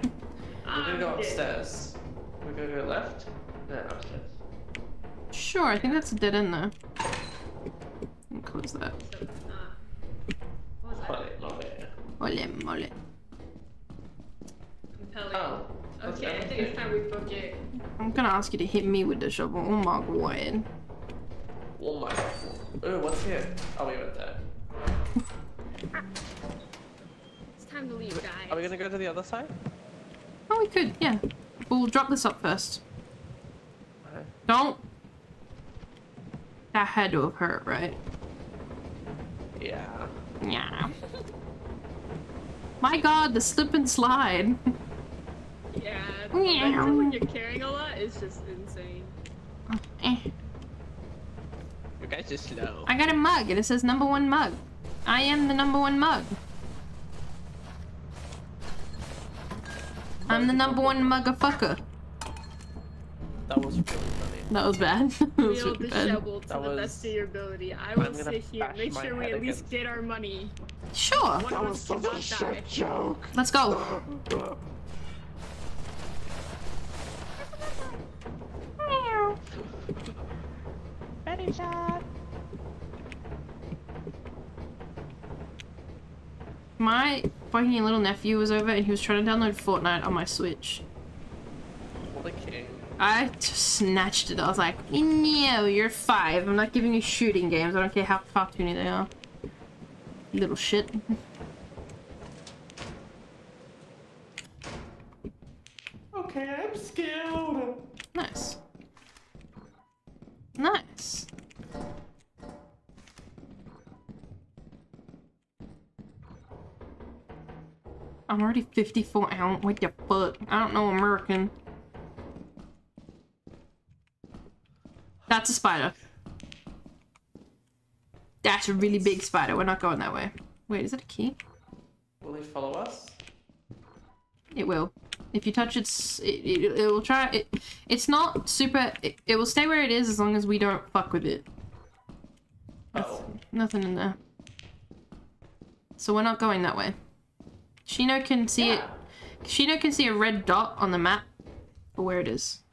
We're gonna go upstairs. We're gonna go left. Then upstairs.
Sure, I think that's a dead end though. And close that.
Vale.
Mole, mole.
Compelling.
Oh.
Okay, I think it's time we book it.
I'm gonna ask you to hit me with the shovel. Oh my god.
Oh my. Ooh, what's here? Oh, we went there.
It's time to leave, guys.
Are we gonna go to the other side?
Oh, we could, yeah. We'll drop this up first.
Okay.
Don't. That had to have hurt, right?
Yeah.
Yeah. My god, the slip and slide.
Yeah, the momentum when you're carrying a lot it's just insane.
Eh.
You guys are slow.
I got a mug and it says number one mug. I am the number one mug. I'm the number one muggerfucker.
That was really funny.
That was bad. that was
Real
really bad.
to
That
the
was-
best of your ability. I will sit here,
bash
make sure we
head
at least
against-
get our money.
Sure.
One of us cannot die.
Let's go.
Ready shot.
My fucking little nephew was over and he was trying to download Fortnite on my Switch.
What a king.
I just snatched it. I was like, no, you're five. I'm not giving you shooting games. I don't care how cartoony they are. Little shit.
Okay, I'm skilled.
Nice. Nice. I'm already 54 out. What the fuck? I don't know American. That's a spider. That's a really big spider. We're not going that way. Wait, is that a key?
Will he follow us?
It will. If you touch its, it, it, it will try. It, it's not super. It, it will stay where it is as long as we don't fuck with it.
Oh.
Nothing in there. So we're not going that way. Shino can see it. Shino can see a red dot on the map for where it is.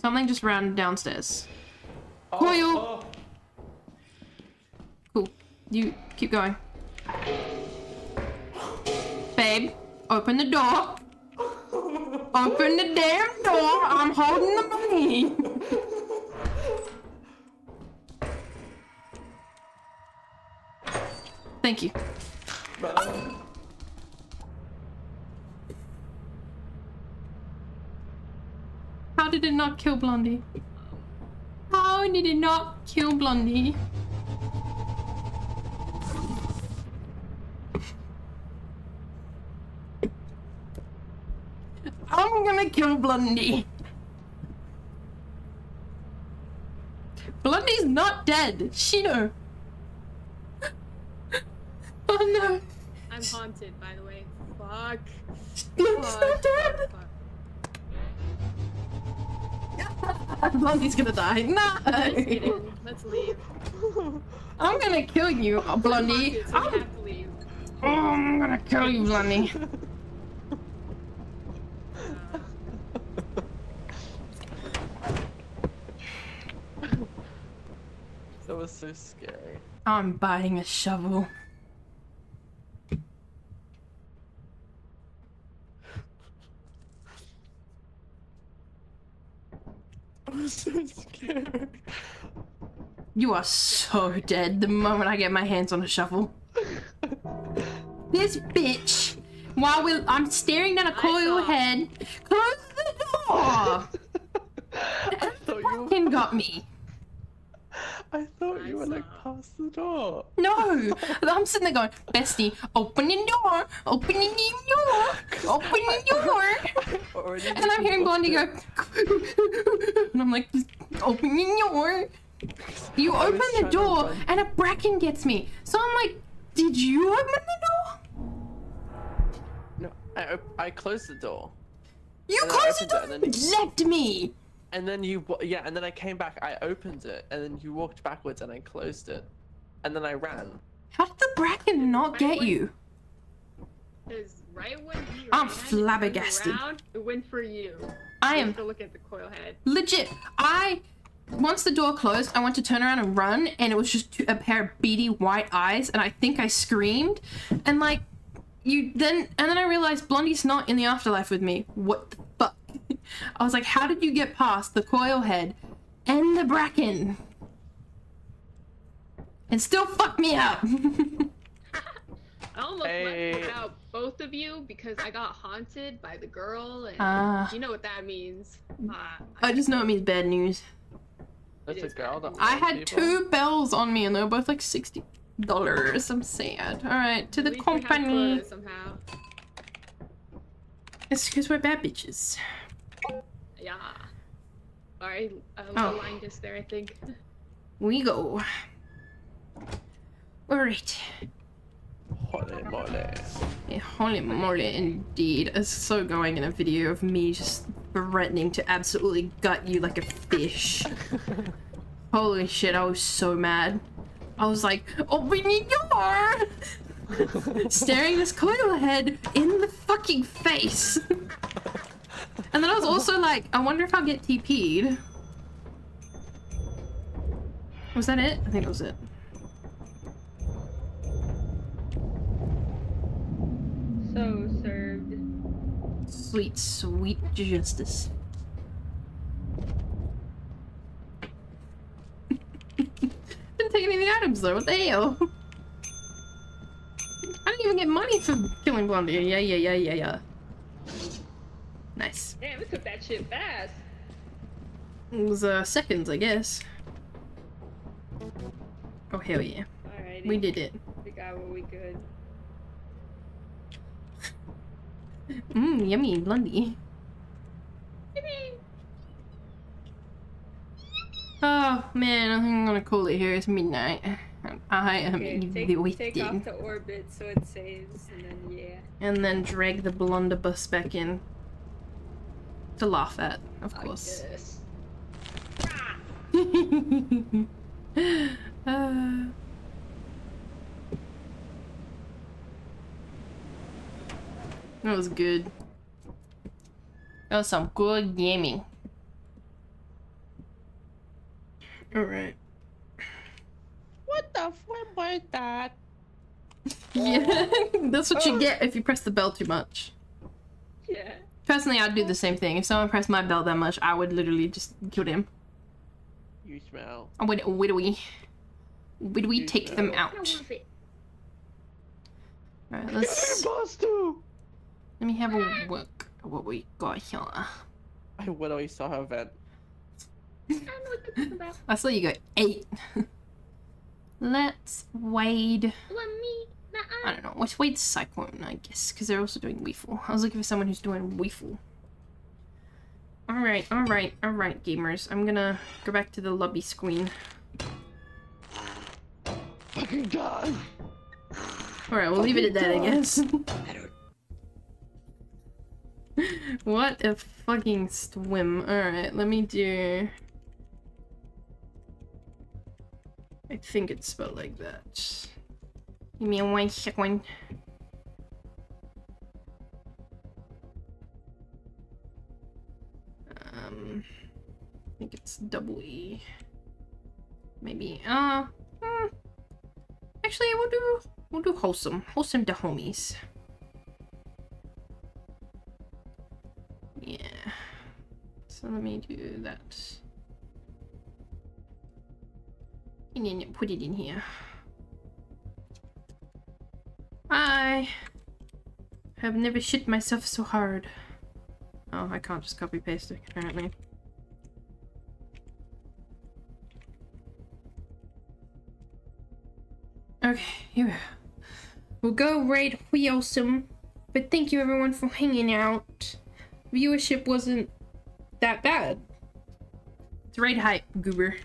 Something just ran downstairs. Oh, Coil.
Oh,
Cool. You keep going. Babe, open the door. Open the damn door. I'm holding the money. Thank you. Um, How did it not kill Blondie? How did it not kill Blondie? I'm gonna kill Blondie. Blondie's not dead. She know. Oh no.
I'm haunted, by the way. Fuck.
Blondie's not dead. Blondie's gonna die.
Just
No.
kidding. Let's leave.
I'm gonna kill you, Blondie.
We
I'm,
have to leave.
oh, I'm gonna kill you, Blondie.
That was so scary.
I'm buying a shovel.
I'm so scared.
You are so dead the moment I get my hands on a shovel. this bitch, while we I'm staring down a coil head, close the door! Fucking got me.
I thought you were like past the door.
No! I'm sitting there going, Bestie, open the door! Open the door! Open the door! And I'm hearing Blondie go, and I'm like, open the door! You open the door, and a bracken gets me. So I'm like, did you open the door?
No, I I closed the door.
You
I
closed the door
it, and then
left me!
And then you, yeah, and then I came back. I opened it, and then you walked backwards, and I closed it, and then I ran.
How did the bracken not get you?
Because right when you
I'm
ran
flabbergasted.
around, it went for you.
I
You
am-
to look at the coil head.
Legit, I once the door closed, I went to turn around and run, and it was just a pair of beady white eyes, and I think I screamed, and like you then, and then I realized Blondie's not in the afterlife with me. What the fuck? I was like, how did you get past the coil head and the bracken? And still fuck me up.
I almost
Hey.
left without both of you because I got haunted by the girl, and
Ah.
you know what that means. Uh,
I just know it means bad news.
That's a girl that
I had
people.
two bells on me, and they were both like sixty dollars. I'm sad. All right, to the
at least
company.
quotas somehow.
It's because we're bad bitches.
Yeah. Sorry, I
Oh.
aligned us there. I think.
We go. Alright.
Holy moly.
Yeah, holy moly, indeed. It's so going in a video of me just threatening to absolutely gut you like a fish. holy shit, I was so mad. I was like, open your door! Staring this coil head in the fucking face. and then I was also like, I wonder if I'll get TP'd. Was that it? I think that was it.
So served.
Sweet, sweet justice. Didn't take any of the items though, what the hell? I didn't even get money for killing Blondie. Yeah, yeah, yeah, yeah, yeah. Nice.
Damn, we took that shit fast.
It was uh, seconds, I guess. Oh, hell yeah.
Alrighty.
We did it.
We got what we could.
Mmm, yummy, Blondie. Oh man, I think I'm gonna call it here. It's midnight. I am
Okay, take, take off to orbit so it saves, and then yeah.
And then drag the blunderbuss back in. To laugh at, of course. Uh, that was good. That was some good gaming. Alright.
What the fuck was that?
Yeah, that's what you get if you press the bell too much.
Yeah.
Personally, I'd do the same thing. If someone pressed my bell that much, I would literally just kill them.
You smell.
I would widowy. Widowy
You
take them out. Alright, let's let me have a look at what we got here.
I would always saw her vent.
I know what you're talking about.
I saw you go eight. Let's wade. I don't know. Let's wade Cyclone, I guess, because they're also doing Weeful. I was looking for someone who's doing Weeful. Alright, alright, alright, gamers. I'm gonna go back to the lobby screen.
Fucking die!
Alright, we'll leave it at that, I guess. what a fucking swim. Alright, let me do... I think it's spelled like that. Give me one second. Um, I think it's double E. Maybe. Uh, hmm. actually, we'll do we'll do wholesome, wholesome to homies. Yeah. So let me do that. And then put it in here. I have never shit myself so hard. Oh, I can't just copy paste it, apparently. Okay, here. We'll go raid Wheelsome. But thank you everyone for hanging out. Viewership wasn't that bad. It's raid hype, goober.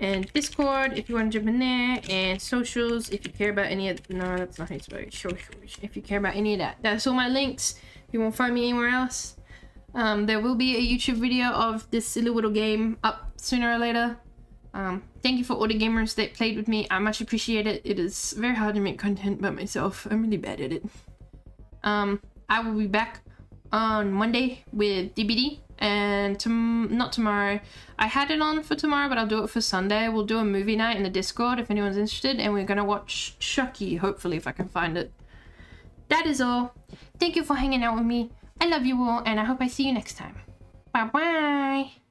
And Discord if you want to jump in there, and socials if you care about any of no, that's not how you spell it. Socials if you care about any of that. That's all my links. You won't find me anywhere else, um, there will be a YouTube video of this silly little game up sooner or later. Um, thank you for all the gamers that played with me. I much appreciate it. It is very hard to make content by myself. I'm really bad at it. Um, I will be back on Monday with DBD and tom not tomorrow. I had it on for tomorrow, but I'll do it for Sunday. We'll do a movie night in the Discord if anyone's interested, and we're gonna watch Chucky, hopefully, if I can find it. That is all. Thank you for hanging out with me. I love you all, and I hope I see you next time. Bye bye.